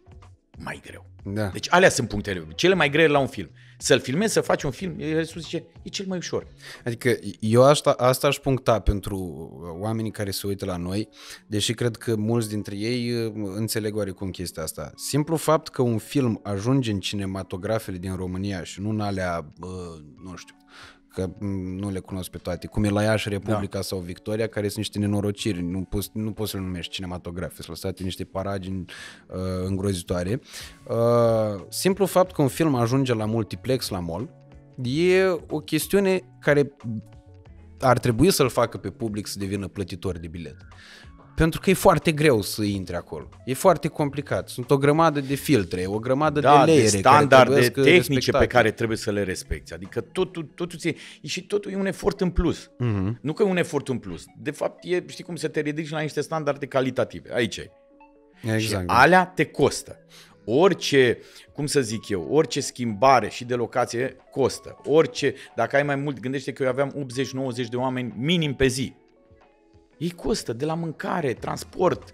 mai greu. Da. Deci alea sunt punctele cele mai grele la un film. Să-l filmezi, să faci un film, Iisus zice, e cel mai ușor. Adică eu asta, asta aș puncta pentru oamenii care se uită la noi, deși cred că mulți dintre ei uh, înțeleg oarecum chestia asta. Simplu fapt că un film ajunge în cinematografele din România și nu în alea, uh, nu știu, că mm, nu le cunosc pe toate, cum e la Iași Republica da. sau Victoria, care sunt niște nenorociri, nu poți, nu poți să le numești cinematografe, sunt lăsate niște paragini uh, îngrozitoare. Uh, simplu fapt că un film ajunge la multiplex, la mall, E o chestiune care ar trebui să-l facă pe public să devină plătitor de bilet. Pentru că e foarte greu să intri acolo. E foarte complicat. Sunt o grămadă de filtre, o grămadă da, de layere. de standarde care trebuie tehnice respectate. pe care trebuie să le respecti. Adică totul, totul, ție, e și totul e un efort în plus. Mhm. Nu că e un efort în plus. De fapt, e, știi cum să te ridici la niște standarde calitative. Aici e. Exact. Și alea te costă. Orice, cum să zic eu, orice schimbare și de locație costă. Orice, dacă ai mai mult, gândește că eu aveam 80-90 de oameni minim pe zi. Ei costă, de la mâncare, transport,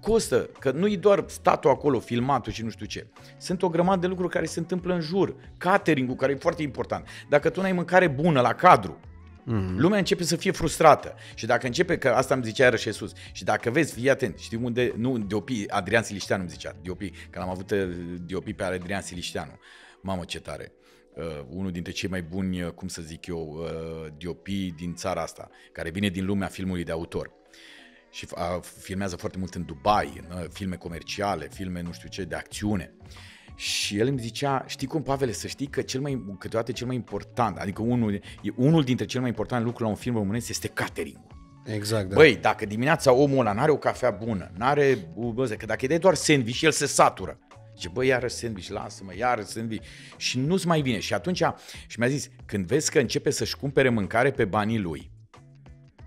costă, că nu e doar statul acolo, filmatul și nu știu ce. Sunt o grămadă de lucruri care se întâmplă în jur. Catering-ul, care e foarte important. Dacă tu n-ai mâncare bună la cadru, Mm-hmm. Lumea începe să fie frustrată. Și dacă începe, că asta îmi zicea iarăși Iisus, și dacă vezi, fii atent, știi unde, nu, Diopi, Adrian Silișteanu îmi zicea, Diopi, că l-am avut uh, Diopi pe Adrian Silișteanu. Mamă, ce tare. Uh, unul dintre cei mai buni, uh, cum să zic eu, uh, Diopi din țara asta, care vine din lumea filmului de autor. Și a, filmează foarte mult în Dubai, în uh, filme comerciale, filme nu știu ce, de acțiune. Și el îmi zicea, știi cum, Pavele, să știi că cel mai, câteodată cel mai important, adică unul, e unul dintre cele mai importante lucruri la un film românesc este catering Exact, da. Băi, dacă dimineața omul ăla n-are o cafea bună, n-are, bă, că dacă îi dai doar sandwich, el se satură. Zice, băi, iară sandwich, lasă-mă, iară sandwich. Și nu-ți mai vine. Și atunci, și mi-a zis, când vezi că începe să-și cumpere mâncare pe banii lui,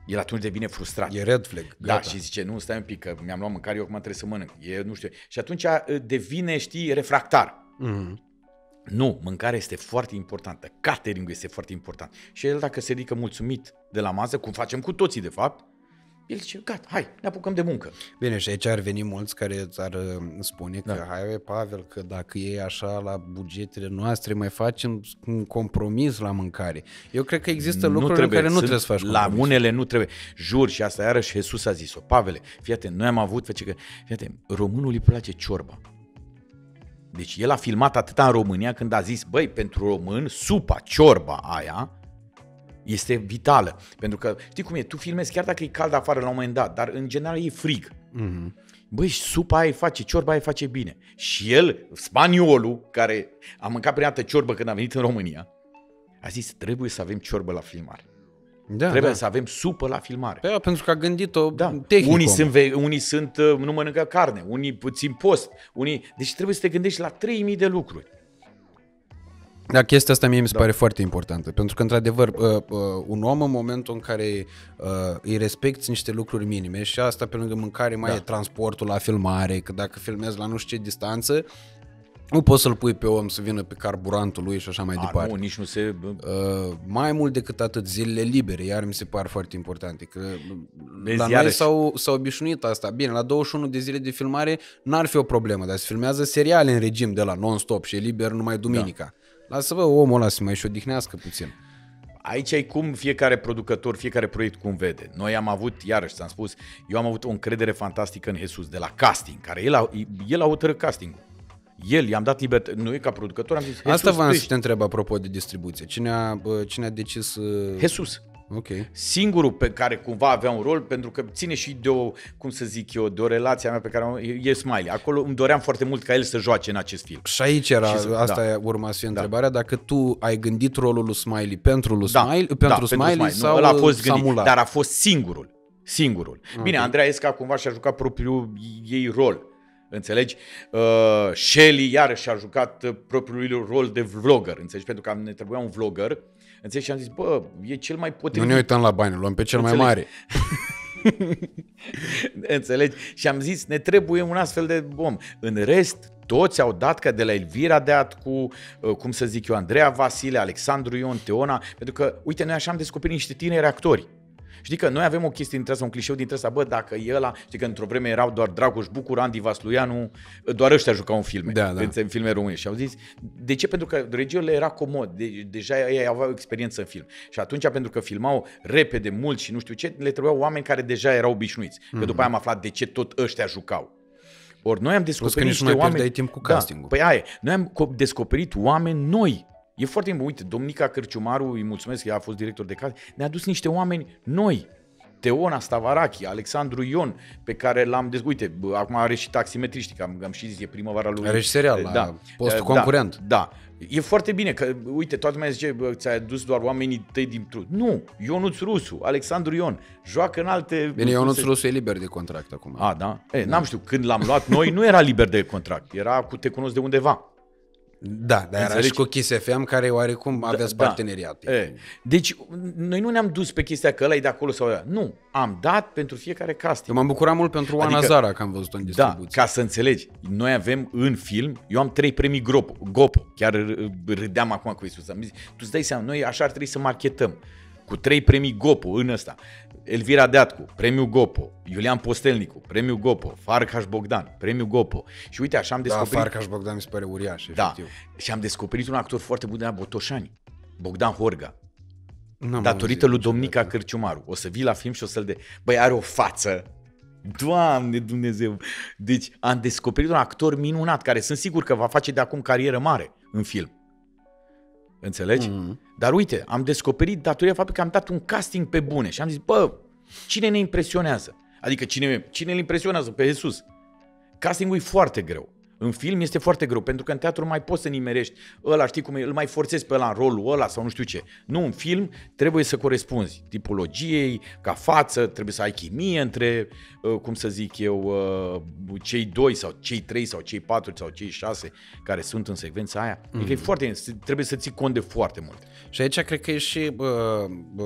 el atunci devine frustrat. E red flag. Da, gata. și zice, nu, stai un pic, că mi-am luat mâncare, eu acum trebuie să mănânc. E, nu știu. Și atunci uh, devine, știi, refractar. Mhm. Nu, mâncarea este foarte importantă, catering este foarte important. Și el dacă se ridică mulțumit de la masă, cum facem cu toții de fapt, el zice, gata, hai, ne apucăm de muncă. Bine, și aici ar veni mulți care ar uh, spune că, Da. hai, bă, Pavel, că dacă e așa la bugetele noastre, mai facem un compromis la mâncare. Eu cred că există lucruri în care nu sunt- trebuie să faci La compromis. unele nu trebuie. Jur și asta iarăși Jesus a zis-o. Pavele, fii atent, noi am avut, face că, fii atent, românul îi place ciorba. Deci el a filmat atâta în România când a zis, băi, pentru român, supa, ciorba aia, este vitală. Pentru că, știi cum e, tu filmezi chiar dacă e cald afară la un moment dat, dar în general e frig. Mhm. Băi, și supa aia îi face, ciorba aia îi face bine. Și el, spaniolul, care a mâncat prima dată ciorbă când a venit în România, a zis, trebuie să avem ciorbă la filmare. Da, Trebuie da. să avem supă la filmare. Da, pentru că a gândit-o Da. tehnic. unii omul. sunt, ve- unii sunt, uh, nu mănâncă carne, unii puțin post, unii... Deci trebuie să te gândești la 3000 de lucruri. Da, chestia asta mie mi se Da. pare foarte importantă, pentru că, într-adevăr, uh, uh, un om în momentul în care uh, îi respecti niște lucruri minime și asta pe lângă mâncare mai Da. e transportul la filmare, că dacă filmezi la nu știu ce distanță, nu poți să-l pui pe om să vină pe carburantul lui și așa mai A, departe. nu, nici nu se... Uh, mai mult decât atât, zilele libere, iar mi se par foarte importante. Că Vezi, la noi iarăși- s-au, s-au obișnuit asta. Bine, la 21 de zile de filmare n-ar fi o problemă, dar se filmează seriale în regim de la non-stop și e liber numai duminica. Da. Lasă-vă omul ăla să mai și odihnească puțin. Aici e cum fiecare producător, fiecare proiect cum vede. Noi am avut, iarăși ți-am spus, eu am avut o încredere fantastică în Jesus de la casting, care el a, el a hotărât castingul. El, i-am dat libertate. Noi, ca producător, am zis, Asta Jesus, v-am tu să ești te întreb apropo de distribuție. Cine a, bă, cine a decis... Uh... Jesus. Ok. Singurul pe care cumva avea un rol, pentru că ține și de o, cum să zic eu, de o relație a mea pe care o- e Smiley. Acolo îmi doream foarte mult ca el să joace în acest film. Și aici era, Și să- asta da. urma să fie întrebarea, dacă tu ai gândit rolul lui Smiley pentru lui Da, Smiley, da, pentru Smiley Nu, sau ăla a fost s-a gândit, mulat? dar a fost singurul. Singurul. Bine, Andreea Esca cumva și-a jucat propriul ei rol. Înțelegi? Uh, Shelly iarăși a jucat uh, propriul lui rol de vlogger. Înțelegi? Pentru că am- ne trebuia un vlogger. Înțelegi? Și am zis, bă, e cel mai Nu potrivit. ne uităm la bani, luăm pe cel mai Înțeleg. mare. Înțelegi? Și am zis, ne trebuie un astfel de om. În rest, toți au dat ca de la Elvira Deat cu, uh, cum să zic eu, Andreea Vasile, Alexandru Ion, Teona, pentru că, uite, noi așa am descoperit niște tineri actori. Știi că noi avem o chestie dintre asta, un clișeu dintre asta, bă, dacă e ăla, știi că într-o vreme erau doar Dragoș Bucur, Andy Vasluianu, doar ăștia jucau în filme, Da, da. în, în filme române. Și au zis, de ce? Pentru că regiul le era comod, de, deja ei aveau experiență în film. Și atunci, pentru că filmau repede, mult și nu știu ce, le trebuiau oameni care deja erau obișnuiți. Mm-hmm. Că după aia am aflat de ce tot ăștia jucau. Ori noi am descoperit nici nu niște mai oameni... pierdeai timp cu castingul. Da, păi aia, e. noi am co- descoperit oameni noi. E foarte important. Uite, Domnica Cârciumaru, îi mulțumesc, ea a fost director de casting, ne-a dus niște oameni noi. Teona Stavarachi, Alexandru Ion, pe care l-am dezgut. Uite, bă, acum are și taximetriști, că am, am și zis, e primăvara lui. Are și serial la da. postul Da, concurent. Da. E foarte bine că, uite, toată lumea zice, bă, ți-ai adus doar oamenii tăi din trup. Nu, Ionuț Rusu, Alexandru Ion, joacă în alte... Bine, Ionuț Rusu e liber de contract acum. A, da? E, n-am știut, când l-am luat noi, nu era liber de contract, era cu te cunosc de undeva. Da, dar era Înțelegi? și cu Kiss FM, care oarecum aveți Da. parteneriat. E. Deci, noi nu ne-am dus pe chestia că ăla e de acolo sau ăla. Nu, am dat pentru fiecare casting. Eu m-am bucurat mult pentru Oana Adică- Zara că am văzut-o în Da, distribuție. ca să înțelegi, noi avem în film, eu am trei premii Gropo, Gopo, chiar r- râdeam acum cu Isus. Am zis, tu îți dai seama, noi așa ar trebui să marketăm, cu trei premii Gopo în ăsta. Elvira Deatcu, premiul Gopo, Iulian Postelnicu, premiul Gopo, Farcaș Bogdan, premiul Gopo. Și uite, așa am Da, descoperit... Farcaș Bogdan mi se pare uriaș, da, efectiv. și am descoperit un actor foarte bun de la Botoșani, Bogdan Horga. N-am datorită auzit lui Domnica niciodată. Cârciumaru. O să vii la film și o să-l de... Băi, are o față. Doamne Dumnezeu! Deci am descoperit un actor minunat care sunt sigur că va face de acum carieră mare în film. Înțelegi? Mhm. Dar uite, am descoperit datorită faptului că am dat un casting pe bune și am zis, bă, cine ne impresionează? Adică cine, cine îl impresionează pe Jesus? Castingul e foarte greu. În film este foarte greu, pentru că în teatru mai poți să nimerești ăla, știi cum e, îl mai forțezi pe ăla în rolul ăla sau nu știu ce. Nu, în film trebuie să corespunzi tipologiei, ca față, trebuie să ai chimie între, uh, cum să zic eu, uh, cei doi sau cei trei sau cei patru sau cei șase care sunt în secvența aia. Mm. Adică e foarte, trebuie să ții cont de foarte mult. Și aici cred că e și bă, bă,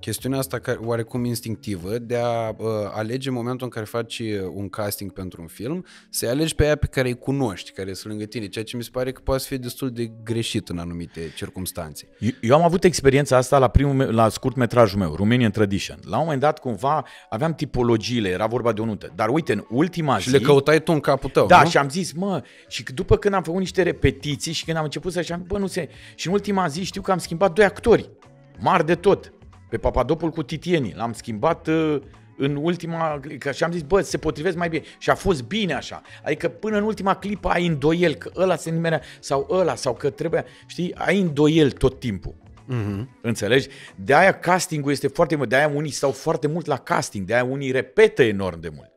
chestiunea asta care, oarecum instinctivă de a bă, alege în momentul în care faci un casting pentru un film, să alegi pe aia pe care îi cunoști, care sunt lângă tine, ceea ce mi se pare că poate să fie destul de greșit în anumite circunstanțe. Eu, eu am avut experiența asta la primul meu, la scurt metrajul meu, Romanian Tradition. La un moment dat, cumva, aveam tipologiile, era vorba de o nută. Dar uite, în ultima Și zi... le căutai tu în capul tău, Da, nu? și am zis, mă, și că după când am făcut niște repetiții și când am început să așa, bă, nu se... Și în ultima zi știu că am schimbat doi actori, mari de tot, pe Papadopul cu Titieni. L-am schimbat uh, în ultima... Că și am zis, bă, se potrivesc mai bine. Și a fost bine așa. Adică până în ultima clipă ai îndoiel că ăla se nimerea sau ăla sau că trebuie, știi, ai îndoiel tot timpul. Mm-hmm. Înțelegi? De aia castingul este foarte mult, de aia unii stau foarte mult la casting, de aia unii repetă enorm de mult.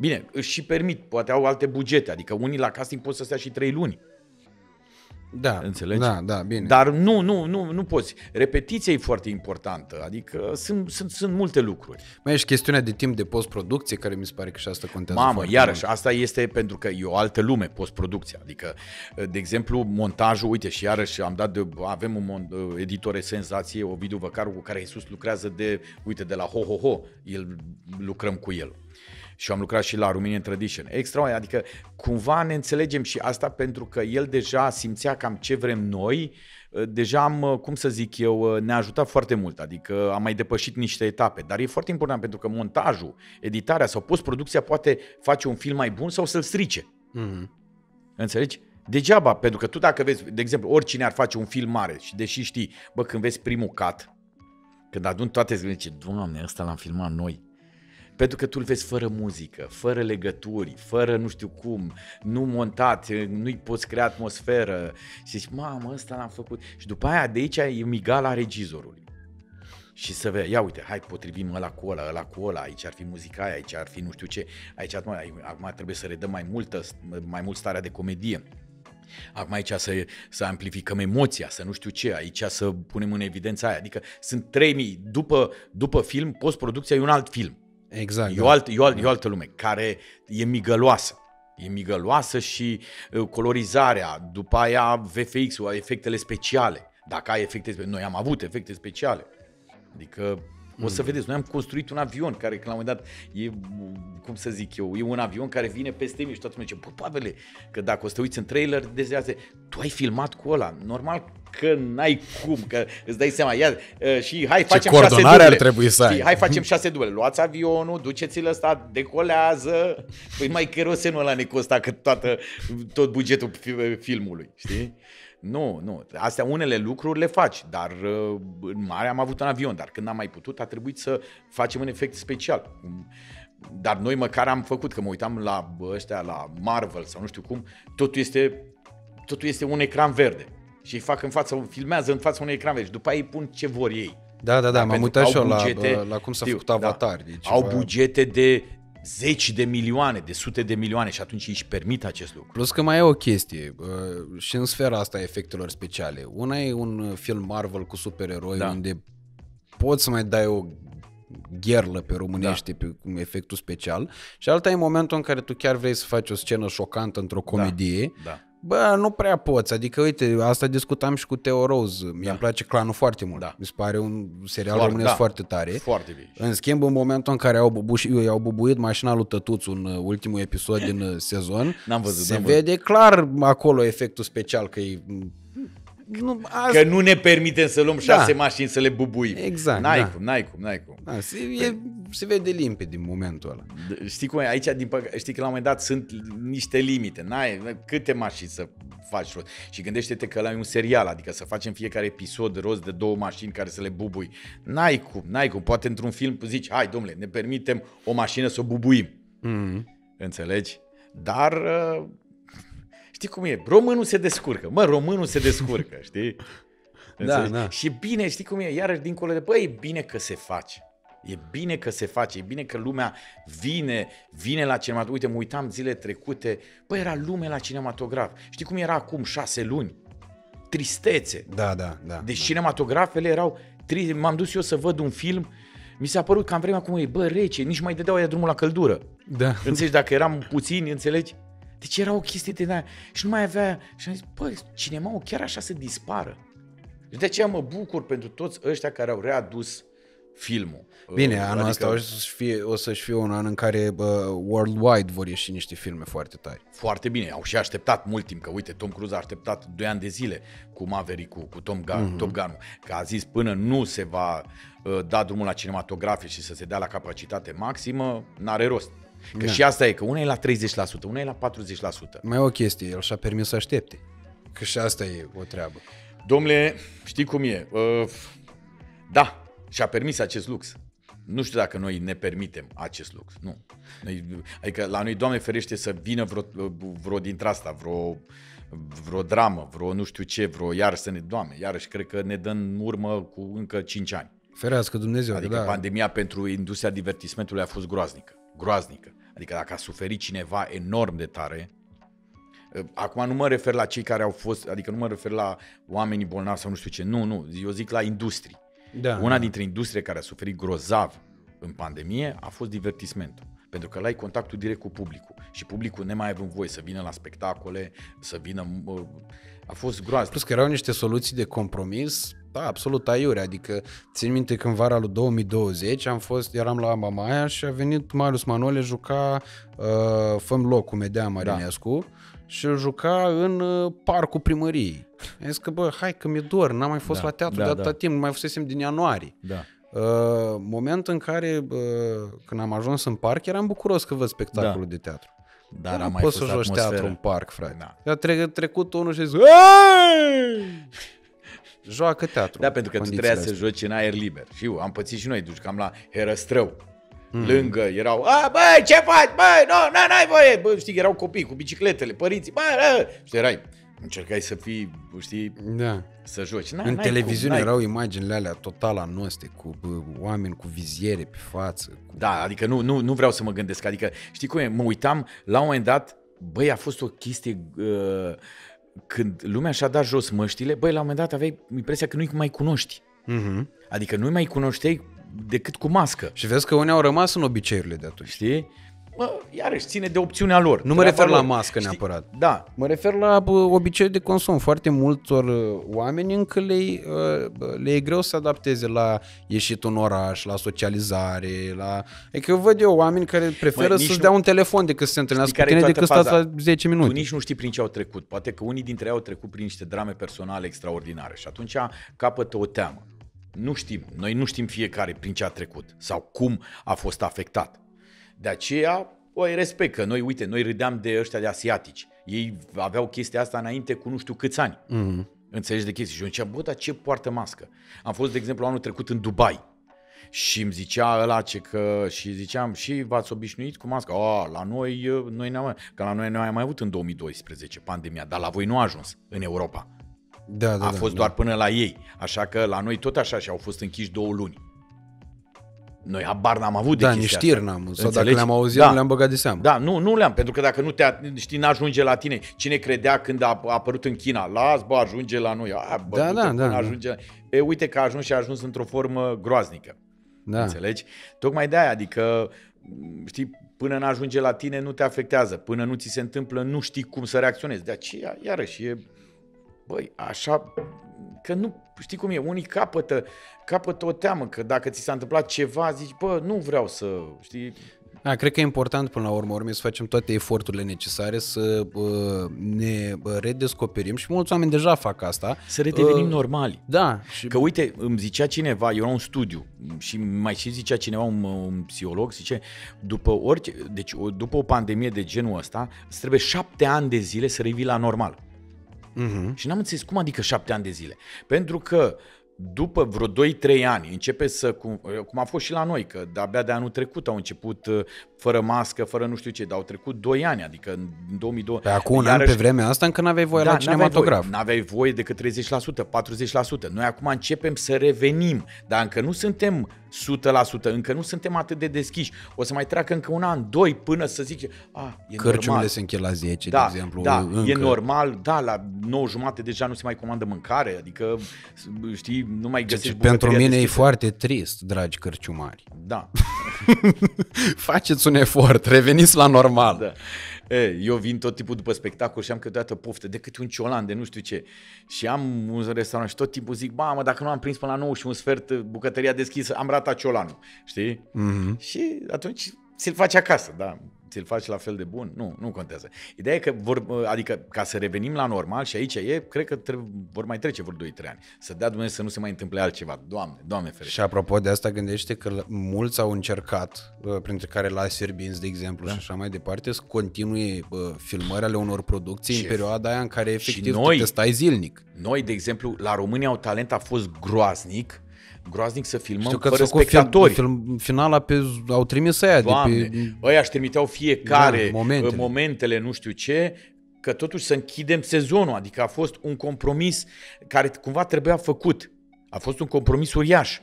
Bine, își și permit, poate au alte bugete, adică unii la casting pot să stea și trei luni. Da, Înțelegi? Da, da, bine. Dar nu, nu, nu, nu poți. Repetiția e foarte importantă, adică sunt, sunt, sunt multe lucruri. Mai e și chestiunea de timp de postproducție, care mi se pare că și asta contează Mamă, foarte iarăși, mult. asta este pentru că e o altă lume, postproducția. Adică, de exemplu, montajul, uite, și iarăși am dat de, avem un mon, editore senzație, Ovidiu Văcaru, cu care Iisus lucrează de, uite, de la Ho Ho Ho, el, lucrăm cu el. Și am lucrat și la Romanian Tradition. Extra, adică cumva ne înțelegem și asta pentru că el deja simțea cam ce vrem noi, deja am, cum să zic eu, ne-a ajutat foarte mult, adică am mai depășit niște etape, dar e foarte important pentru că montajul, editarea sau postproducția poate face un film mai bun sau să-l strice. Mhm. Înțelegi? Degeaba, pentru că tu dacă vezi, de exemplu, oricine ar face un film mare și deși știi, bă, când vezi primul cut, când adun toate, zice, doamne, ăsta l-am filmat noi. Pentru că tu îl vezi fără muzică, fără legături, fără nu știu cum, nu montat, nu-i poți crea atmosferă. Și zici, mamă, ăsta l-am făcut. Și după aia de aici e migala regizorului. Și să vezi, ia uite, hai potrivim ăla cu ăla, ăla cu ăla, aici ar fi muzica aia, aici ar fi nu știu ce, aici acum, acum trebuie să redăm mai, multă, mai mult starea de comedie. Acum aici să, să amplificăm emoția, să nu știu ce, aici să punem în evidență aia. Adică sunt 3000, după, după film, postproducția e un alt film. Exact. E o, alt, e, o, alt, e o altă lume care e migăloasă. E migăloasă și uh, colorizarea, după aia VFX-ul, efectele speciale. Dacă ai efecte speciale, noi am avut efecte speciale. Adică o să vedeți, noi am construit un avion care, că la un moment dat, e, cum să zic eu, e un avion care vine peste mine și toată lumea zice, bă, Pavele, că dacă o să te uiți în trailer, de azi, tu ai filmat cu ăla. Normal că n-ai cum, că îți dai seama, ia, uh, și hai facem șase coordonare duble. ar trebui să ai. Știi, hai facem șase duble. Luați avionul, duceți-l ăsta, decolează. Păi mai kerosenul ăla ne costa cât toată, tot bugetul fi- filmului, știi? Nu, nu. Astea unele lucruri le faci, dar uh, în mare am avut un avion, dar când am mai putut a trebuit să facem un efect special. Dar noi măcar am făcut, că mă uitam la ăștia, la Marvel sau nu știu cum, totul este, totul este un ecran verde. Și îi fac în față, filmează în fața unui ecran verde și după aia îi pun ce vor ei. Da, da, da, m-am pentru uitat că și eu au la, bugete, la cum s-a știu, făcut da. Avatar. E Au ceva- bugete de zeci de milioane, de sute de milioane și atunci își permit acest lucru. Plus că mai e o chestie, uh, și în sfera asta a efectelor speciale. Una e un uh, film Marvel cu supereroi Da. unde poți să mai dai o gherlă pe românește pe cum efectul special și alta e momentul în care tu chiar vrei să faci o scenă șocantă într-o comedie. Da. Bă, nu prea poți. Adică, uite, asta discutam și cu Teo Rose. Mi-a place clanul foarte mult. Da. Mi se pare un serial Foarte- românesc da. foarte tare. Foarte bine. În schimb, în momentul în care au, bubuș, au bubuit mașina lui Tătuțu în uh, ultimul episod din uh, sezon, N-am văzut, se n-am văzut. vede clar acolo efectul special că e... Nu, asta, Că nu ne permitem să luăm șase Da. mașini să le bubuim. Exact, N-ai da. cum, n-ai cum, n-ai cum. da, se, e, se vede limpede din momentul ăla. D- Știi cum e? Aici, din păc- știi că la un moment dat sunt niște limite. N-ai câte mașini să faci rost. Și gândește-te că la un serial, adică să facem fiecare episod rost de două mașini care să le bubui. N-ai cum, n-ai cum. Poate într-un film zici, hai domnule, ne permitem o mașină să o bubuim. Mm. Înțelegi? Dar uh, știi cum e? Românul se descurcă. Mă, românul se descurcă, știi? Înțelegi? da. Și e bine, știi cum e? Iarăși dincolo de, băi, e bine că se face. E bine că se face, e bine că lumea vine, vine la cinematograf. Uite, mă uitam zile trecute, băi, era lume la cinematograf. Știi cum era acum șase luni? Tristețe. Da, da, da. Deci cinematografele erau tri... M-am dus eu să văd un film, mi s-a părut că am vremea acum e, bă, rece, nici mai dădeau aia drumul la căldură. da. Înțelegi, dacă eram puțini, înțelegi? Deci era o chestie de aia. Și nu mai avea... Și am zis, bă, cinema chiar așa să dispară. Și de aceea mă bucur pentru toți ăștia care au readus filmul. Bine, Uh, anul ăsta o să-și fie, o să-și fie un an în care uh, worldwide vor ieși niște filme foarte tari. Foarte bine, au și așteptat mult timp, că uite, Tom Cruise a așteptat 2 ani de zile cu Maverick, cu, cu Tom, Gun, Mhm. mm-hmm. Top Gun, că a zis până nu se va uh, da drumul la cinematografe și să se dea la capacitate maximă, n-are rost. Că Da. și asta e, că una e la 30%, una e la 40%. Mai e o chestie, el și-a permis să aștepte. Că și asta e o treabă. Domnule, știi cum e? Uh, da, și-a permis acest lux. Nu știu dacă noi ne permitem acest lux. Nu. Noi, adică la noi, Doamne ferește, să vină vreo, vreo dintre asta, vreo, vreo dramă, vreo nu știu ce, vreo iar să ne... Doamne, iarăși cred că ne dă în urmă cu încă 5 ani. Ferească Dumnezeu, Adică da. pandemia pentru industria divertismentului a fost groaznică. Groaznică. Adică dacă a suferit cineva enorm de tare, Acum nu mă refer la cei care au fost, adică nu mă refer la oamenii bolnavi sau nu știu ce, nu, nu, eu zic la industrie. Da, Una da. dintre industrie care a suferit grozav în pandemie a fost divertismentul. Pentru că la ai contactul direct cu publicul și publicul nemai având voie să vină la spectacole, să vină... mă, A fost groaznic. Plus că erau niște soluții de compromis, da, absolut aiure. Adică, țin minte când vara lui 2020 am fost, eram la Mamaia și a venit Marius Manole, juca uh, Făm loc cu Medea Marinescu și îl juca în uh, parcul primăriei. Am zis că, bă, hai că mi-e dor, n-am mai fost Da, la teatru da, de atâta da. timp, nu mai fusesem din ianuarie. Da. Uh, moment în care, uh, când am ajuns în parc, eram bucuros că văd spectacolul de teatru. Dar nu a mai poți fost să joci atmosferă. teatru în parc, frate. Da. Da. A tre- trecut unul și zice, "Ei!" Joacă teatru. Da, pentru că tu Condițiile trebuia să astea. joci în aer liber. Și eu am pățit și noi, ducam la Herăstrău. Mm. Lângă erau, a, băi, ce faci, băi, nu, no, n-ai voie. Bă, știi, erau copii cu bicicletele, părinții, bă, bă. Și tu erai, încercai să fii, știi, Da. să joci. N- În n-ai televiziune cum, n-ai erau imaginile alea total anoste, cu bă, oameni cu viziere pe față. Cu... Da, adică nu, nu, nu vreau să mă gândesc. Adică, știi cum e, mă uitam, la un moment dat, băi, a fost o chestie... Uh, când lumea și-a dat jos măștile, băi, la un moment dat aveai impresia că nu-i mai cunoști. Mm-hmm. Adică nu-i mai cunoșteai decât cu mască. Și vezi că unii au rămas în obiceiurile de atunci. Știi? Mă, iarăși, ține de opțiunea lor. Nu mă treaba refer la lor. mască Știi? neapărat. Da, Mă refer la bă, obiceiuri de consum. Foarte multor uh, oameni încă le, uh, le e greu să adapteze la ieșit în oraș, la socializare, la... Adică eu văd eu oameni care preferă nici să-ți nu- dea un telefon decât să se întâlnească cu care e tine toată decât stați faza? la 10 tu minute. nici nu știi prin ce au trecut. Poate că unii dintre ei au trecut prin niște drame personale extraordinare și atunci capătă o teamă. Nu știm, noi nu știm fiecare prin ce a trecut sau cum a fost afectat. De aceea o îi respect, că noi, uite, noi râdeam de ăștia de asiatici. Ei aveau chestia asta înainte cu nu știu câți ani. Mm-hmm. Înțelegi de chestii. Și eu ziceam, bă, dar ce poartă mască? Am fost, de exemplu, anul trecut în Dubai. Și îmi zicea ăla ce că, și ziceam, și v-ați obișnuit cu masca? A, la noi, noi ne-am, că la noi noi am mai avut în 2012 pandemia, dar la voi nu a ajuns în Europa. Da, da, a da, fost da. doar până la ei. Așa că la noi tot așa și au fost închiși două luni. Noi habar n-am avut Da, de nici chestia știri asta. n-am. Sau Înțelegi? dacă le-am auzit, da. nu le-am băgat de seamă. Da, nu, nu le-am, pentru că dacă nu te, știi, n-ajunge la tine. Cine credea când a a apărut în China? Las, bă, ajunge la noi. A, bă, Da, du-te da, până da, da. Ajunge. E, uite că a ajuns și a ajuns într-o formă groaznică. Da. Înțelegi? Tocmai de aia, adică, m, știi, până n-ajunge la tine nu te afectează, până nu ți se întâmplă nu știi cum să reacționezi. De aceea, iarăși, e, băi, așa, că nu, știi cum e, unii capătă, capătă o teamă, că dacă ți s-a întâmplat ceva, zici, bă, nu vreau să, știi, Da, cred că e important până la urmă, urmă să facem toate eforturile necesare să uh, ne uh, redescoperim și mulți oameni deja fac asta. să redevenim Uh, normali. Da, și Că uite, îmi zicea cineva, eu la un studiu și mai și zicea cineva, un, un psiholog, zice, după orice, deci o- după o pandemie de genul ăsta, îți trebuie șapte ani de zile să revii la normal. Uh-huh. Și n-am înțeles cum adică șapte ani de zile. Pentru că după vreo 2-3 ani începe să, cum, cum a fost și la noi, că de-abia de anul trecut au început uh, fără mască, fără nu știu ce, dar au trecut 2 ani, adică în 2002. pe acum un an, pe vremea asta, încă n-aveai voie la Da, n-aveai cinematograf. Voie, n-aveai voie decât 30%, 40%. Noi acum începem să revenim, dar încă nu suntem 100%, încă nu suntem atât de deschiși. O să mai treacă încă un an, doi, până să zice, a, e Cărciumile normal. se încheie la 10, Da, de exemplu. da, încă. e normal, da, la 9 jumate deja nu se mai comandă mâncare, adică, știi, nu mai găsești Deci, pentru bucătăria mine e deschisă. foarte trist, dragi cărciumari. Da, Faceți un efort, reveniți la normal. da. E, eu vin tot timpul după spectacol și am câteodată poftă de câte un ciolan, de nu știu ce. Și am un restaurant și tot timpul zic, ba, mă, dacă nu am prins până la 9 și un sfert bucătăria deschisă, am ratat ciolanul, știi? Mhm. Și atunci ți-l faci acasă, da. Ți-l faci la fel de bun? Nu, nu contează. Ideea e că vor, adică ca să revenim la normal și aici e, cred că trebuie, vor mai trece vreo 2-3 ani. Să dea Dumnezeu să nu se mai întâmple altceva. Doamne, Doamne ferește. Și apropo de asta, gândește că l- mulți au încercat, uh, printre care la Serbins, de exemplu, da. și așa mai departe, să continue uh, filmări ale unor producții Ce- în perioada aia în care efectiv noi- tu te stai zilnic. Noi, de exemplu, la România au talent a fost groaznic, groaznic să filmăm Știu că fără ați făcut film, spectatori. film, finala pe, au trimis aia Doamne, de pe... ăia își trimiteau fiecare Da, momentele. momentele. momentele, nu știu ce, că totuși să închidem sezonul. Adică a fost un compromis care cumva trebuia făcut. A fost un compromis uriaș.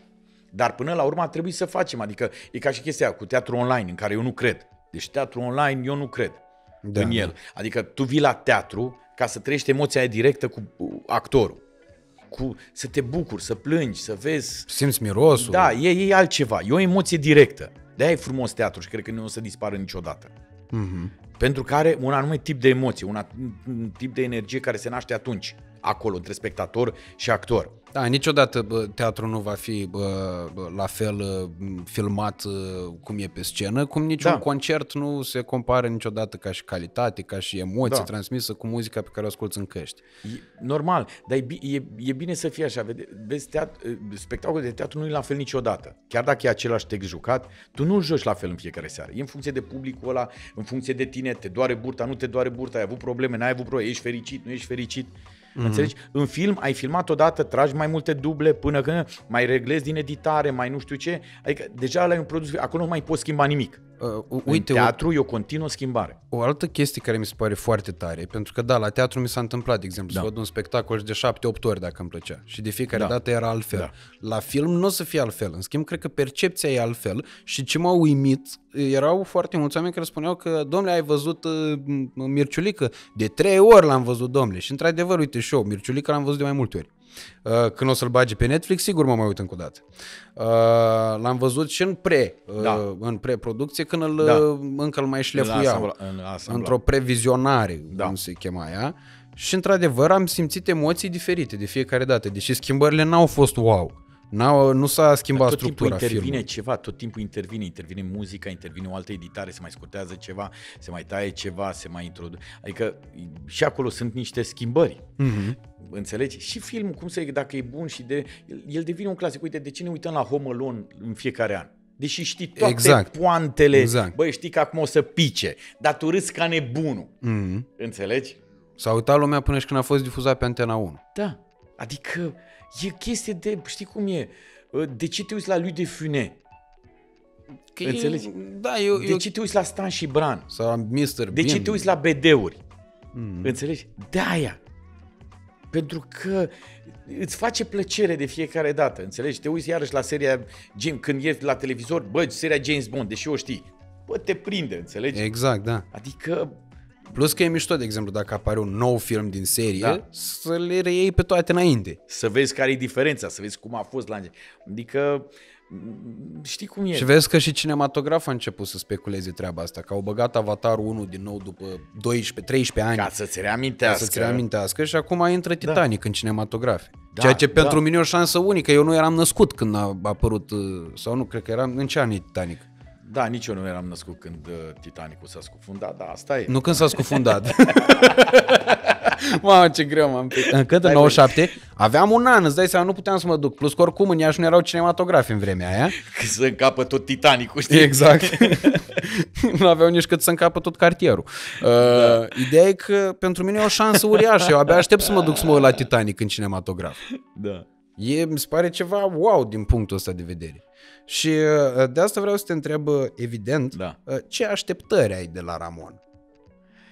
Dar până la urmă a trebuit să facem. Adică e ca și chestia cu teatru online, în care eu nu cred. Deci teatru online eu nu cred Da, da, în el. Adică tu vii la teatru ca să trăiești emoția aia directă cu uh, actorul. Cu, să te bucuri, să plângi, să vezi Simți mirosul. da, e, e altceva. E o emoție directă. De-aia e frumos teatru și cred că nu o să dispară niciodată. Mhm. Pentru că are un anume tip de emoție, un, at- un tip de energie care se naște atunci, acolo, între spectator și actor. Da, niciodată bă, teatrul nu va fi bă, bă, la fel uh, filmat uh, cum e pe scenă, cum niciun Da. concert nu se compară niciodată ca și calitate, ca și emoție Da. transmisă cu muzica pe care o asculti în căști. E normal, dar e, bi- e, e bine să fie așa. Vede, vezi, teat, spectacolul de teatru nu e la fel niciodată. Chiar dacă e același text jucat, tu nu joci la fel în fiecare seară. E în funcție de publicul ăla, în funcție de tine, te doare burta, nu te doare burta, ai avut probleme, n-ai avut probleme, ești fericit, nu ești fericit. Mm-hmm. Înțelegi? În film ai filmat odată, tragi mai multe duble până când mai reglezi din editare, mai nu știu ce. Adică deja ăla e un produs, acolo nu mai poți schimba nimic. Uh, Uite, uite, în teatru e o continuă schimbare. o, o altă chestie care mi se pare foarte tare, pentru că da, la teatru mi s-a întâmplat, de exemplu, da. să Da. văd un spectacol și de 7-8 ori dacă îmi plăcea. Și de fiecare da. Da. dată era altfel. Da. Da. La film nu o să fie altfel. În schimb, cred că percepția e altfel și ce m-a uimit, erau foarte mulți oameni care spuneau că, domnule, ai văzut uh, Mirciulică? De trei ori l-am văzut, domnule. Și într-adevăr, uite și eu, Mirciulică l-am văzut de mai multe ori. Uh, Când o să-l bage pe Netflix, sigur mă mai uit încă o dată. Uh, L-am văzut și în pre, uh, Da. în pre-producție, când îl, Da. încă îl mai La șlefuiau asambla- în asambla. într-o previzionare, da. Da. cum se chema ea. Și într-adevăr am simțit emoții diferite de fiecare dată, deși schimbările n-au fost wow. N-au, nu s-a schimbat tot timpul structura intervine filmului. ceva, tot timpul intervine, intervine muzica, intervine o altă editare, se mai scurtează ceva, se mai taie ceva, se mai introduce. Adică și acolo sunt niște schimbări. Mhm. Înțelegi? Și filmul, cum să zic, dacă e bun și de... El, el devine un clasic. Uite, de ce ne uităm la Home Alone în fiecare an? Deși știi toate Exact. poantele, Exact. băi, știi că acum o să pice, dar tu râzi ca nebunul. Mhm. Înțelegi? S-a uitat lumea până și când a fost difuzat pe Antena 1. Da. Adică e chestie de, știi cum e, de ce te uiți la lui de Fune? Că Înțelegi? E, da, eu, De eu, ce te uiți la Stan și Bran? sau Mr. De ce Bean. te uiți la BD-uri? Mhm. Înțelegi? De aia. pentru că îți face plăcere de fiecare dată, înțelegi? Te uiți iarăși la seria James, când e la televizor, bă, seria James Bond, deși o știi, bă, te prinde, înțelegi? Exact, da. Adică Plus că e mișto, de exemplu, dacă apare un nou film din serie, Da. să le reiei pe toate înainte. să vezi care e diferența, să vezi cum a fost la început. Adică m, știi cum e. Și vezi că și cinematograful a început să speculeze treaba asta, că au băgat Avatarul 1 din nou după 12-13 ani ca să-ți ca reamintească. să-ți reamintească și acum intră Titanic în cinematografe. Da, Ceea ce da. pentru mine e o șansă unică. Eu nu eram născut când a apărut, uh, sau nu, cred că eram, în ce an e Titanic? Da, nici eu nu eram născut când uh, Titanicul s-a scufundat, da, asta e. Nu când s-a scufundat. Mamă, ce greu m-am picat. Cât în Stai, 97? Aveam un an, îți dai seama, nu puteam să mă duc. Plus că oricum în Iași nu erau cinematografe în vremea aia. Că să încapă tot Titanicul, știi? Exact. nu aveau nici cât să încapă tot cartierul. Uh, da. Ideea e că pentru mine e o șansă uriașă. Eu abia aștept să mă duc să mă uit la Titanic în cinematograf. Da. E, mi se pare ceva wow din punctul ăsta de vedere. Și uh, de asta vreau să te întreb, uh, evident, Da. uh, ce așteptări ai de la Ramon?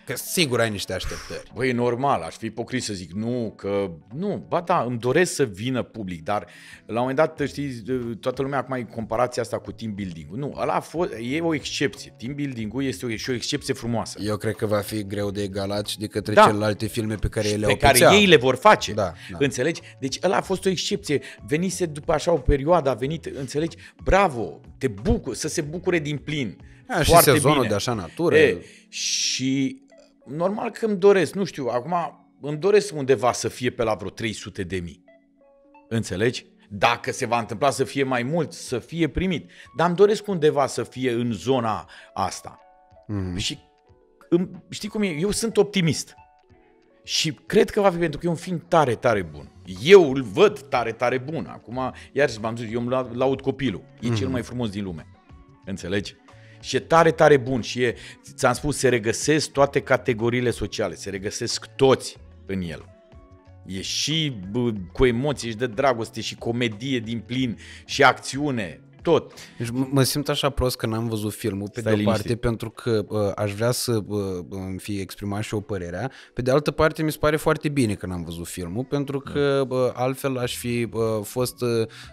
Că sigur ai niște așteptări. Băi, e normal, aș fi ipocrit să zic nu, că nu, ba da, îmi doresc să vină public, dar la un moment dat, știi, toată lumea acum e comparația asta cu team building-ul. Nu, ăla a fost, e o excepție. Team building-ul este o, și o excepție frumoasă. Eu cred că va fi greu de egalat și de către Da. celelalte filme pe care ele pe au care țeavă. ei le vor face. Da, da. Înțelegi? Deci ăla a fost o excepție. Venise după așa o perioadă, a venit, înțelegi? Bravo, te bucur, să se bucure din plin. A, și Foarte sezonul bine. de așa natură. E, și normal că îmi doresc, nu știu, acum îmi doresc undeva să fie pe la vreo 300 de mii. Înțelegi? Dacă se va întâmpla să fie mai mult, să fie primit. Dar îmi doresc undeva să fie în zona asta. Mhm. Și îmi- știi cum e? Eu sunt optimist. Și cred că va fi pentru că e un film tare, tare bun. Eu îl văd tare, tare bun. Acum, iar m-am zis, eu îmi la- laud copilul. E cel mai frumos din lume. Înțelegi? Și e tare, tare bun. Și e, ți-am spus, se regăsesc toate categoriile sociale. Se regăsesc toți în el. E și bă, cu emoții și de dragoste și comedie din plin și acțiune. Tot. Deci m- mă simt așa prost că n-am văzut filmul, pe Stai de o parte liniștit. pentru că uh, aș vrea să uh, îmi fie exprimat și o părerea, pe de altă parte mi se pare foarte bine că n-am văzut filmul, pentru că uh, altfel aș fi uh, fost uh,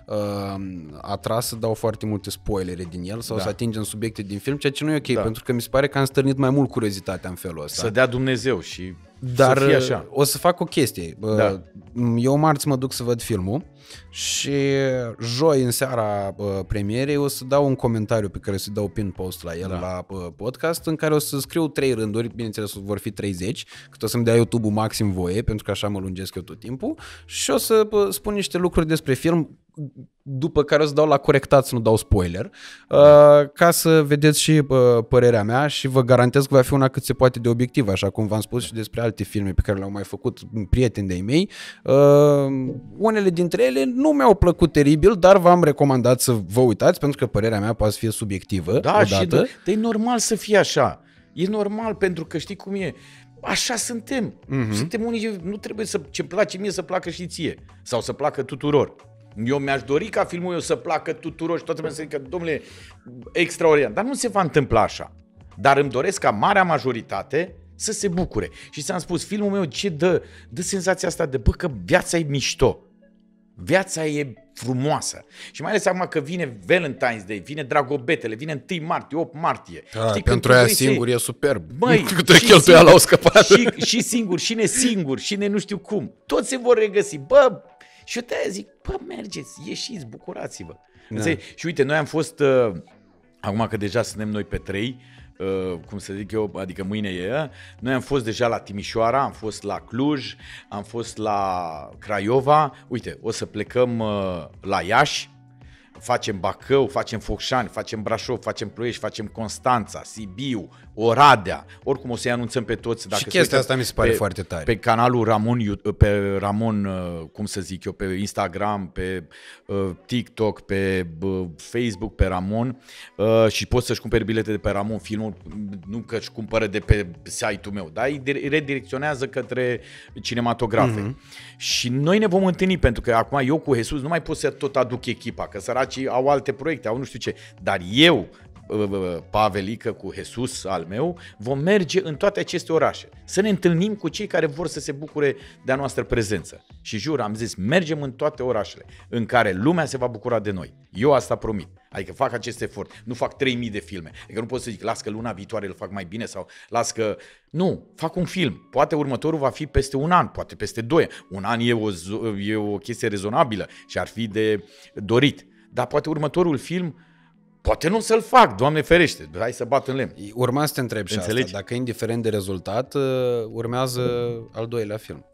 uh, atras să dau foarte multe spoilere din el sau Da. să atingem subiecte din film, ceea ce nu e ok, Da. pentru că mi se pare că am stârnit mai mult curiozitatea în felul ăsta. Să dea Dumnezeu și Dar să fie așa. o să fac o chestie. Da. Eu marți mă duc să văd filmul și joi în seara uh, premierei o să dau un comentariu pe care o să dau pin post la el Da. la uh, podcast în care o să scriu trei rânduri, bineînțeles vor fi 30, cât o să-mi dea YouTube-ul maxim voie, pentru că așa mă lungesc eu tot timpul și o să uh, spun niște lucruri despre film după care o să dau la corectat să nu dau spoiler, uh, ca să vedeți și uh, părerea mea și vă garantez că va fi una cât se poate de obiectivă, așa cum v-am spus și despre alte filme pe care le-au mai făcut prieteni de-ai mei. Uh, unele dintre ele nu mi-au plăcut teribil, dar v-am recomandat să vă uitați, pentru că părerea mea poate să fie subiectivă Da, odată. și de, de, e normal să fie așa. E normal pentru că știi cum e. Așa suntem. Mhm. Mm-hmm. Suntem unii, nu trebuie să ce place mie să placă și ție. Sau să placă tuturor. Eu mi-aș dori ca filmul meu să placă tuturor și toată lumea să zică, domnule, extraordinar. Dar nu se va întâmpla așa. Dar îmi doresc ca marea majoritate să se bucure. Și ți-am spus, filmul meu ce dă? Dă senzația asta de, bă, că viața e mișto. Viața e frumoasă. Și mai ales acum că vine Valentine's Day, vine Dragobetele, vine 1 martie, 8 martie. Da, Știi, când pentru aia vrei să- singur e superb. Băi, Câte și cheltuială singur- au scăpat. Și, și singur, și nesingur, și ne nu știu cum. Toți se vor regăsi. Bă, și eu de zic, bă, mergeți, ieșiți, bucurați-vă. Da. Și uite, noi am fost, uh, acum că deja suntem noi pe trei, uh, cum să zic eu, adică mâine e, ea, noi am fost deja la Timișoara, am fost la Cluj, am fost la Craiova, uite, o să plecăm uh, la Iași, facem Bacău, facem Focșani, facem Brașov, facem Ploiești, facem Constanța, Sibiu, Oradea. Oricum o să-i anunțăm pe toți. Dacă Și se chestia uită asta mi se pare pe, foarte tare. Pe canalul Ramon, Iu- pe Ramon, uh, cum să zic eu, pe Instagram, pe uh, TikTok, pe uh, Facebook, pe Ramon uh, și poți să-și cumperi bilete de pe Ramon filmul, nu că își cumpără de pe site-ul meu, dar îi dire- redirecționează către cinematografe. Mm-hmm. Și noi ne vom întâlni, pentru că acum eu cu Jesus nu mai pot să tot aduc echipa, că săracii au alte proiecte, au nu știu ce, dar eu uh, uh, Pavelică, cu Jesus al meu, vom merge în toate aceste orașe. Să ne întâlnim cu cei care vor să se bucure de a noastră prezență. Și jur, am zis, mergem în toate orașele în care lumea se va bucura de noi. Eu asta promit. Adică fac acest efort. Nu fac 3000 de filme. Adică nu pot să zic, las că luna viitoare îl fac mai bine sau las că... Nu, fac un film. Poate următorul va fi peste un an, poate peste doi ani. Un an e o, e o chestie rezonabilă și ar fi de dorit. Dar poate următorul film Poate nu să-l fac, Doamne ferește, hai să bat în lemn. Urma să te întreb și Înțelegi? asta, dacă indiferent de rezultat, uh, urmează al doilea film.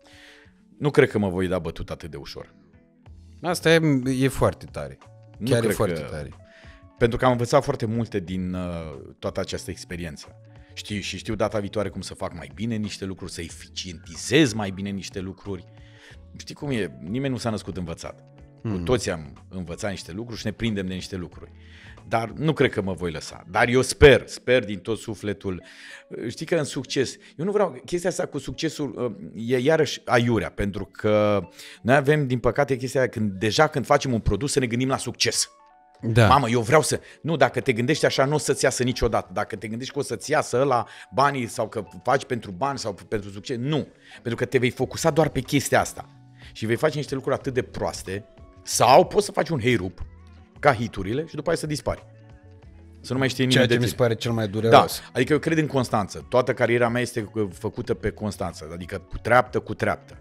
Nu cred că mă voi da bătut atât de ușor. Asta e, e foarte tare. Chiar nu e foarte că... tare. Pentru că am învățat foarte multe din uh, toată această experiență. Știu și știu data viitoare cum să fac mai bine niște lucruri, să eficientizez mai bine niște lucruri. Știi cum e? Nimeni nu s-a născut învățat. Mm. Cu hmm. toți am învățat niște lucruri și ne prindem de niște lucruri. Dar nu cred că mă voi lăsa. Dar eu sper, sper din tot sufletul. Știi că în succes, eu nu vreau, chestia asta cu succesul uh, e iarăși aiurea, pentru că noi avem, din păcate, chestia aia, când, deja când facem un produs să ne gândim la succes. Da. Mamă, eu vreau să... Nu, dacă te gândești așa, nu o să-ți iasă niciodată. Dacă te gândești că o să-ți iasă la banii sau că faci pentru bani sau pentru succes, nu. Pentru că te vei focusa doar pe chestia asta. Și vei face niște lucruri atât de proaste sau poți să faci un heirup ca hiturile și după aceea să dispari. Să nu mai știe nimeni Ceea ce mi se pare cel mai dureros. Da, adică eu cred în constanță. Toată cariera mea este făcută pe constanță, adică cu treaptă, cu treaptă.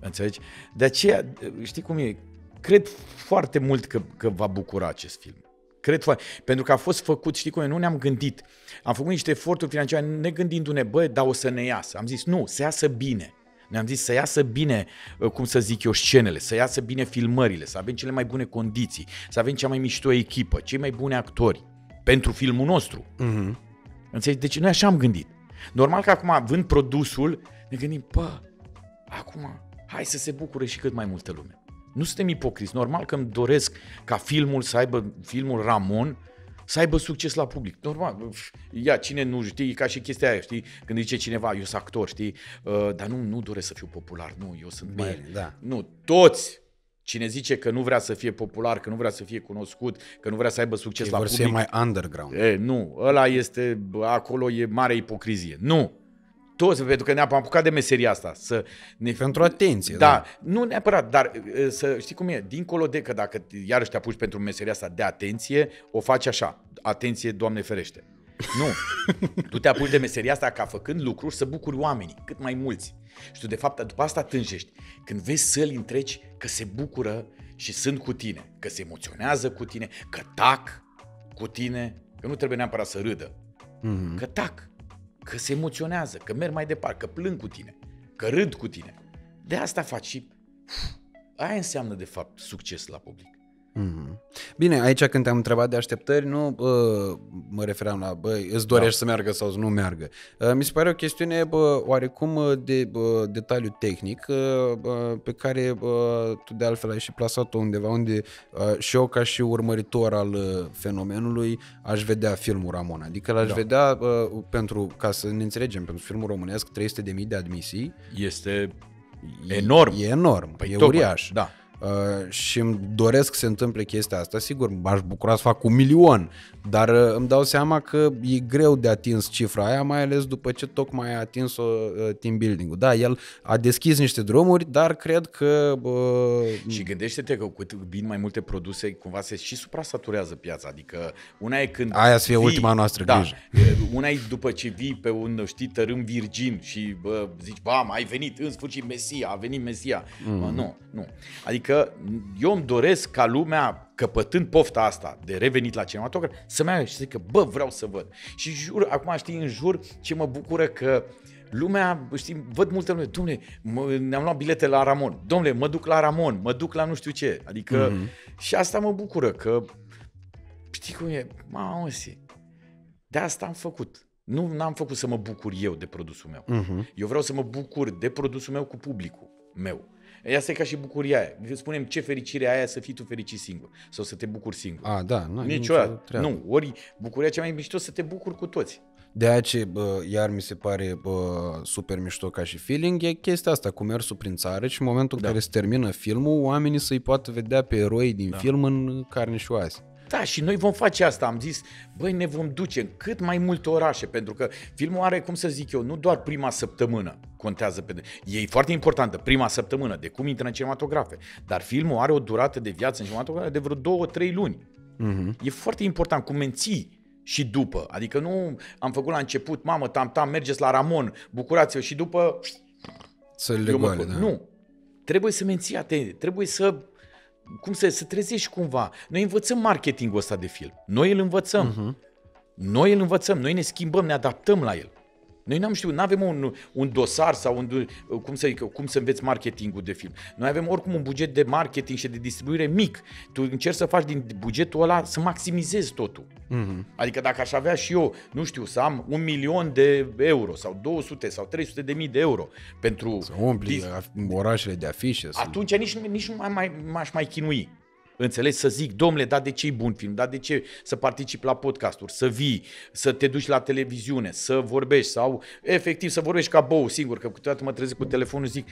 Înțelegi? De aceea, știi cum e? Cred foarte mult că, că va bucura acest film. Cred foarte, pentru că a fost făcut, știi cum e, nu ne-am gândit. Am făcut niște eforturi financiare ne gândindu-ne, bă, dar o să ne iasă. Am zis, nu, să iasă bine. Ne-am zis să iasă bine, uh, cum să zic eu, scenele, să iasă bine filmările, să avem cele mai bune condiții, să avem cea mai mișto echipă, cei mai buni actori pentru filmul nostru. Uh-huh. Înțelegi? Deci noi așa am gândit. Normal că acum, vând produsul, ne gândim, bă, acum, hai să se bucure și cât mai multă lume. Nu suntem ipocriți. Normal că îmi doresc ca filmul să aibă, filmul Ramon, să aibă succes la public. Normal, ia, cine nu știi, ca și chestia aia, știi, când zice cineva, eu sunt actor, știi, uh, dar nu, nu doresc să fiu popular, nu, eu sunt Bine, mai... Da. Nu, toți Cine zice că nu vrea să fie popular, că nu vrea să fie cunoscut, că nu vrea să aibă succes Ei la public... să mai underground. E, nu, ăla este, acolo e mare ipocrizie. Nu, toți, pentru că ne-am apucat de meseria asta. Să ne... Pentru atenție. Da, da, nu neapărat, dar să știi cum e, dincolo de că dacă iarăși te apuci pentru meseria asta de atenție, o faci așa, atenție, Doamne ferește. Nu, tu te apuci de meseria asta ca făcând lucruri să bucuri oamenii, cât mai mulți. Și tu de fapt după asta tânjești. Când vezi săli întregi că se bucură și sunt cu tine, că se emoționează cu tine, că tac cu tine, că nu trebuie neapărat să râdă, mm-hmm. că tac, că se emoționează, că merg mai departe, că plâng cu tine, că râd cu tine. De asta faci și aia înseamnă de fapt succes la public. Mm-hmm. Bine, aici când te-am întrebat de așteptări, nu bă, mă refeream la, bă, îți dorești da. să meargă sau să nu meargă. Uh, mi se pare o chestiune bă, oarecum uh, de bă, detaliu tehnic uh, bă, pe care bă, tu de altfel ai și plasat-o undeva unde uh, și eu ca și urmăritor al uh, fenomenului aș vedea filmul Ramon. Adică l-aș da. vedea bă, pentru, ca să ne înțelegem, pentru filmul românesc 300.000 de admisii. Este enorm. E, e enorm, păi e tocmai, uriaș. Da. Uh, și îmi doresc să se întâmple chestia asta. Sigur, m-aș bucura să fac un milion, dar uh, îmi dau seama că e greu de atins cifra aia, mai ales după ce tocmai a atins-o uh, team building-ul. Da, el a deschis niște drumuri, dar cred că... Uh... Și gândește-te că cu vin mai multe produse, cumva se și suprasaturează piața. Adică una e când... Aia să fie vii, ultima noastră da, grijă. Una e după ce vii pe un, știi, tărâm virgin și bă, zici, bam, ai venit, în sfârșit Mesia, a venit Mesia. Mm. Bă, nu, nu. Adică eu îmi doresc ca lumea căpătând pofta asta de revenit la cinematograf, să meargă și să zică, bă, vreau să văd. Și jur, acum știi, în jur, ce mă bucură că lumea, știi, văd multe lume, domne, ne-am luat bilete la Ramon, domnule, mă duc la Ramon, mă duc la nu știu ce. Adică, mm-hmm. și asta mă bucură, că, știi cum e, mamă, de asta am făcut. Nu am făcut să mă bucur eu de produsul meu. Mm-hmm. Eu vreau să mă bucur de produsul meu cu publicul meu. Asta e ca și bucuria aia. Spunem ce fericire aia să fii tu fericit singur sau să te bucuri singur. A, da, nu Niciodată. Nu, ori bucuria cea mai mișto să te bucuri cu toți. De aceea ce bă, iar mi se pare bă, super mișto ca și feeling e chestia asta cu mersul prin țară și în momentul da. în care se termină filmul, oamenii să-i poată vedea pe eroi din da. film în carne și oase. Da, și noi vom face asta. Am zis, băi, ne vom duce în cât mai multe orașe, pentru că filmul are, cum să zic eu, nu doar prima săptămână contează pe... E foarte importantă, prima săptămână, de cum intră în cinematografe. Dar filmul are o durată de viață în cinematografe de vreo două, trei luni. Uh-huh. E foarte important cum menții și după. Adică nu am făcut la început, mamă, tam-tam, mergeți la Ramon, bucurați-vă și după... Să le goale, da. Nu. Trebuie să menții atenție, trebuie să cum să, să trezești cumva. Noi învățăm marketingul ăsta de film. Noi îl învățăm. Uh-huh. Noi îl învățăm, noi ne schimbăm, ne adaptăm la el. Noi n-am știut, nu avem un, un dosar sau un, cum, să, cum să înveți marketingul de film. Noi avem oricum un buget de marketing și de distribuire mic. Tu încerci să faci din bugetul ăla să maximizezi totul. Mm-hmm. Adică dacă aș avea și eu, nu știu, să am un milion de euro sau 200 sau 300 de mii de euro pentru... Să umpli orașele de afișe. Atunci nici, nici nu mai, mai, m-aș mai chinui. Înțelegi? Să zic, domnule, da, de ce e bun film? Da, de ce să participi la podcasturi, să vii, să te duci la televiziune, să vorbești sau efectiv să vorbești ca bou singur, că câteodată mă trezesc cu telefonul și zic,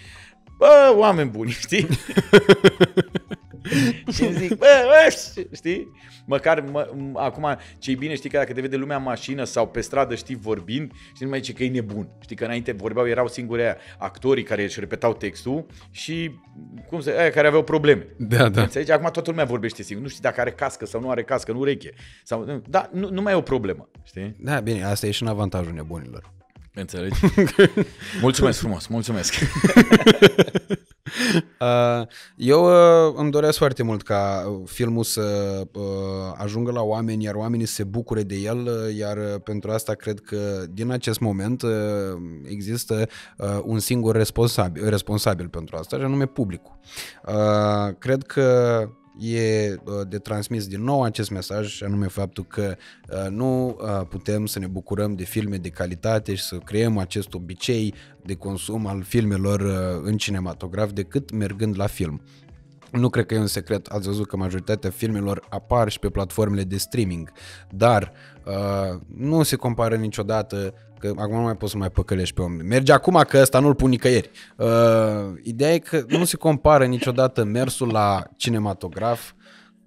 bă, oameni buni, știi? și zic, bă, bă, știi? Măcar, mă, acum, ce bine, știi că dacă te vede lumea în mașină sau pe stradă, știi, vorbind, știi, nu mai zice că e nebun. Știi că înainte vorbeau, erau singuri aia, actorii care își repetau textul și, cum să, aia care aveau probleme. Da, da. Înțelegi? Acum toată lumea vorbește singur. Nu știi dacă are cască sau nu are cască, nu ureche. Sau, da, nu, nu mai e o problemă, știi? Da, bine, asta e și în avantajul nebunilor. Înțelegi? mulțumesc frumos, mulțumesc. Uh, eu uh, îmi doresc foarte mult ca filmul să uh, ajungă la oameni, iar oamenii să se bucure de el, iar pentru asta cred că din acest moment există un singur responsabil, responsabil pentru asta, și anume publicul. Cred că e de transmis din nou acest mesaj și anume faptul că nu putem să ne bucurăm de filme de calitate și să creăm acest obicei de consum al filmelor în cinematograf decât mergând la film. Nu cred că e un secret, ați văzut că majoritatea filmelor apar și pe platformele de streaming, dar uh, nu se compară niciodată că acum nu mai poți să mai păcălești pe om. Merge acum că ăsta nu-l pun nicăieri. Uh, ideea e că nu se compară niciodată mersul la cinematograf,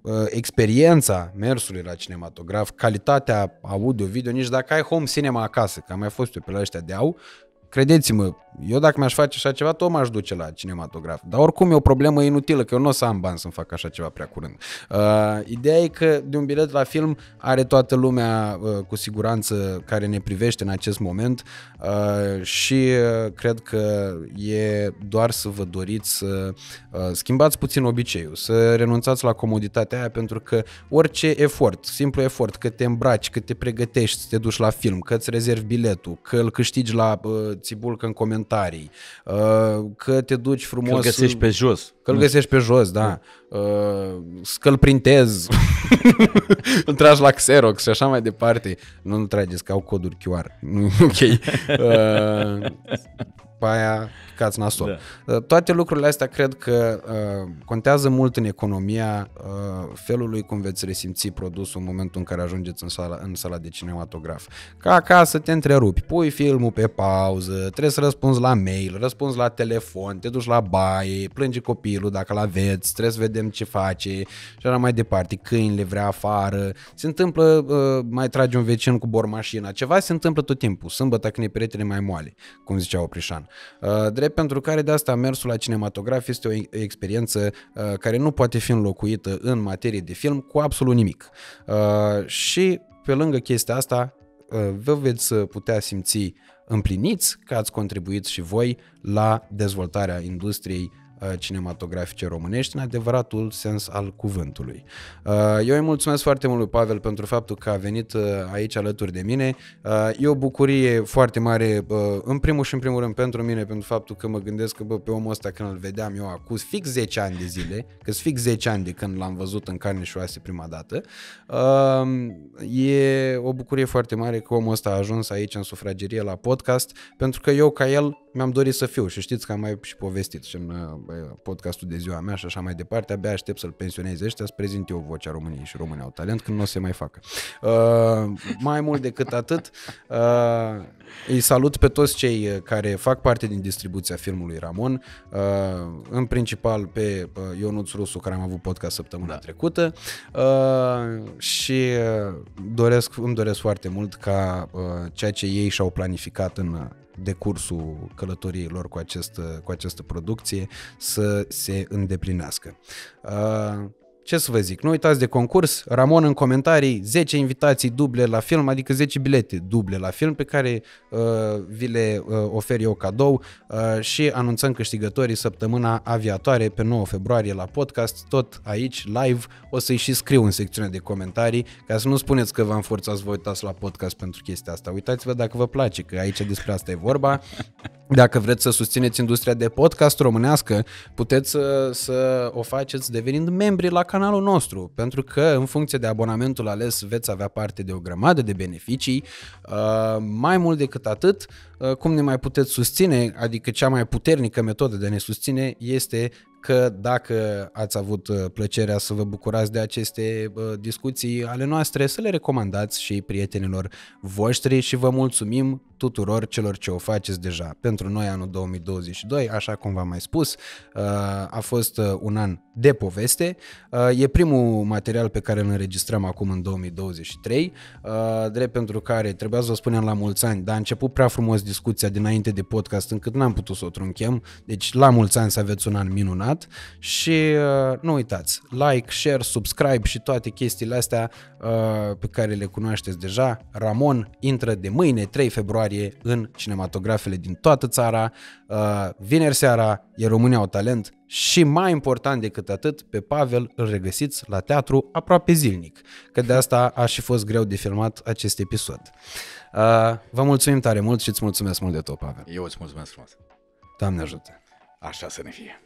uh, experiența mersului la cinematograf, calitatea audio-video, nici dacă ai home cinema acasă, că am mai fost eu pe la ăștia de au, credeți-mă, eu dacă mi-aș face așa ceva, tot m-aș duce la cinematograf. Dar oricum e o problemă inutilă, că eu nu o să am bani să-mi fac așa ceva prea curând. Uh, ideea e că de un bilet la film are toată lumea uh, cu siguranță care ne privește în acest moment uh, și uh, cred că e doar să vă doriți să uh, schimbați puțin obiceiul, să renunțați la comoditatea aia pentru că orice efort, simplu efort, că te îmbraci, că te pregătești, să te duci la film, că îți rezervi biletul, că îl câștigi la uh, țibulcă în comentarii, comentarii, uh, că te duci frumos... Că-l găsești pe jos. Că-l găsești pe jos, da. Uh, că-l printezi, îl tragi la Xerox și așa mai departe. Nu, nu trageți, că au coduri QR. ok. Uh, pe aia cați nasol. Da. Uh, toate lucrurile astea cred că uh, contează mult în economia uh, felului cum veți resimți produsul în momentul în care ajungeți în sala, în sala de cinematograf. Ca acasă te întrerupi, pui filmul pe pauză, trebuie să răspunzi la mail, răspunzi la telefon, te duci la baie, plânge copilul dacă l-aveți, trebuie să vedem ce face și așa mai departe, câinile vrea afară, se întâmplă, uh, mai trage un vecin cu bormașina, ceva se întâmplă tot timpul, sâmbătă când e peretele mai moale, cum zicea Oprișan. Uh, drept pentru care de asta mersul la cinematograf este o experiență uh, care nu poate fi înlocuită în materie de film cu absolut nimic. Uh, și pe lângă chestia asta, vă veți putea simți împliniți că ați contribuit și voi la dezvoltarea industriei Uh, cinematografice românești în adevăratul sens al cuvântului. Uh, eu îi mulțumesc foarte mult lui Pavel pentru faptul că a venit uh, aici alături de mine. E o bucurie foarte mare, în primul și în primul rând pentru mine, pentru faptul că mă gândesc că bă, pe omul ăsta când îl vedeam eu acum fix 10 ani de zile, că fix 10 ani de când l-am văzut în carne și oase prima dată, e o bucurie foarte mare că omul ăsta a ajuns aici în sufragerie la podcast, pentru că eu ca el mi-am dorit să fiu și știți că am mai și povestit și în podcastul de ziua mea și așa mai departe, abia aștept să-l pensionez ăștia, să prezint eu vocea României și România au talent când nu o să se mai facă. Uh, mai mult decât atât, uh, îi salut pe toți cei care fac parte din distribuția filmului Ramon, uh, în principal pe uh, Ionuț Rusu, care am avut podcast săptămâna da. trecută uh, și uh, doresc, îmi doresc foarte mult ca uh, ceea ce ei și-au planificat în decursul călătoriei lor cu, acest, cu această producție să se îndeplinească. Uh, ce să vă zic, nu uitați de concurs, Ramon în comentarii, 10 invitații duble la film, adică 10 bilete duble la film pe care uh, vi le uh, ofer eu cadou uh, și anunțăm câștigătorii săptămâna aviatoare pe 9 februarie la podcast, tot aici, live, o să-i și scriu în secțiunea de comentarii, ca să nu spuneți că v-am forțat să vă uitați la podcast pentru chestia asta. Uitați-vă dacă vă place, că aici despre asta e vorba. Dacă vreți să susțineți industria de podcast românească, puteți să, să o faceți devenind membri la canalul nostru, pentru că în funcție de abonamentul ales veți avea parte de o grămadă de beneficii. Uh, mai mult decât atât, uh, cum ne mai puteți susține, adică cea mai puternică metodă de a ne susține este că dacă ați avut uh, plăcerea să vă bucurați de aceste uh, discuții ale noastre, să le recomandați și prietenilor voștri și vă mulțumim tuturor celor ce o faceți deja. Pentru noi anul 2022, așa cum v-am mai spus, uh, a fost un an de poveste. E primul material pe care îl înregistrăm acum în 2023, drept pentru care trebuia să vă spunem la mulți ani, dar a început prea frumos discuția dinainte de podcast încât n-am putut să o trunchem, deci la mulți ani să aveți un an minunat minunat și uh, nu uitați, like, share, subscribe și toate chestiile astea uh, pe care le cunoașteți deja. Ramon intră de mâine, 3 februarie, în cinematografele din toată țara. Uh, vineri seara e România au talent și mai important decât atât, pe Pavel îl regăsiți la teatru aproape zilnic, că de asta a și fost greu de filmat acest episod. Uh, vă mulțumim tare mult și îți mulțumesc mult de tot, Pavel. Eu îți mulțumesc frumos. Doamne ajută! Așa să ne fie.